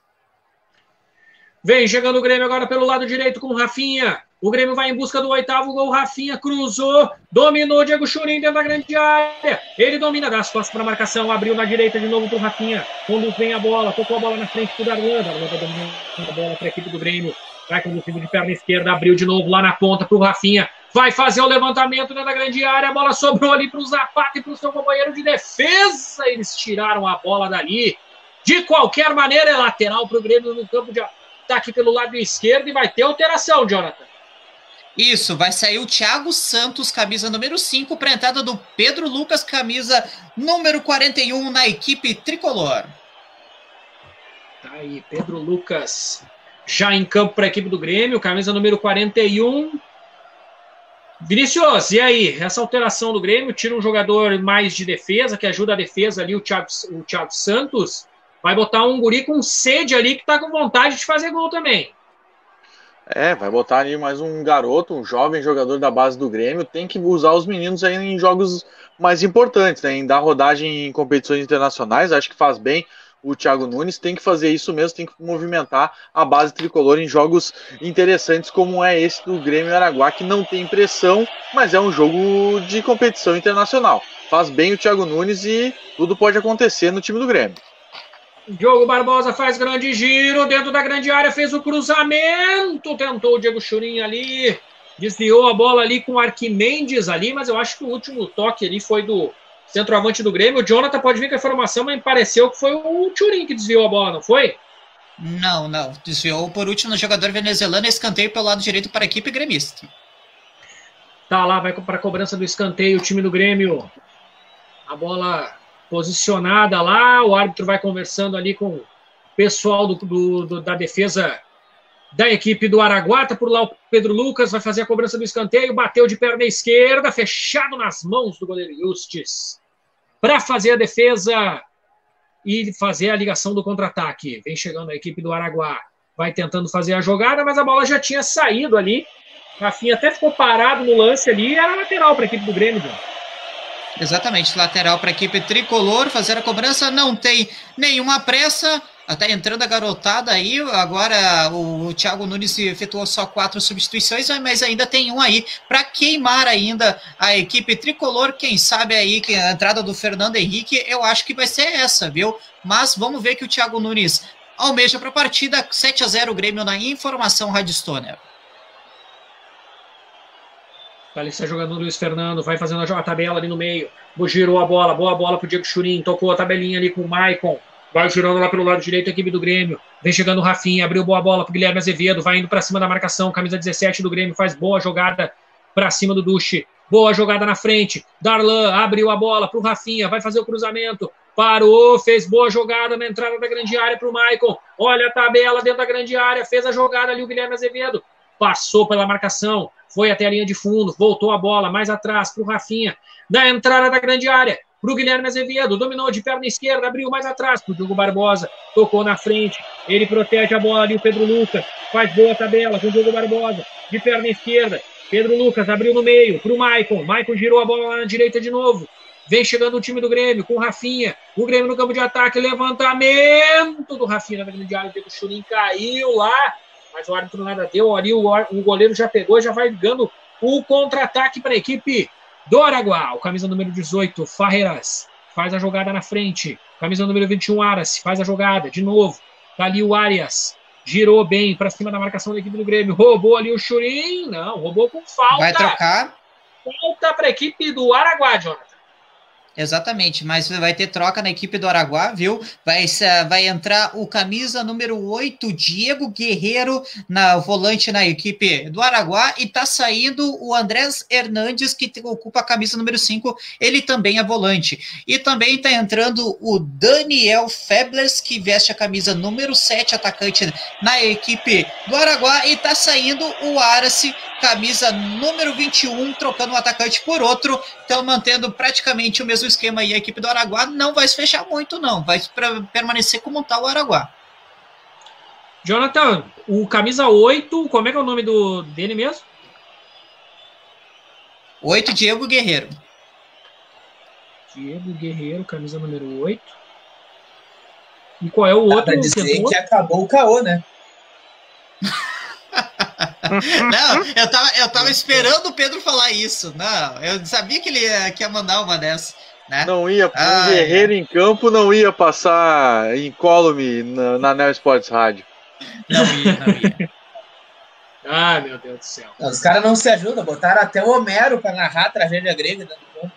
Vem chegando o Grêmio agora pelo lado direito com o Rafinha. O Grêmio vai em busca do oitavo gol. Rafinha cruzou, dominou Diego Churin dentro da grande área. Ele domina, dá as costas para a marcação, abriu na direita de novo para o Rafinha. Conduz bem a bola, tocou a bola na frente para o Darlan. Darlan tá dominando a bola para a equipe do Grêmio. Vai conduzindo de perna esquerda, abriu de novo lá na ponta para o Rafinha. Vai fazer o levantamento dentro da grande área. A bola sobrou ali para o Zapata e para o seu companheiro de defesa. Eles tiraram a bola dali. De qualquer maneira, é lateral para o Grêmio no campo de ataque pelo lado esquerdo e vai ter alteração, Jonathan. Isso, vai sair o Thiago Santos, camisa número 5, para a entrada do Pedro Lucas, camisa número 41 na equipe tricolor. Tá aí, Pedro Lucas já em campo para a equipe do Grêmio, camisa número 41. Vinícius, e aí? Essa alteração do Grêmio tira um jogador mais de defesa, que ajuda a defesa ali, o Thiago, o Thiago Santos. Vai botar um guri com sede ali que está com vontade de fazer gol também. É, vai botar ali mais um garoto, um jovem jogador da base do Grêmio. Tem que usar os meninos aí em jogos mais importantes, né? Em dar rodagem em competições internacionais. Acho que faz bem o Thiago Nunes. Tem que fazer isso mesmo, tem que movimentar a base tricolor em jogos interessantes, como é esse do Grêmio Araguá, que não tem pressão, mas é um jogo de competição internacional. Faz bem o Thiago Nunes e tudo pode acontecer no time do Grêmio. Diogo Barbosa faz grande giro dentro da grande área, fez o cruzamento, tentou o Diego Churin ali, desviou a bola ali com o Arquimendes ali, mas eu acho que o último toque ali foi do centroavante do Grêmio. O Jonathan pode vir com a informação, mas pareceu que foi o Churin que desviou a bola, não foi? Não, não. Desviou por último no jogador venezuelano, escanteio pelo lado direito para a equipe gremista. Tá lá, vai para a cobrança do escanteio, o time do Grêmio. A bola posicionada lá, o árbitro vai conversando ali com o pessoal do, do, do, da defesa da equipe do Araguá, tá por lá o Pedro Lucas, vai fazer a cobrança do escanteio, bateu de perna esquerda, fechado nas mãos do goleiro Justis, para fazer a defesa e fazer a ligação do contra-ataque. Vem chegando a equipe do Araguá, vai tentando fazer a jogada, mas a bola já tinha saído ali, Rafinha até ficou parado no lance ali, era lateral para a equipe do Grêmio, Exatamente, lateral para a equipe tricolor, fazer a cobrança, não tem nenhuma pressa, até entrando a garotada aí, agora o, Thiago Nunes efetuou só quatro substituições, mas ainda tem um aí para queimar ainda a equipe tricolor, quem sabe aí que a entrada do Fernando Henrique, eu acho que vai ser essa, viu? Mas vamos ver que o Thiago Nunes almeja para a partida, 7 a 0 Grêmio na informação Rádio. Ali está jogando o Luiz Fernando, vai fazendo a tabela ali no meio. Girou a bola, boa bola pro Diego Churin, tocou a tabelinha ali com o Maicon. Vai girando lá pelo lado direito a equipe do Grêmio. Vem chegando o Rafinha, abriu boa bola pro Guilherme Azevedo, vai indo para cima da marcação. Camisa 17 do Grêmio faz boa jogada para cima do Duche. Boa jogada na frente. Darlan abriu a bola pro Rafinha, vai fazer o cruzamento. Parou, fez boa jogada na entrada da grande área pro Maicon. Olha a tabela dentro da grande área, fez a jogada ali o Guilherme Azevedo. Passou pela marcação, foi até a linha de fundo, voltou a bola mais atrás para o Rafinha, na entrada da grande área, para o Guilherme Azevedo, dominou de perna esquerda, abriu mais atrás para o Diogo Barbosa, tocou na frente, ele protege a bola ali, o Pedro Lucas, faz boa tabela com o Diogo Barbosa, de perna esquerda, Pedro Lucas abriu no meio para o Maicon, Maicon girou a bola lá na direita de novo, Vem chegando o time do Grêmio com o Rafinha. O Grêmio no campo de ataque. Levantamento do Rafinha na grande área. O Churin caiu lá mas o árbitro nada deu. Ali o, o goleiro já pegou, já vai ligando o contra-ataque para a equipe do Araguá. O camisa número 18, Farreiras, faz a jogada na frente. Camisa número 21, Aras, faz a jogada de novo. Tá ali o Arias. Girou bem para cima da marcação da equipe do Grêmio. Roubou ali o Churim. Não, roubou com falta. Vai trocar. Falta para a equipe do Araguá, Jonathan. Exatamente, mas vai ter troca na equipe do Araguá, viu? Vai, vai entrar o camisa número 8, Diego Guerreiro, na volante na equipe do Araguá, e tá saindo o Andrés Hernandes, que ocupa a camisa número 5, ele também é volante. E também tá entrando o Daniel Feblers, que veste a camisa número 7, atacante na equipe do Araguá, e tá saindo o Arace, camisa número 21, trocando um atacante por outro, então mantendo praticamente o mesmo esquema aí, a equipe do Araguá não vai se fechar muito, não. Vai permanecer como tal o Araguá. Jonathan, o camisa 8, como é que é o nome do, dele mesmo? 8, Diego Guerreiro. Diego Guerreiro, camisa número 8. E qual é o outro? Dá dizer que acabou o caô, né? [LAUGHS] Não, eu tava, eu tava esperando o Pedro falar isso. Não, eu sabia que ele ia, que ia mandar uma dessa. Né? Não ia, um guerreiro em campo não ia passar incólume na, na Neo Sports Rádio. Não ia, não ia. Ai, [LAUGHS] meu Deus do céu. Não, os caras não se ajudam, botaram até o Homero para narrar a tragédia grega dentro do campo.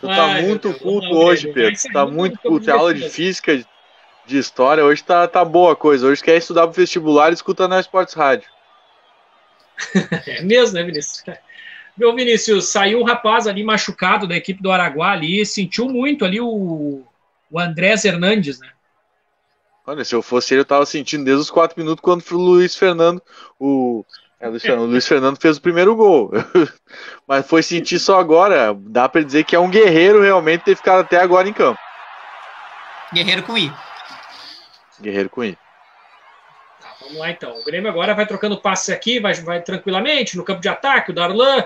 tu tá Ai, muito culto hoje, Pedro. Tu tá muito culto. É aula de física, de história. Hoje tá, tá boa a coisa. Hoje quer estudar pro vestibular e escuta na Esportes Rádio. [LAUGHS] é mesmo, né, Vinícius? Meu Vinícius, saiu um rapaz ali machucado da equipe do Araguá ali, sentiu muito ali o, o Andrés Hernandes, né? Olha, se eu fosse ele, eu tava sentindo desde os quatro minutos quando o Luiz Fernando, o, é, Luiz Fernando, o Luiz Fernando fez o primeiro gol. [LAUGHS] Mas foi sentir só agora. Dá para dizer que é um guerreiro realmente ter ficado até agora em campo. Guerreiro com I. Guerreiro com I. Tá, vamos lá então. O Grêmio agora vai trocando passe aqui, vai, vai tranquilamente no campo de ataque. O Darlan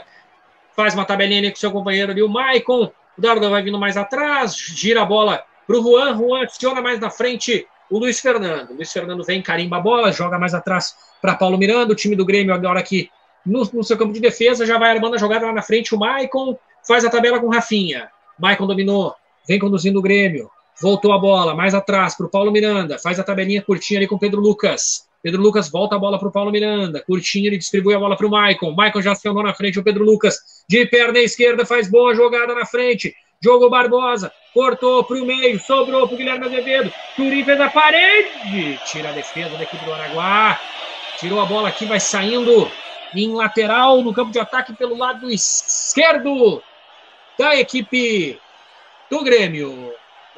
faz uma tabelinha ali com seu companheiro ali, o Maicon. O Darlan vai vindo mais atrás, gira a bola para o Juan. Juan aciona mais na frente o Luiz Fernando. O Luiz Fernando vem, carimba a bola, joga mais atrás para Paulo Miranda. O time do Grêmio agora aqui no, no, seu campo de defesa já vai armando a jogada lá na frente. O Maicon faz a tabela com o Rafinha. Maicon dominou, vem conduzindo o Grêmio. Voltou a bola mais atrás para o Paulo Miranda. Faz a tabelinha curtinha ali com o Pedro Lucas. Pedro Lucas volta a bola para o Paulo Miranda. Curtinho, ele distribui a bola para o Maicon. Maicon já acionou na frente o Pedro Lucas. De perna esquerda, faz boa jogada na frente. Jogou Barbosa. Cortou para o meio. Sobrou para o Guilherme Azevedo. Turim fez a parede. Tira a defesa da equipe do Araguá. Tirou a bola aqui, vai saindo em lateral no campo de ataque pelo lado esquerdo da equipe do Grêmio.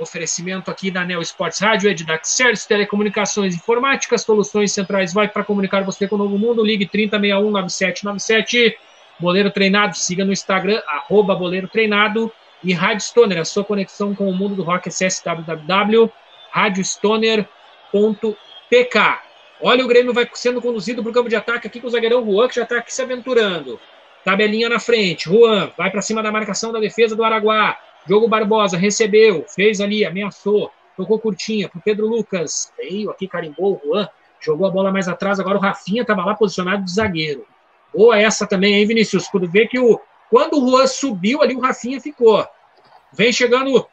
Oferecimento aqui da Neo Sports Rádio, Eddax Service, Telecomunicações Informáticas, Soluções Centrais vai para comunicar você com o Novo Mundo. Ligue 3061 9797. Boleiro Treinado, siga no Instagram, arroba Boleiro Treinado. E Rádio Stoner, a sua conexão com o mundo do rock, acesse www.radiostoner.tk. Olha, o Grêmio vai sendo conduzido para o campo de ataque aqui com o zagueirão Juan, que já está aqui se aventurando. Tabelinha na frente. Juan vai para cima da marcação da defesa do Araguá. Jogo Barbosa recebeu, fez ali, ameaçou, tocou curtinha pro Pedro Lucas. Veio aqui, carimbou o Juan, jogou a bola mais atrás. Agora o Rafinha estava lá posicionado de zagueiro. Boa essa também, hein, Vinícius? Quando vê que o. Quando o Juan subiu ali, o Rafinha ficou. Vem chegando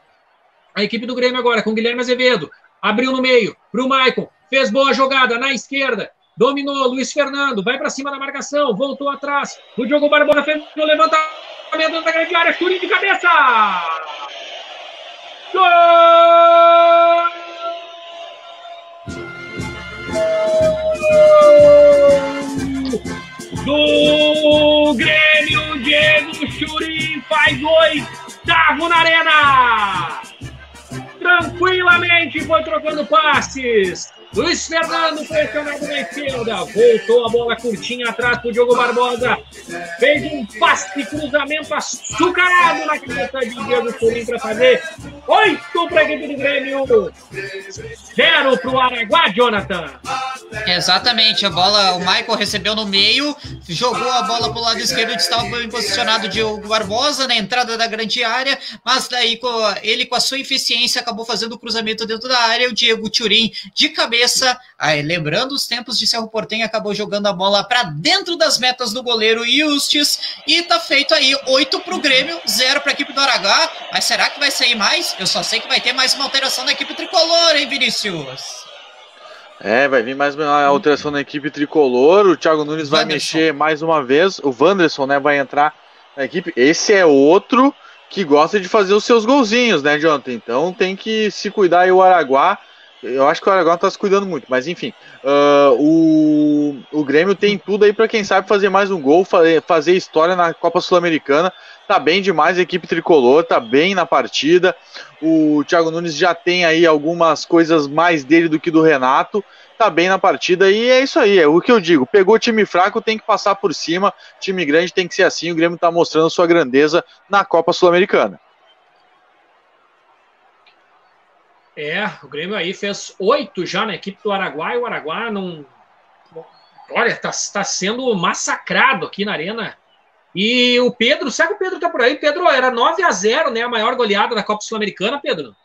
a equipe do Grêmio agora, com o Guilherme Azevedo. Abriu no meio, pro Maicon. Fez boa jogada na esquerda. Dominou, Luiz Fernando. Vai para cima da marcação. Voltou atrás. O Diogo Barbosa fez o levantamento dentro da grande área, Churinho de cabeça! Gol! Do Grêmio, Diego Churin faz oitavo na arena! Tranquilamente foi trocando passes. Luiz Fernando pressionado na esquerda. Voltou a bola curtinha atrás para o Diogo Barbosa. Fez um passe cruzamento açucarado na cabeça de Diego Turim para fazer oito para a equipe do Grêmio. Zero para o Araguá, Jonathan. Exatamente, a bola, o Michael recebeu no meio, jogou a bola para o lado esquerdo, estava bem posicionado Diogo Barbosa na entrada da grande área, mas daí ele com a sua eficiência acabou fazendo o cruzamento dentro da área, o Diego Turim de cabeça. Aí, lembrando os tempos de Cerro Portem, acabou jogando a bola para dentro das metas do goleiro Justis. E tá feito aí, 8 para o Grêmio, 0 para a equipe do Aragá. Mas será que vai sair mais? Eu só sei que vai ter mais uma alteração da equipe tricolor, hein, Vinícius? É, vai vir mais uma alteração na equipe tricolor. O Thiago Nunes vai mexer mais uma vez. O Wanderson, né, vai entrar na equipe. Esse é outro que gosta de fazer os seus golzinhos, né, Jonathan? Então tem que se cuidar aí o Araguá. Eu acho que o Araguá tá se cuidando muito, mas enfim. Uh, o, o Grêmio tem tudo aí para quem sabe fazer mais um gol, fazer, fazer história na Copa Sul-Americana. Tá bem demais a equipe tricolor, tá bem na partida. O Thiago Nunes já tem aí algumas coisas mais dele do que do Renato. Tá bem na partida e é isso aí, é o que eu digo. Pegou time fraco, tem que passar por cima. Time grande tem que ser assim. O Grêmio tá mostrando sua grandeza na Copa Sul-Americana. É, o Grêmio aí fez oito já na equipe do Araguai. O Araguai não. Olha, tá, tá sendo massacrado aqui na Arena e o Pedro, será que o Pedro tá por aí? Pedro, era 9 a 0 né? A maior goleada da Copa Sul-Americana, Pedro?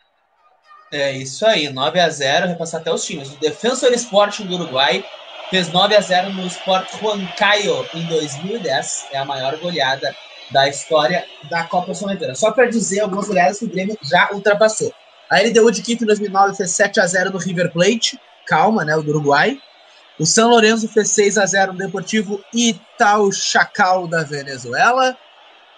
É isso aí, 9 a 0 repassar até os times. O Defensor Sporting do Uruguai fez 9 a 0 no Sport Huancayo em 2010. É a maior goleada da história da Copa Sul-Americana. Só para dizer algumas goleadas que o Grêmio já ultrapassou. A LDU de Quito em 2009 fez 7 a 0 no River Plate. Calma, né? O do Uruguai. O São Lourenço fez 6 a 0 no Deportivo Itaú Chacal da Venezuela.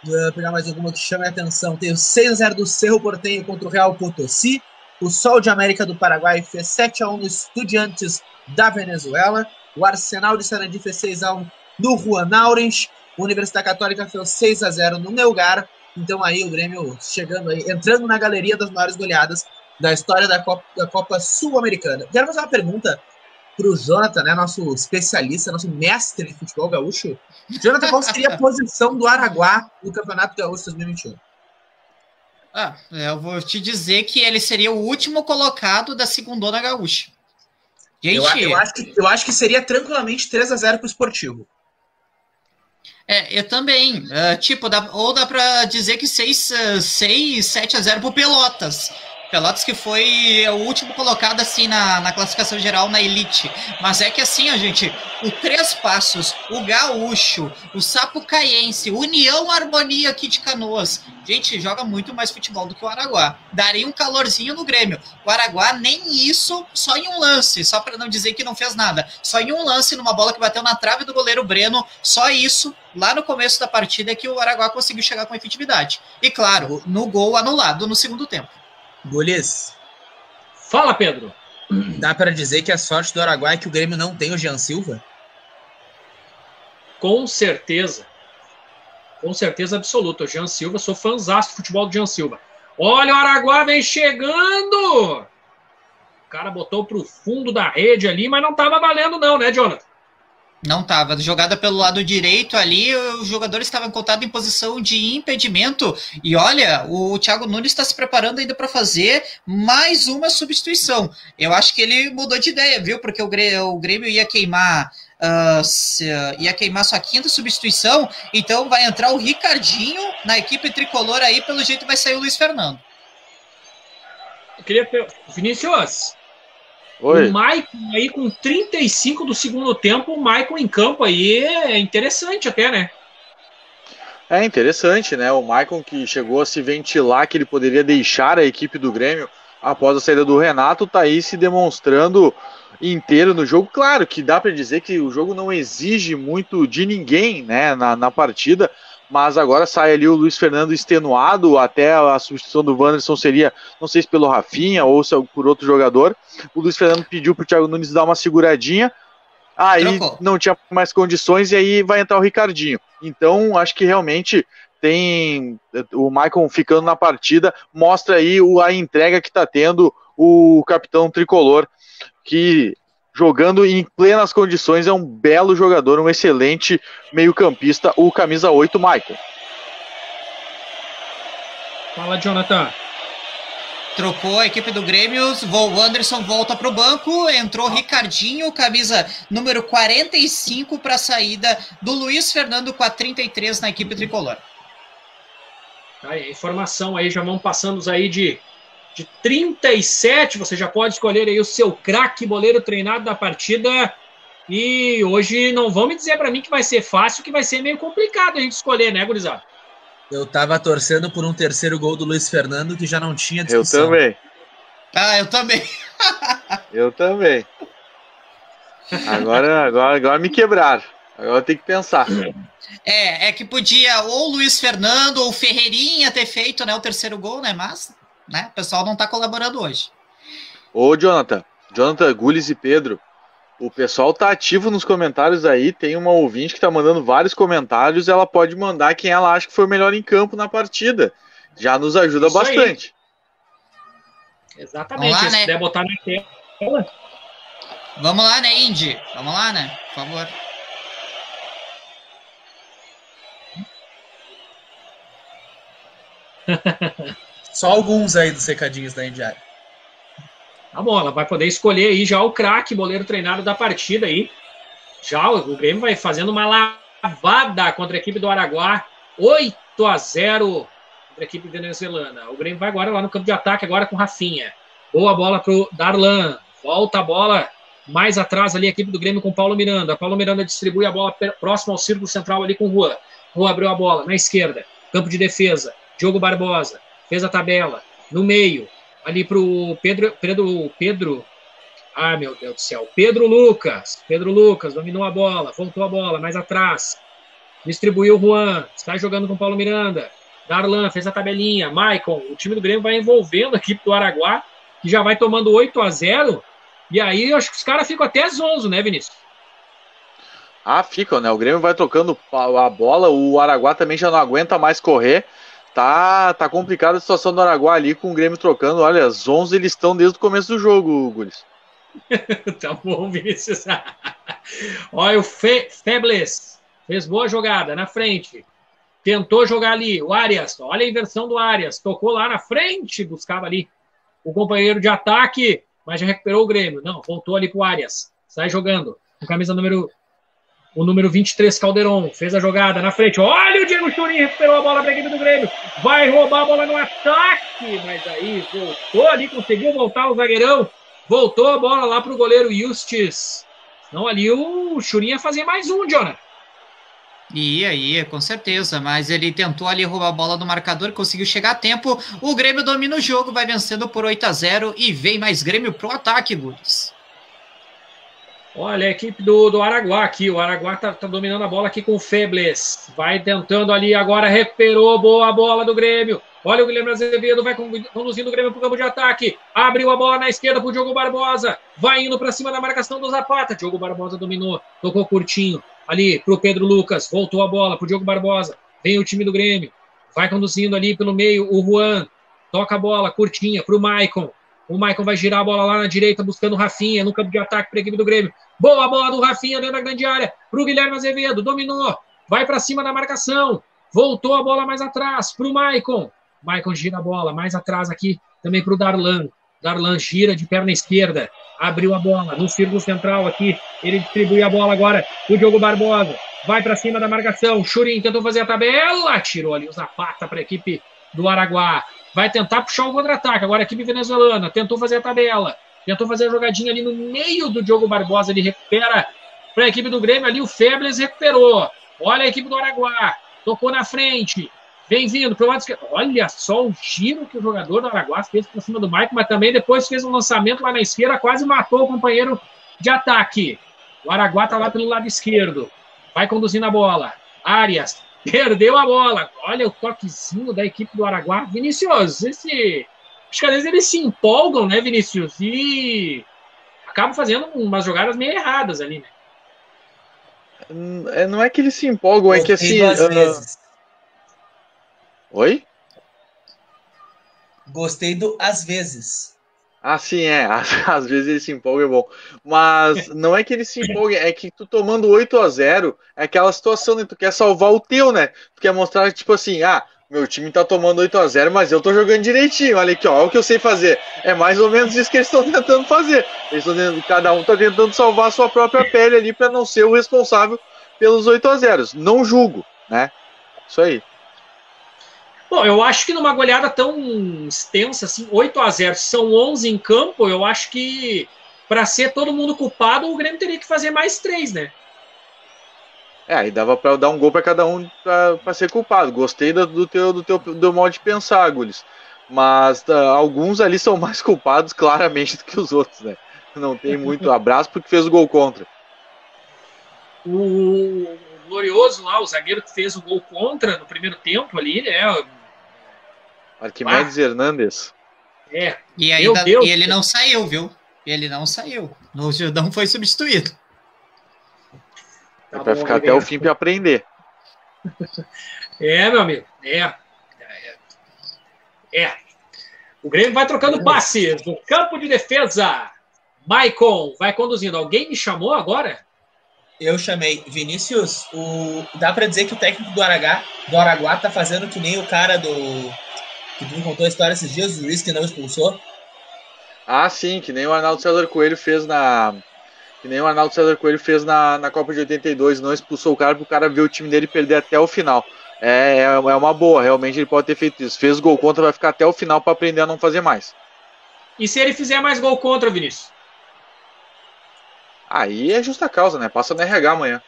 Vou pegar mais alguma que chame a atenção. Tem o 6 a 0 do Cerro Porteño contra o Real Potosí. O Sol de América do Paraguai fez 7 a 1 no Estudiantes da Venezuela. O Arsenal de Sarandi fez 6 a 1 no Juan Aurens. A Universidade Católica fez 6 a 0 no Melgar. Então aí o Grêmio chegando aí, entrando na galeria das maiores goleadas da história da Copa, da Copa Sul-Americana. Quero fazer uma pergunta para o Jonathan, né, nosso especialista, nosso mestre de futebol gaúcho. Jonathan, qual seria a posição do Araguá no Campeonato Gaúcho 2021? Ah, eu vou te dizer que ele seria o último colocado da segunda gaúcha. Gente, eu, eu, acho que, eu acho que seria tranquilamente 3 a 0 para o esportivo. É, eu também. Uh, tipo, dá, ou dá para dizer que 6, uh, 6 7 a 0 pro Pelotas. Pelotas que foi o último colocado assim na, na classificação geral na elite. Mas é que assim, a gente, o Três Passos, o Gaúcho, o Sapucaiense, União Harmonia aqui de Canoas. Gente, joga muito mais futebol do que o Araguá. Daria um calorzinho no Grêmio. O Araguá nem isso, só em um lance, só para não dizer que não fez nada. Só em um lance numa bola que bateu na trave do goleiro Breno, só isso lá no começo da partida é que o Araguá conseguiu chegar com efetividade. E claro, no gol anulado no segundo tempo. Gules. Fala, Pedro. Dá para dizer que a sorte do Araguai é que o Grêmio não tem o Jean Silva? Com certeza. Com certeza absoluta. O Jean Silva, sou fãzão do futebol do Jean Silva. Olha, o Araguá vem chegando! O cara botou pro fundo da rede ali, mas não tava valendo, não, né, Jonathan? Não estava. Jogada pelo lado direito ali, o jogador estava encontrado em posição de impedimento. E olha, o Thiago Nunes está se preparando ainda para fazer mais uma substituição. Eu acho que ele mudou de ideia, viu? Porque o Grêmio, o Grêmio ia queimar. Uh, se, uh, ia queimar sua quinta substituição, então vai entrar o Ricardinho na equipe tricolor aí, pelo jeito vai sair o Luiz Fernando. Eu queria. Vinícius, Oi. O Maicon aí com 35 do segundo tempo, o Maicon em campo aí é interessante até, né? É interessante, né? O Maicon que chegou a se ventilar que ele poderia deixar a equipe do Grêmio após a saída do Renato, tá aí se demonstrando inteiro no jogo. Claro que dá para dizer que o jogo não exige muito de ninguém, né, na, na partida, mas agora sai ali o Luiz Fernando extenuado, até a substituição do Wanderson seria, não sei se pelo Rafinha ou se por outro jogador. O Luiz Fernando pediu pro Thiago Nunes dar uma seguradinha, aí Trocou. não tinha mais condições e aí vai entrar o Ricardinho. Então, acho que realmente tem o Maicon ficando na partida, mostra aí a entrega que está tendo o capitão tricolor, que jogando em plenas condições, é um belo jogador, um excelente meio-campista, o camisa 8, Michael. Fala, Jonathan. Trocou a equipe do Grêmio, o Anderson volta para o banco, entrou Ricardinho, camisa número 45 para a saída do Luiz Fernando com a 33 na equipe tricolor. Aí, informação aí, já vão passando aí de de 37. Você já pode escolher aí o seu craque boleiro treinado da partida. E hoje não vão me dizer para mim que vai ser fácil, que vai ser meio complicado a gente escolher, né, gurizada? Eu tava torcendo por um terceiro gol do Luiz Fernando que já não tinha discussão. Eu também. Ah, eu também. [LAUGHS] eu também. Agora, agora, agora me quebraram. Agora tem que pensar. É, é que podia ou o Luiz Fernando ou o Ferreirinha ter feito né, o terceiro gol, né? Mas né, o pessoal não tá colaborando hoje. Ô, Jonathan, Jonathan, Gules e Pedro, o pessoal tá ativo nos comentários aí. Tem uma ouvinte que tá mandando vários comentários. Ela pode mandar quem ela acha que foi o melhor em campo na partida. Já nos ajuda Isso bastante. Aí. Exatamente. Lá, Se né? puder botar na tela. Vamos lá, né, Indy? Vamos lá, né? Por favor. [LAUGHS] Só alguns aí dos recadinhos da Indiária. Tá bom, ela vai poder escolher aí já o craque, goleiro treinado da partida aí. Já o Grêmio vai fazendo uma lavada contra a equipe do Araguá. 8 a 0 contra a equipe venezuelana. O Grêmio vai agora lá no campo de ataque, agora com Rafinha. Boa bola pro Darlan. Volta a bola mais atrás ali a equipe do Grêmio com Paulo Miranda. Paulo Miranda distribui a bola próximo ao círculo central ali com Rua. Rua abriu a bola na esquerda. Campo de defesa. Diogo Barbosa fez a tabela. No meio, ali pro Pedro, Pedro, Pedro, ah, meu Deus do céu, Pedro Lucas, Pedro Lucas dominou a bola, voltou a bola, mais atrás, distribuiu o Juan, está jogando com Paulo Miranda, Darlan fez a tabelinha, Maicon, o time do Grêmio vai envolvendo a equipe do Araguá, que já vai tomando 8 a 0 e aí eu acho que os caras ficam até zonzo, né, Vinícius? Ah, ficam, né? O Grêmio vai tocando a bola, o Araguá também já não aguenta mais correr. Tá, tá complicada a situação do Araguá ali com o Grêmio trocando. Olha, as 11 eles estão desde o começo do jogo, Guris. [LAUGHS] tá bom, Vinícius. [LAUGHS] Olha o Fe Febles. Fez boa jogada na frente. Tentou jogar ali. O Arias. Olha a inversão do Arias. Tocou lá na frente. Buscava ali o companheiro de ataque. Mas já recuperou o Grêmio. Não, voltou ali pro Arias. Sai jogando. Com camisa número o número 23, Calderon, fez a jogada na frente. Olha o Diego Churin, recuperou a bola para a equipe do Grêmio. Vai roubar a bola no ataque, mas aí voltou ali, conseguiu voltar o zagueirão. Voltou a bola lá para o goleiro Justis. Não, ali o Churin ia fazer mais um, Jonathan. Ia, ia, com certeza, mas ele tentou ali roubar a bola do marcador, conseguiu chegar a tempo. O Grêmio domina o jogo, vai vencendo por 8 a 0 e vem mais Grêmio pro ataque, Gudes. Olha, a equipe do, do Araguá aqui. O Araguá tá, tá dominando a bola aqui com o Febles. Vai tentando ali, agora recuperou boa bola do Grêmio. Olha o Guilherme Azevedo, vai conduzindo o Grêmio para o campo de ataque. Abriu a bola na esquerda para o Diogo Barbosa. Vai indo para cima da marcação do Zapata. Diogo Barbosa dominou, tocou curtinho. Ali para o Pedro Lucas. Voltou a bola para o Diogo Barbosa. Vem o time do Grêmio. Vai conduzindo ali pelo meio o Juan. Toca a bola curtinha para o Maicon. O Maicon vai girar a bola lá na direita, buscando o Rafinha no campo de ataque para a equipe do Grêmio. Boa bola do Rafinha dentro da grande área para o Guilherme Azevedo. Dominou. Vai para cima da marcação. Voltou a bola mais atrás para o Maicon. Maicon gira a bola mais atrás aqui também para o Darlan. Darlan gira de perna esquerda. Abriu a bola no círculo central aqui. Ele distribui a bola agora o Diogo Barbosa. Vai para cima da marcação. Churin tentou fazer a tabela. Tirou ali o Zapata para a equipe do Araguá vai tentar puxar o contra-ataque. Agora a equipe venezuelana tentou fazer a tabela, tentou fazer a jogadinha ali no meio do Diogo Barbosa, ele recupera para a equipe do Grêmio ali, o Febles recuperou. Olha a equipe do Araguá, tocou na frente, vem vindo para o lado esquerdo. Olha só o giro que o jogador do Araguá fez para cima do Mike, mas também depois fez um lançamento lá na esquerda, quase matou o companheiro de ataque. O Araguá está lá pelo lado esquerdo, vai conduzindo a bola. Arias Perdeu a bola. Olha o toquezinho da equipe do Araguá. Vinícius, esse. Acho que às vezes eles se empolgam, né, Vinícius? E acabam fazendo umas jogadas meio erradas ali, né? É, não é que eles se empolgam, é que assim. Uh... Oi? Gostei do às vezes. Ah, sim, é. [LAUGHS] Às, às, vezes ele se empolga, é bom. Mas não é que ele se empolgue, é que tu tomando 8 a 0 é aquela situação, né? Tu quer salvar o teu, né? Tu quer mostrar, tipo assim, ah, meu time tá tomando 8 a 0 mas eu tô jogando direitinho. Olha aqui, ó, olha o que eu sei fazer. É mais ou menos isso que eles estão [LAUGHS] tentando fazer. Eles tentando, cada um tá tentando salvar a sua própria pele ali para não ser o responsável pelos 8 a 0 Não julgo, né? Isso aí. Bom, eu acho que numa goleada tão extensa, assim, 8 a 0 são 11 em campo, eu acho que para ser todo mundo culpado, o Grêmio teria que fazer mais três, né? É, aí dava para dar um gol para cada um para ser culpado. Gostei do, do, teu, do teu do modo de pensar, Gulis. Mas uh, alguns ali são mais culpados, claramente, do que os outros, né? Não tem muito abraço porque fez o gol contra. o glorioso lá, o zagueiro que fez o gol contra no primeiro tempo ali, né? Arquimedes ah. Hernandes. É. E, ainda, e ele não saiu, viu? Ele não saiu. O Jordão foi substituído. Tá vai ficar até o fim para aprender. [LAUGHS] É, meu amigo. É. é. É. O Grêmio vai trocando passes no campo de defesa. Maicon vai conduzindo. Alguém me chamou agora? Eu chamei. Vinícius, o... dá para dizer que o técnico do, Aragá, do Araguá tá fazendo que nem o cara do. Que tu me contou a história esses dias, o juiz que não expulsou? Ah, sim, que nem o Arnaldo César Coelho fez na. Que nem o Arnaldo César Coelho fez na, na Copa de 82, não expulsou o cara para o cara ver o time dele perder até o final. É, é, é uma boa, realmente ele pode ter feito isso. Fez gol contra, vai ficar até o final para aprender a não fazer mais. E se ele fizer mais gol contra, Vinícius? Aí é justa causa, né? Passa no RH amanhã.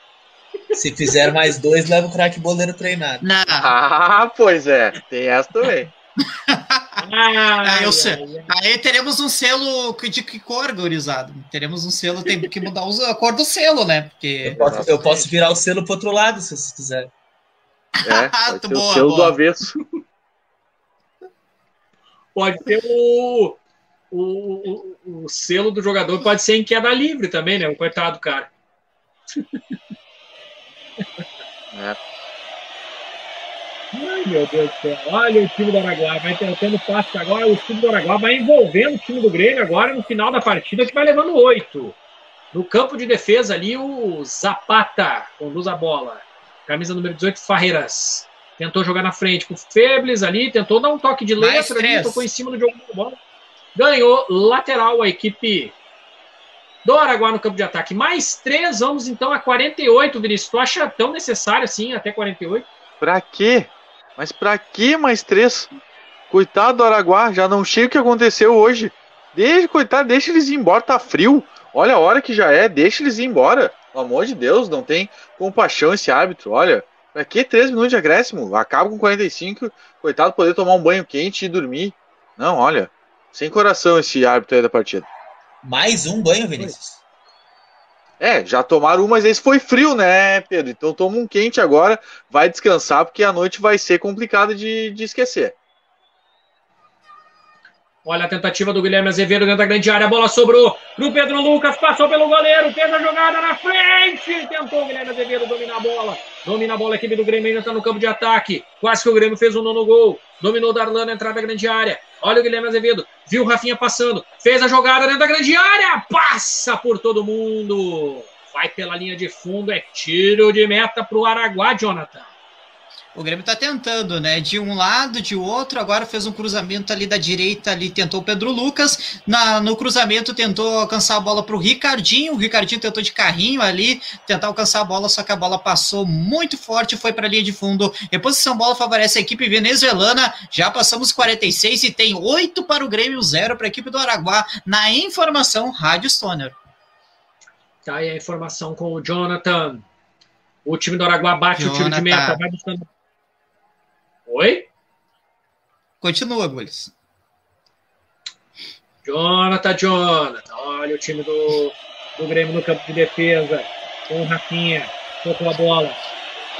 Se fizer mais dois, leva o craque boleiro treinado. Não. Ah, pois é. Tem essa também. Ah, eu sei. Aí teremos um selo de que cor, gurizado? Teremos um selo, tem que mudar a cor do selo, né? Porque... Eu posso, eu posso virar o selo pro outro lado, se você quiser. É, [LAUGHS] pode ser boa, o selo boa. do avesso. Pode ter o, o, o, o, selo do jogador, pode ser em queda livre também, né? O coitado cara. É. Ai, meu Deus do céu. Olha o time do Araguá. Vai tentando passe agora. O time do Araguá vai envolvendo o time do Grêmio agora no final da partida, que vai levando oito. No campo de defesa ali, o Zapata conduz a bola. Camisa número 18, Farreiras. Tentou jogar na frente com o Febles ali, tentou dar um toque de letra ali, tocou em cima do jogo da bola. Ganhou lateral a equipe do Araguá no campo de ataque. Mais três, vamos então a 48, Vinícius. Tu acha tão necessário assim, até 48? Pra quê? Mas pra que mais três? Coitado do Araguá, já não sei o que aconteceu hoje. Deixa, coitado, deixa eles ir embora, tá frio. Olha a hora que já é, deixa eles ir embora. Pelo amor de Deus, não tem compaixão esse árbitro. Olha, pra que 3 minutos de acréscimo? Acaba com 45, coitado, poder tomar um banho quente e dormir. Não, olha, sem coração esse árbitro aí da partida. Mais um banho, Vinícius? É, já tomaram um, mas esse foi frio, né, Pedro? Então toma um quente agora, vai descansar, porque a noite vai ser complicada de, de esquecer. Olha a tentativa do Guilherme Azevedo dentro da grande área. A bola sobrou pro Pedro Lucas. Passou pelo goleiro. Fez a jogada na frente. Tentou o Guilherme Azevedo dominar a bola. Domina a bola. A equipe do Grêmio ainda está no campo de ataque. Quase que o Grêmio fez o um nono gol. Dominou Darlan na entrada da grande área. Olha o Guilherme Azevedo. Viu o Rafinha passando. Fez a jogada dentro da grande área. Passa por todo mundo. Vai pela linha de fundo. É tiro de meta pro Araguá, Jonathan. O Grêmio está tentando, né? De um lado, de outro, agora fez um cruzamento ali da direita, ali tentou o Pedro Lucas. Na, no cruzamento tentou alcançar a bola para o Ricardinho. O Ricardinho tentou de carrinho ali, tentar alcançar a bola, só que a bola passou muito forte, foi para a linha de fundo. Reposição bola favorece a equipe venezuelana. Já passamos 46 e tem 8 para o Grêmio, 0 para a equipe do Araguá. Na informação, Rádio Stoner. Tá aí a informação com o Jonathan. O time do Araguá bate Jonathan. o tiro de meta, vai buscando Oi? Continua, Gules. Jonathan, Jonathan. Olha o time do, do Grêmio no campo de defesa. Com o Rafinha. Tocou a bola.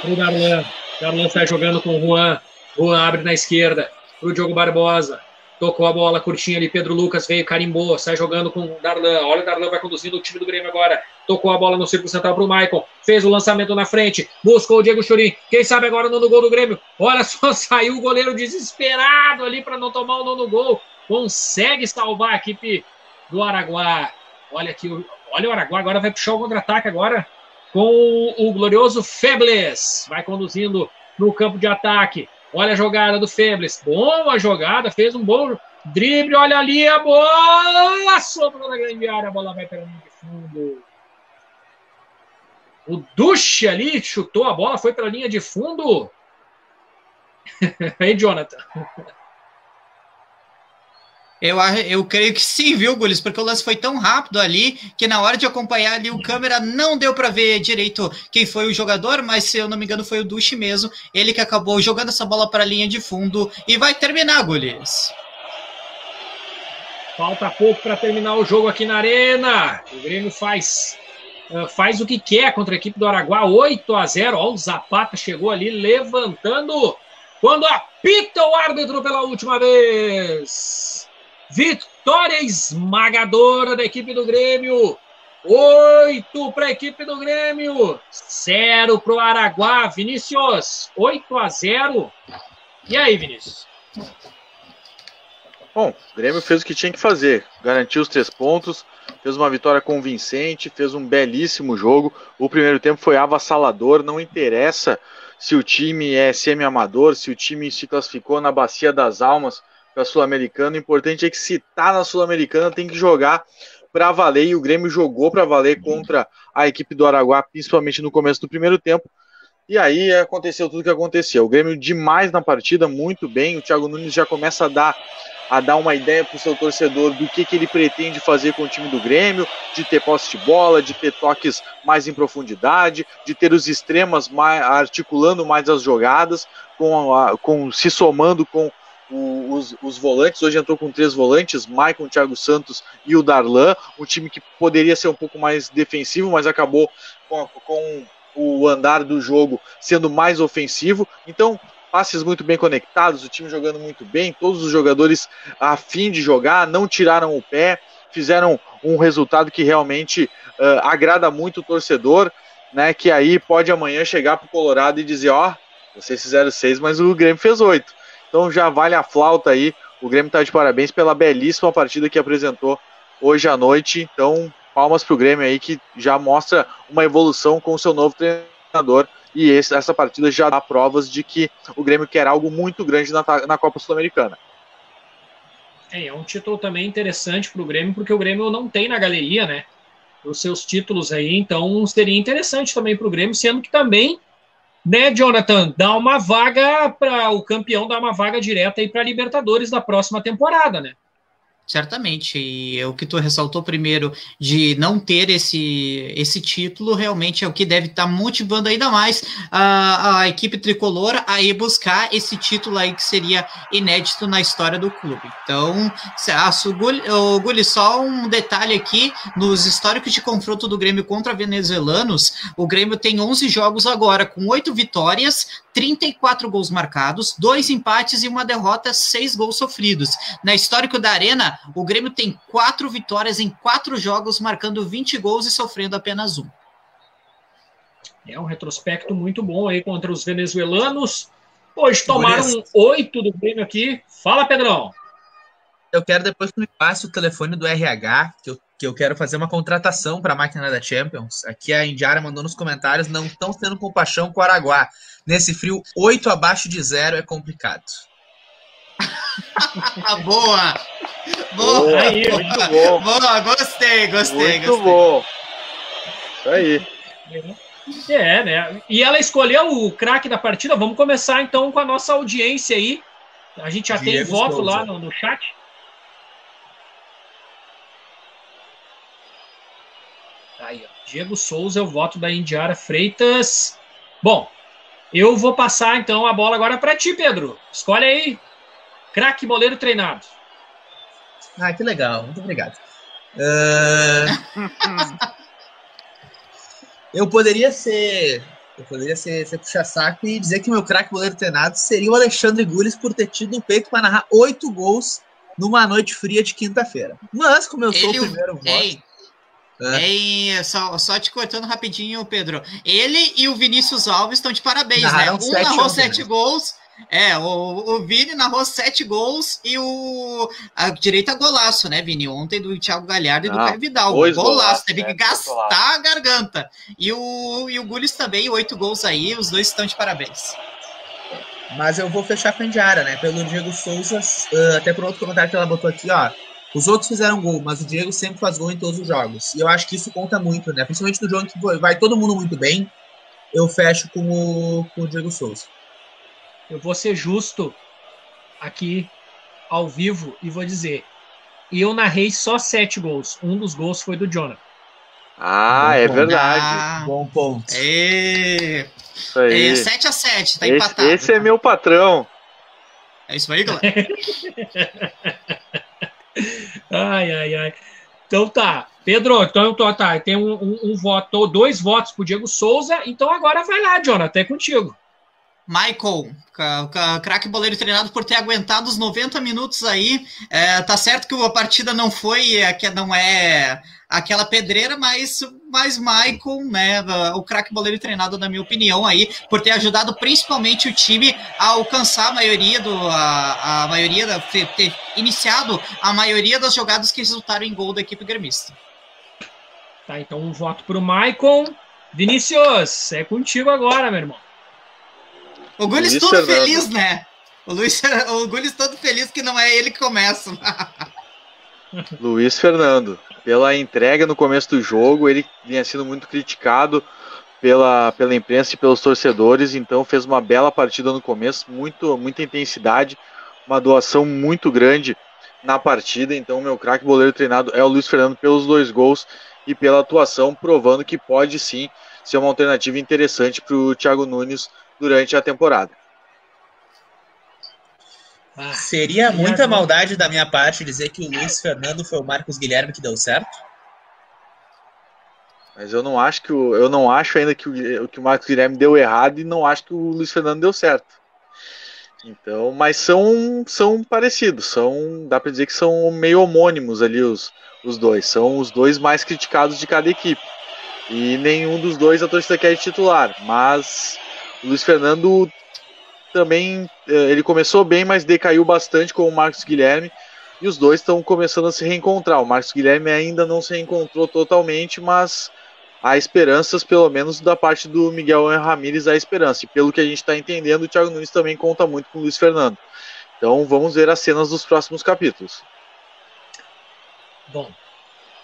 Pro Darlan. Darlan sai jogando com o Juan. Juan abre na esquerda. Pro Diogo Barbosa. Tocou a bola, curtinha ali, Pedro Lucas veio, carimbou, sai jogando com o Darlan. Olha o Darlan vai conduzindo o time do Grêmio agora. Tocou a bola no círculo central para o Maicon. Fez o lançamento na frente. Buscou o Diego Churin. Quem sabe agora no gol do Grêmio. Olha só, [LAUGHS] saiu o goleiro desesperado ali para não tomar o nono gol. Consegue salvar a equipe do Araguá. Olha aqui, olha o Araguá agora vai puxar o contra-ataque agora com o glorioso Febles. Vai conduzindo no campo de ataque. Olha a jogada do Febles. Boa jogada, fez um bom drible. Olha ali a bola. Sobrou na grande área. A bola vai para linha de fundo. O Duche ali chutou a bola, foi para a linha de fundo. [LAUGHS] hein, Jonathan? Eu, eu creio que sim, viu, Gulis? Porque o lance foi tão rápido ali que na hora de acompanhar ali o câmera não deu para ver direito quem foi o jogador, mas se eu não me engano foi o Duche mesmo. Ele que acabou jogando essa bola para a linha de fundo e vai terminar, Gulis. Falta pouco para terminar o jogo aqui na Arena. O Grêmio faz uh, faz o que quer contra a equipe do Araguá, 8 a 0. Ó, o Zapata chegou ali levantando quando apita o árbitro pela última vez. Vitória esmagadora da equipe do Grêmio. 8 para a equipe do Grêmio, 0 para o Araguá. Vinícius, 8 a 0. E aí, Vinícius? Bom, o Grêmio fez o que tinha que fazer, garantiu os três pontos, fez uma vitória convincente, fez um belíssimo jogo. O primeiro tempo foi avassalador, não interessa se o time é semi-amador, se o time se classificou na Bacia das Almas para a Sul-Americana. O importante é que se tá na Sul-Americana tem que jogar para valer e o Grêmio jogou para valer contra a equipe do Araguá, principalmente no começo do primeiro tempo. E aí aconteceu tudo o que aconteceu. O Grêmio demais na partida, muito bem. O Thiago Nunes já começa a dar a dar uma ideia para o seu torcedor do que, que ele pretende fazer com o time do Grêmio, de ter posse de bola, de ter toques mais em profundidade, de ter os extremas mais, articulando mais as jogadas, com, a, com se somando com o, os, os, volantes. Hoje entrou com três volantes: Maicon, Thiago Santos e o Darlan. Um time que poderia ser um pouco mais defensivo, mas acabou com, com o andar do jogo sendo mais ofensivo. Então, passes muito bem conectados, o time jogando muito bem, todos os jogadores a fim de jogar, não tiraram o pé, fizeram um resultado que realmente uh, agrada muito o torcedor, né? Que aí pode amanhã chegar para o Colorado e dizer: ó, oh, vocês fizeram seis, mas o Grêmio fez oito. Então já vale a flauta aí. O Grêmio está de parabéns pela belíssima partida que apresentou hoje à noite. Então, palmas para o Grêmio aí que já mostra uma evolução com o seu novo treinador e esse, essa partida já dá provas de que o Grêmio quer algo muito grande na, na Copa Sul-Americana. É, é um título também interessante para o Grêmio, porque o Grêmio não tem na galeria, né? Os seus títulos aí, então seria interessante também para o Grêmio, sendo que também, né, Jonathan, dá uma vaga para o campeão, dá uma vaga direta aí para Libertadores da próxima temporada, né? Certamente, e o que tu ressaltou primeiro de não ter esse, esse título realmente é o que deve estar tá motivando ainda mais a, a equipe tricolor a ir buscar esse título aí que seria inédito na história do clube. Então, o Gulli, só um detalhe aqui, nos históricos de confronto do Grêmio contra venezuelanos, o Grêmio tem 11 jogos agora, com 8 vitórias, 34 gols marcados, dois empates e uma derrota, seis gols sofridos. Na histórico da Arena, o Grêmio tem quatro vitórias em quatro jogos, marcando 20 gols e sofrendo apenas um. É um retrospecto muito bom aí contra os venezuelanos. Hoje tomaram oito do Grêmio aqui. Fala, Pedrão. Eu quero depois que me passe o telefone do RH, que eu, que eu quero fazer uma contratação para a máquina da Champions. Aqui a Indiara mandou nos comentários, não estão tendo compaixão com o Araguá. Nesse frio, 8 abaixo de zero é complicado. [LAUGHS] Boa! Boa! Boa, aí, muito bom. Boa, gostei, gostei, muito gostei. bom. Isso aí. É, né? E ela escolheu o craque da partida. Vamos começar então com a nossa audiência aí. A gente já Diego tem voto Souza. lá no, no chat. Aí, ó. Diego Souza, o voto da Indiara Freitas. Bom, eu vou passar então a bola agora para ti, Pedro. Escolhe aí. Craque boleiro treinado. Ah, que legal. Muito obrigado. Uh... eu poderia ser. Eu poderia ser, ser puxa-saco e dizer que meu craque boleiro treinado seria o Alexandre Gules por ter tido o peito para narrar oito gols numa noite fria de quinta-feira. Mas, como eu sou Ele, o primeiro voto. Ei, é. só, só te cortando rapidinho, Pedro. Ele e o Vinícius Alves estão de parabéns, né? Um narrou sete gols. É, o, o Vini narrou sete gols e o a direita golaço, né, Vini? Ontem do Thiago Galhardo e do Caio Vidal. Golaço, golaço, teve que é, gastar a garganta. E o, e o Gulis também, oito gols aí, os dois estão de parabéns. Mas eu vou fechar com a Indiara, né? Pelo Diego Souza, uh, até por outro comentário que ela botou aqui, ó. Os outros fizeram gol, mas o Diego sempre faz gol em todos os jogos. E eu acho que isso conta muito, né? Principalmente no jogo que vai todo mundo muito bem. Eu fecho com o, com o Diego Souza. Eu vou ser justo aqui ao vivo e vou dizer: eu narrei só sete gols. Um dos gols foi do Jonathan. Ah, Bom é ponto. verdade. Ah, Bom ponto. E... Isso aí. É 7 a 7 tá esse, empatado. Esse é meu patrão. É isso aí, galera. [LAUGHS] ai, ai, ai. Então tá. Pedro, então tá, tem um, um, um, voto, dois votos pro Diego Souza, então agora vai lá, Jonathan, é contigo. Michael, craque boleiro treinado por ter aguentado os 90 minutos aí. É, tá certo que a partida não foi, é, que não é aquela pedreira, mas, mas Michael, né, o craque boleiro treinado, na minha opinião, aí, por ter ajudado principalmente o time a alcançar a maioria do. a, a maioria da. ter iniciado a maioria das jogadas que resultaram em gol da equipe gremista. Tá, então um voto pro Michael. Vinícius, é contigo agora, meu irmão. O Gulis todo Fernando. feliz, né? O, Luiz, [LAUGHS] o Gulis todo feliz que não é ele que começa. [LAUGHS] Luiz Fernando, pela entrega no começo do jogo, ele vinha sendo muito criticado pela, pela imprensa e pelos torcedores, então fez uma bela partida no começo, muito, muita intensidade, uma doação muito grande na partida. Então, meu craque boleiro treinado é o Luiz Fernando pelos dois gols e pela atuação, provando que pode sim ser uma alternativa interessante para o Thiago Nunes durante a temporada. Ah, Seria muita maldade da minha parte dizer que o Luiz Fernando foi o Marcos Guilherme que deu certo? Mas eu não acho que o, eu não acho ainda que o, que o Marcos Guilherme deu errado e não acho que o Luiz Fernando deu certo. Então, mas são são parecidos, são dá para dizer que são meio homônimos ali os, os dois, são os dois mais criticados de cada equipe. E nenhum dos dois a torcida quer titular, mas Luiz Fernando também eh, ele começou bem, mas decaiu bastante com o Marcos Guilherme. E os dois estão começando a se reencontrar. O Marcos Guilherme ainda não se reencontrou totalmente, mas há esperanças, pelo menos da parte do Miguel Ramírez, há esperança. E pelo que a gente está entendendo, o Thiago Nunes também conta muito com o Luiz Fernando. Então vamos ver as cenas dos próximos capítulos. Bom,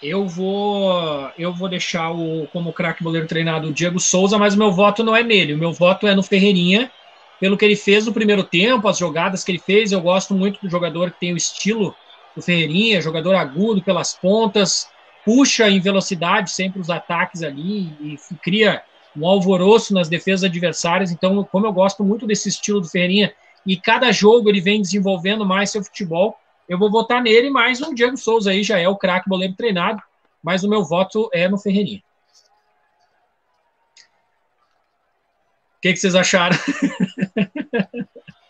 eu vou eu vou deixar o como craque boleiro treinado o Diego Souza, mas o meu voto não é nele. O meu voto é no Ferreirinha, pelo que ele fez no primeiro tempo, as jogadas que ele fez. Eu gosto muito do jogador que tem o estilo do Ferreirinha, jogador agudo pelas pontas, puxa em velocidade sempre os ataques ali e cria um alvoroço nas defesas adversárias. Então, como eu gosto muito desse estilo do Ferreirinha e cada jogo ele vem desenvolvendo mais seu futebol, eu vou votar nele, mas o Diego Souza aí já é o craque boleiro treinado, mas o meu voto é no Ferreirinha. O que, que vocês acharam?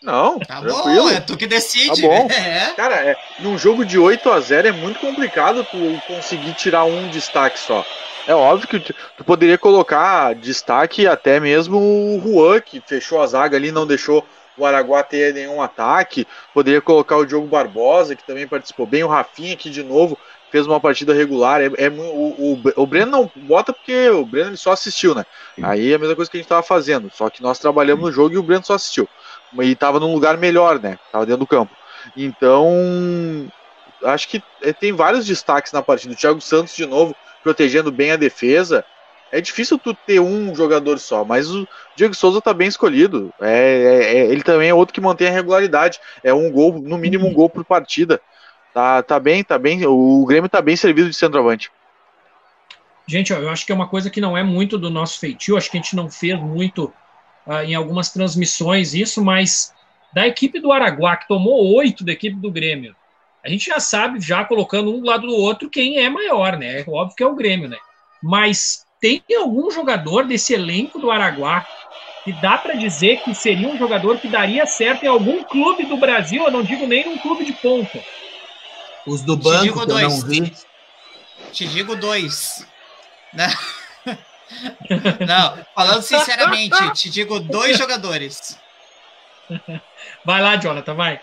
Não, tá tranquilo. bom, é tu que decide. Tá bom. É. Cara, é, num jogo de 8 a 0 é muito complicado tu conseguir tirar um destaque só. É óbvio que tu, tu poderia colocar destaque até mesmo o Juan, que fechou a zaga ali, não deixou o Araguá ter nenhum ataque. Poderia colocar o Diogo Barbosa, que também participou bem, o Rafinha aqui de novo, fez uma partida regular. É, é o, o, o Breno não bota porque o Breno só assistiu, né? Aí é a mesma coisa que a gente estava fazendo, só que nós trabalhamos no jogo e o Breno só assistiu. E estava num lugar melhor, né? Tava dentro do campo. Então, acho que é, tem vários destaques na partida. O Thiago Santos, de novo, protegendo bem a defesa é difícil tu ter um jogador só, mas o Diego Souza tá bem escolhido. É, é, é, ele também é outro que mantém a regularidade. É um gol, no mínimo um gol por partida. Tá, tá bem, tá bem. O Grêmio tá bem servido de centroavante. Gente, ó, eu acho que é uma coisa que não é muito do nosso feitio, acho que a gente não fez muito uh, em algumas transmissões isso, mas da equipe do Araguá, que tomou oito da equipe do Grêmio, a gente já sabe, já colocando um do lado do outro, quem é maior, né? É óbvio que é o Grêmio, né? Mas tem algum jogador desse elenco do Araguá que dá para dizer que seria um jogador que daria certo em algum clube do Brasil, eu não digo nem num clube de ponta. Os do banco que dois. eu não vi. Te digo dois. Não. [LAUGHS] não, falando sinceramente, te digo dois jogadores. Vai lá, Jonathan, vai.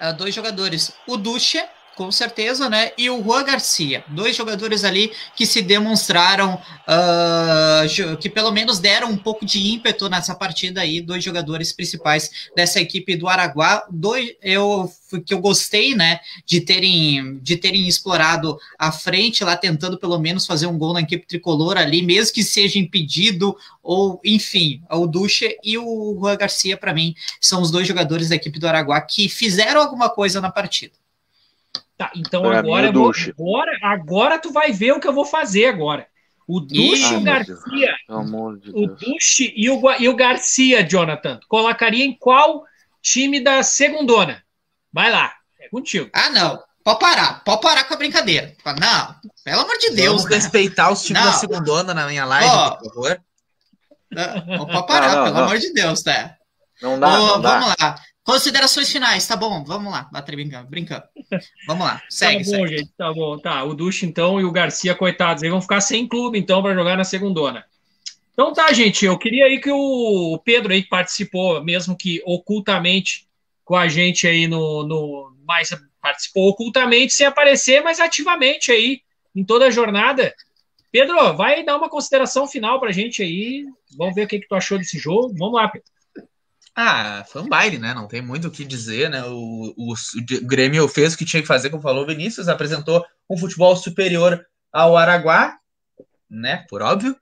Uh, dois jogadores. O Ducha com certeza, né? E o Juan Garcia, dois jogadores ali que se demonstraram, uh, que pelo menos deram um pouco de ímpeto nessa partida aí, dois jogadores principais dessa equipe do Araguá, dois, eu que eu gostei, né, de terem de terem explorado a frente lá tentando pelo menos fazer um gol na equipe tricolor ali, mesmo que seja impedido ou enfim, o Duche e o Juan Garcia para mim são os dois jogadores da equipe do Araguá que fizeram alguma coisa na partida. Tá, então pra agora, vou, agora, agora tu vai ver o que eu vou fazer agora. O Duche e o Garcia. De o Duche e o, e o Garcia, Jonathan. Colocaria em qual time da segundona? Vai lá, é contigo. Ah, não. pode parar, pode parar com a brincadeira. Não, pelo amor de Deus. Vamos né? respeitar os times não. da segunda na minha live, oh, por favor. Não, pode parar, não, não, pelo amor de Deus, né? Não dá, oh, não Vamos lá. Considerações finais, tá bom? Vamos lá, bater brincando, brincando. Vamos lá, [LAUGHS] segue, Tá bom, segue. gente, tá bom. Tá, o Ducho, então, e o Garcia, coitados, aí vão ficar sem clube, então, para jogar na segundona. Então tá, gente, eu queria aí que o Pedro aí participou, mesmo que ocultamente com a gente aí no, no mais participou ocultamente sem aparecer, mas ativamente aí em toda a jornada. Pedro, vai dar uma consideração final pra gente aí. Vamos ver o que, que tu achou desse jogo. Vamos lá, Pedro. Ah, foi um baile, né? Não tem muito o que dizer, né? O, o, o Grêmio fez o que tinha que fazer, como falou o Vinícius, apresentou um futebol superior ao Araguá, né? Por óbvio.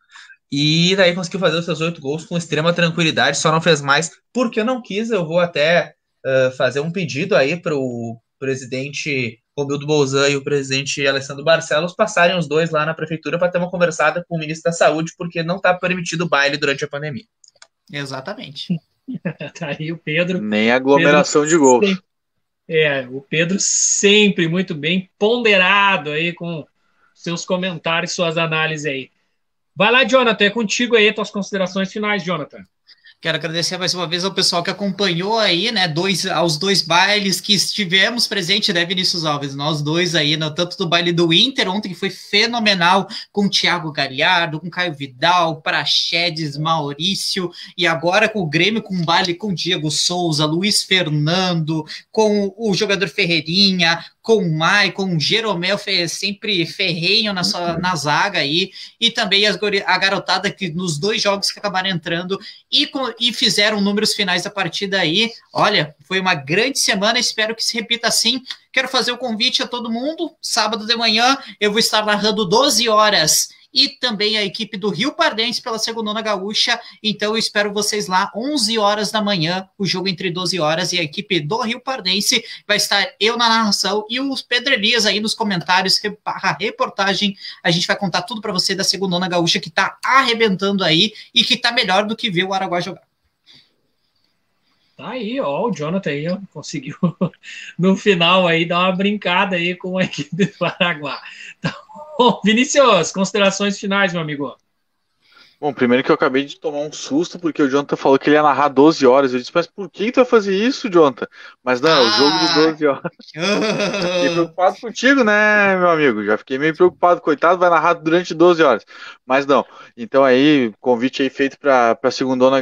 E daí conseguiu fazer os seus oito gols com extrema tranquilidade, só não fez mais porque não quis. Eu vou até uh, fazer um pedido aí para o presidente Romildo Bolzan e o presidente Alessandro Barcelos passarem os dois lá na prefeitura para ter uma conversada com o ministro da Saúde, porque não está permitido baile durante a pandemia. Exatamente. [LAUGHS] tá aí o Pedro. Nem aglomeração Pedro de gols. Sempre, é, o Pedro sempre muito bem ponderado aí com seus comentários, suas análises aí. Vai lá, Jonathan, é contigo aí, tuas considerações finais, Jonathan. Quero agradecer mais uma vez ao pessoal que acompanhou aí, né, dois, aos dois bailes que estivemos presentes, né, Vinícius Alves? Nós dois aí, no, tanto do baile do Inter ontem, que foi fenomenal, com o Thiago Galhardo, com Caio Vidal, Praxedes, Maurício, e agora com o Grêmio, com o baile com Diego Souza, Luiz Fernando, com o jogador Ferreirinha, com o Mai, com o Jeromel sempre ferrenho na, sua, na zaga aí, e também as, a garotada que nos dois jogos que acabaram entrando e, e fizeram números finais da partida aí. Olha, foi uma grande semana, espero que se repita assim. Quero fazer o convite a todo mundo. Sábado de manhã eu vou estar narrando 12 horas e também a equipe do Rio Pardense pela segunda gaúcha. Então eu espero vocês lá 11 horas da manhã, o jogo entre 12 horas e a equipe do Rio Pardense vai estar eu na narração e os Pedro Elias aí nos comentários, a reportagem, a gente vai contar tudo para você da segunda gaúcha que tá arrebentando aí e que tá melhor do que ver o Araguá jogar. Tá aí, ó, o Jonathan aí ó, conseguiu [LAUGHS] no final aí dar uma brincada aí com a equipe do Paraguai. Tá bom, Vinícius, considerações finais, meu amigo. Bom, primeiro que eu acabei de tomar um susto, porque o Jonathan falou que ele ia narrar 12 horas. Eu disse, mas por que tu vai fazer isso, Jonathan? Mas não, ah. o jogo de 12 horas. [LAUGHS] fiquei preocupado contigo, né, meu amigo? Já fiquei meio preocupado, coitado, vai narrar durante 12 horas. Mas não. Então aí, convite aí feito para a segundona,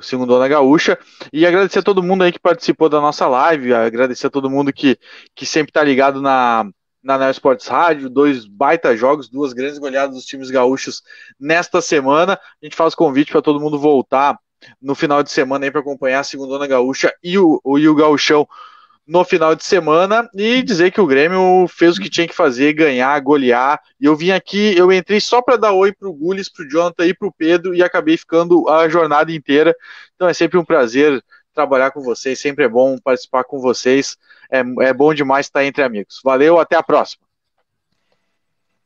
segundona gaúcha. E agradecer a todo mundo aí que participou da nossa live, agradecer a todo mundo que, que sempre tá ligado na na Neo Sports Rádio, dois baita jogos, duas grandes goleadas dos times gaúchos nesta semana. A gente faz convite para todo mundo voltar no final de semana aí para acompanhar a segunda gaúcha e o, o, e o gauchão no final de semana e dizer que o Grêmio fez o que tinha que fazer, ganhar, golear. E eu vim aqui, eu entrei só para dar oi pro Gules, pro Jonathan e pro Pedro e acabei ficando a jornada inteira. Então é sempre um prazer trabalhar com vocês, sempre é bom participar com vocês é, é bom demais estar entre amigos. Valeu, até a próxima.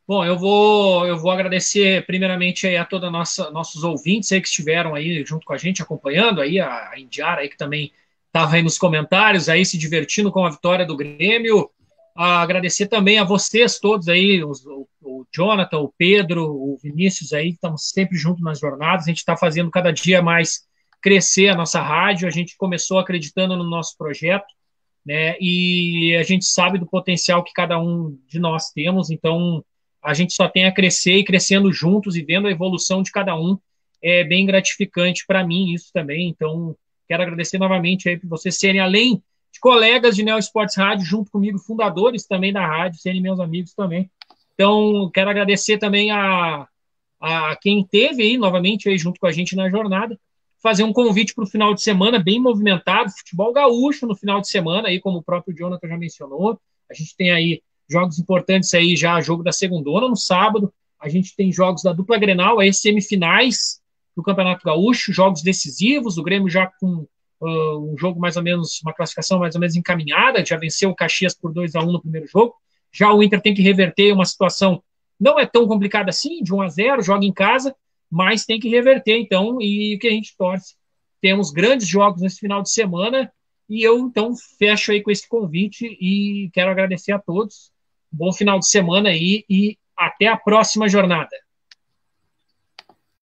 Bom, eu vou, eu vou agradecer primeiramente aí a todos nossos ouvintes aí que estiveram aí junto com a gente, acompanhando aí, a, a Indiara aí que também estava aí nos comentários, aí se divertindo com a vitória do Grêmio. A agradecer também a vocês todos aí, os, o, o, Jonathan, o Pedro, o Vinícius aí, que estamos sempre juntos nas jornadas. A gente está fazendo cada dia mais crescer a nossa rádio. A gente começou acreditando no nosso projeto né? E a gente sabe do potencial que cada um de nós temos, então a gente só tem a crescer e crescendo juntos e vendo a evolução de cada um é bem gratificante para mim isso também. Então quero agradecer novamente aí por vocês serem além de colegas de Neo Esportes Rádio junto comigo, fundadores também da rádio, serem meus amigos também. Então quero agradecer também a, a quem teve aí novamente aí junto com a gente na jornada fazer um convite para o final de semana bem movimentado, futebol gaúcho no final de semana, aí como o próprio Jonathan já mencionou. A gente tem aí jogos importantes aí já, jogo da segundona no sábado. A gente tem jogos da dupla Grenal, aí semifinais do Campeonato Gaúcho, jogos decisivos, o Grêmio já com uh, um jogo mais ou menos, uma classificação mais ou menos encaminhada, já venceu o Caxias por 2 a 1 no primeiro jogo. Já o Inter tem que reverter uma situação não é tão complicada assim, de 1 a 0, joga em casa, mas tem que reverter, então, e o que a gente torce. Temos grandes jogos nesse final de semana E eu, então, fecho aí com esse convite e quero agradecer a todos. Bom final de semana aí e até a próxima jornada.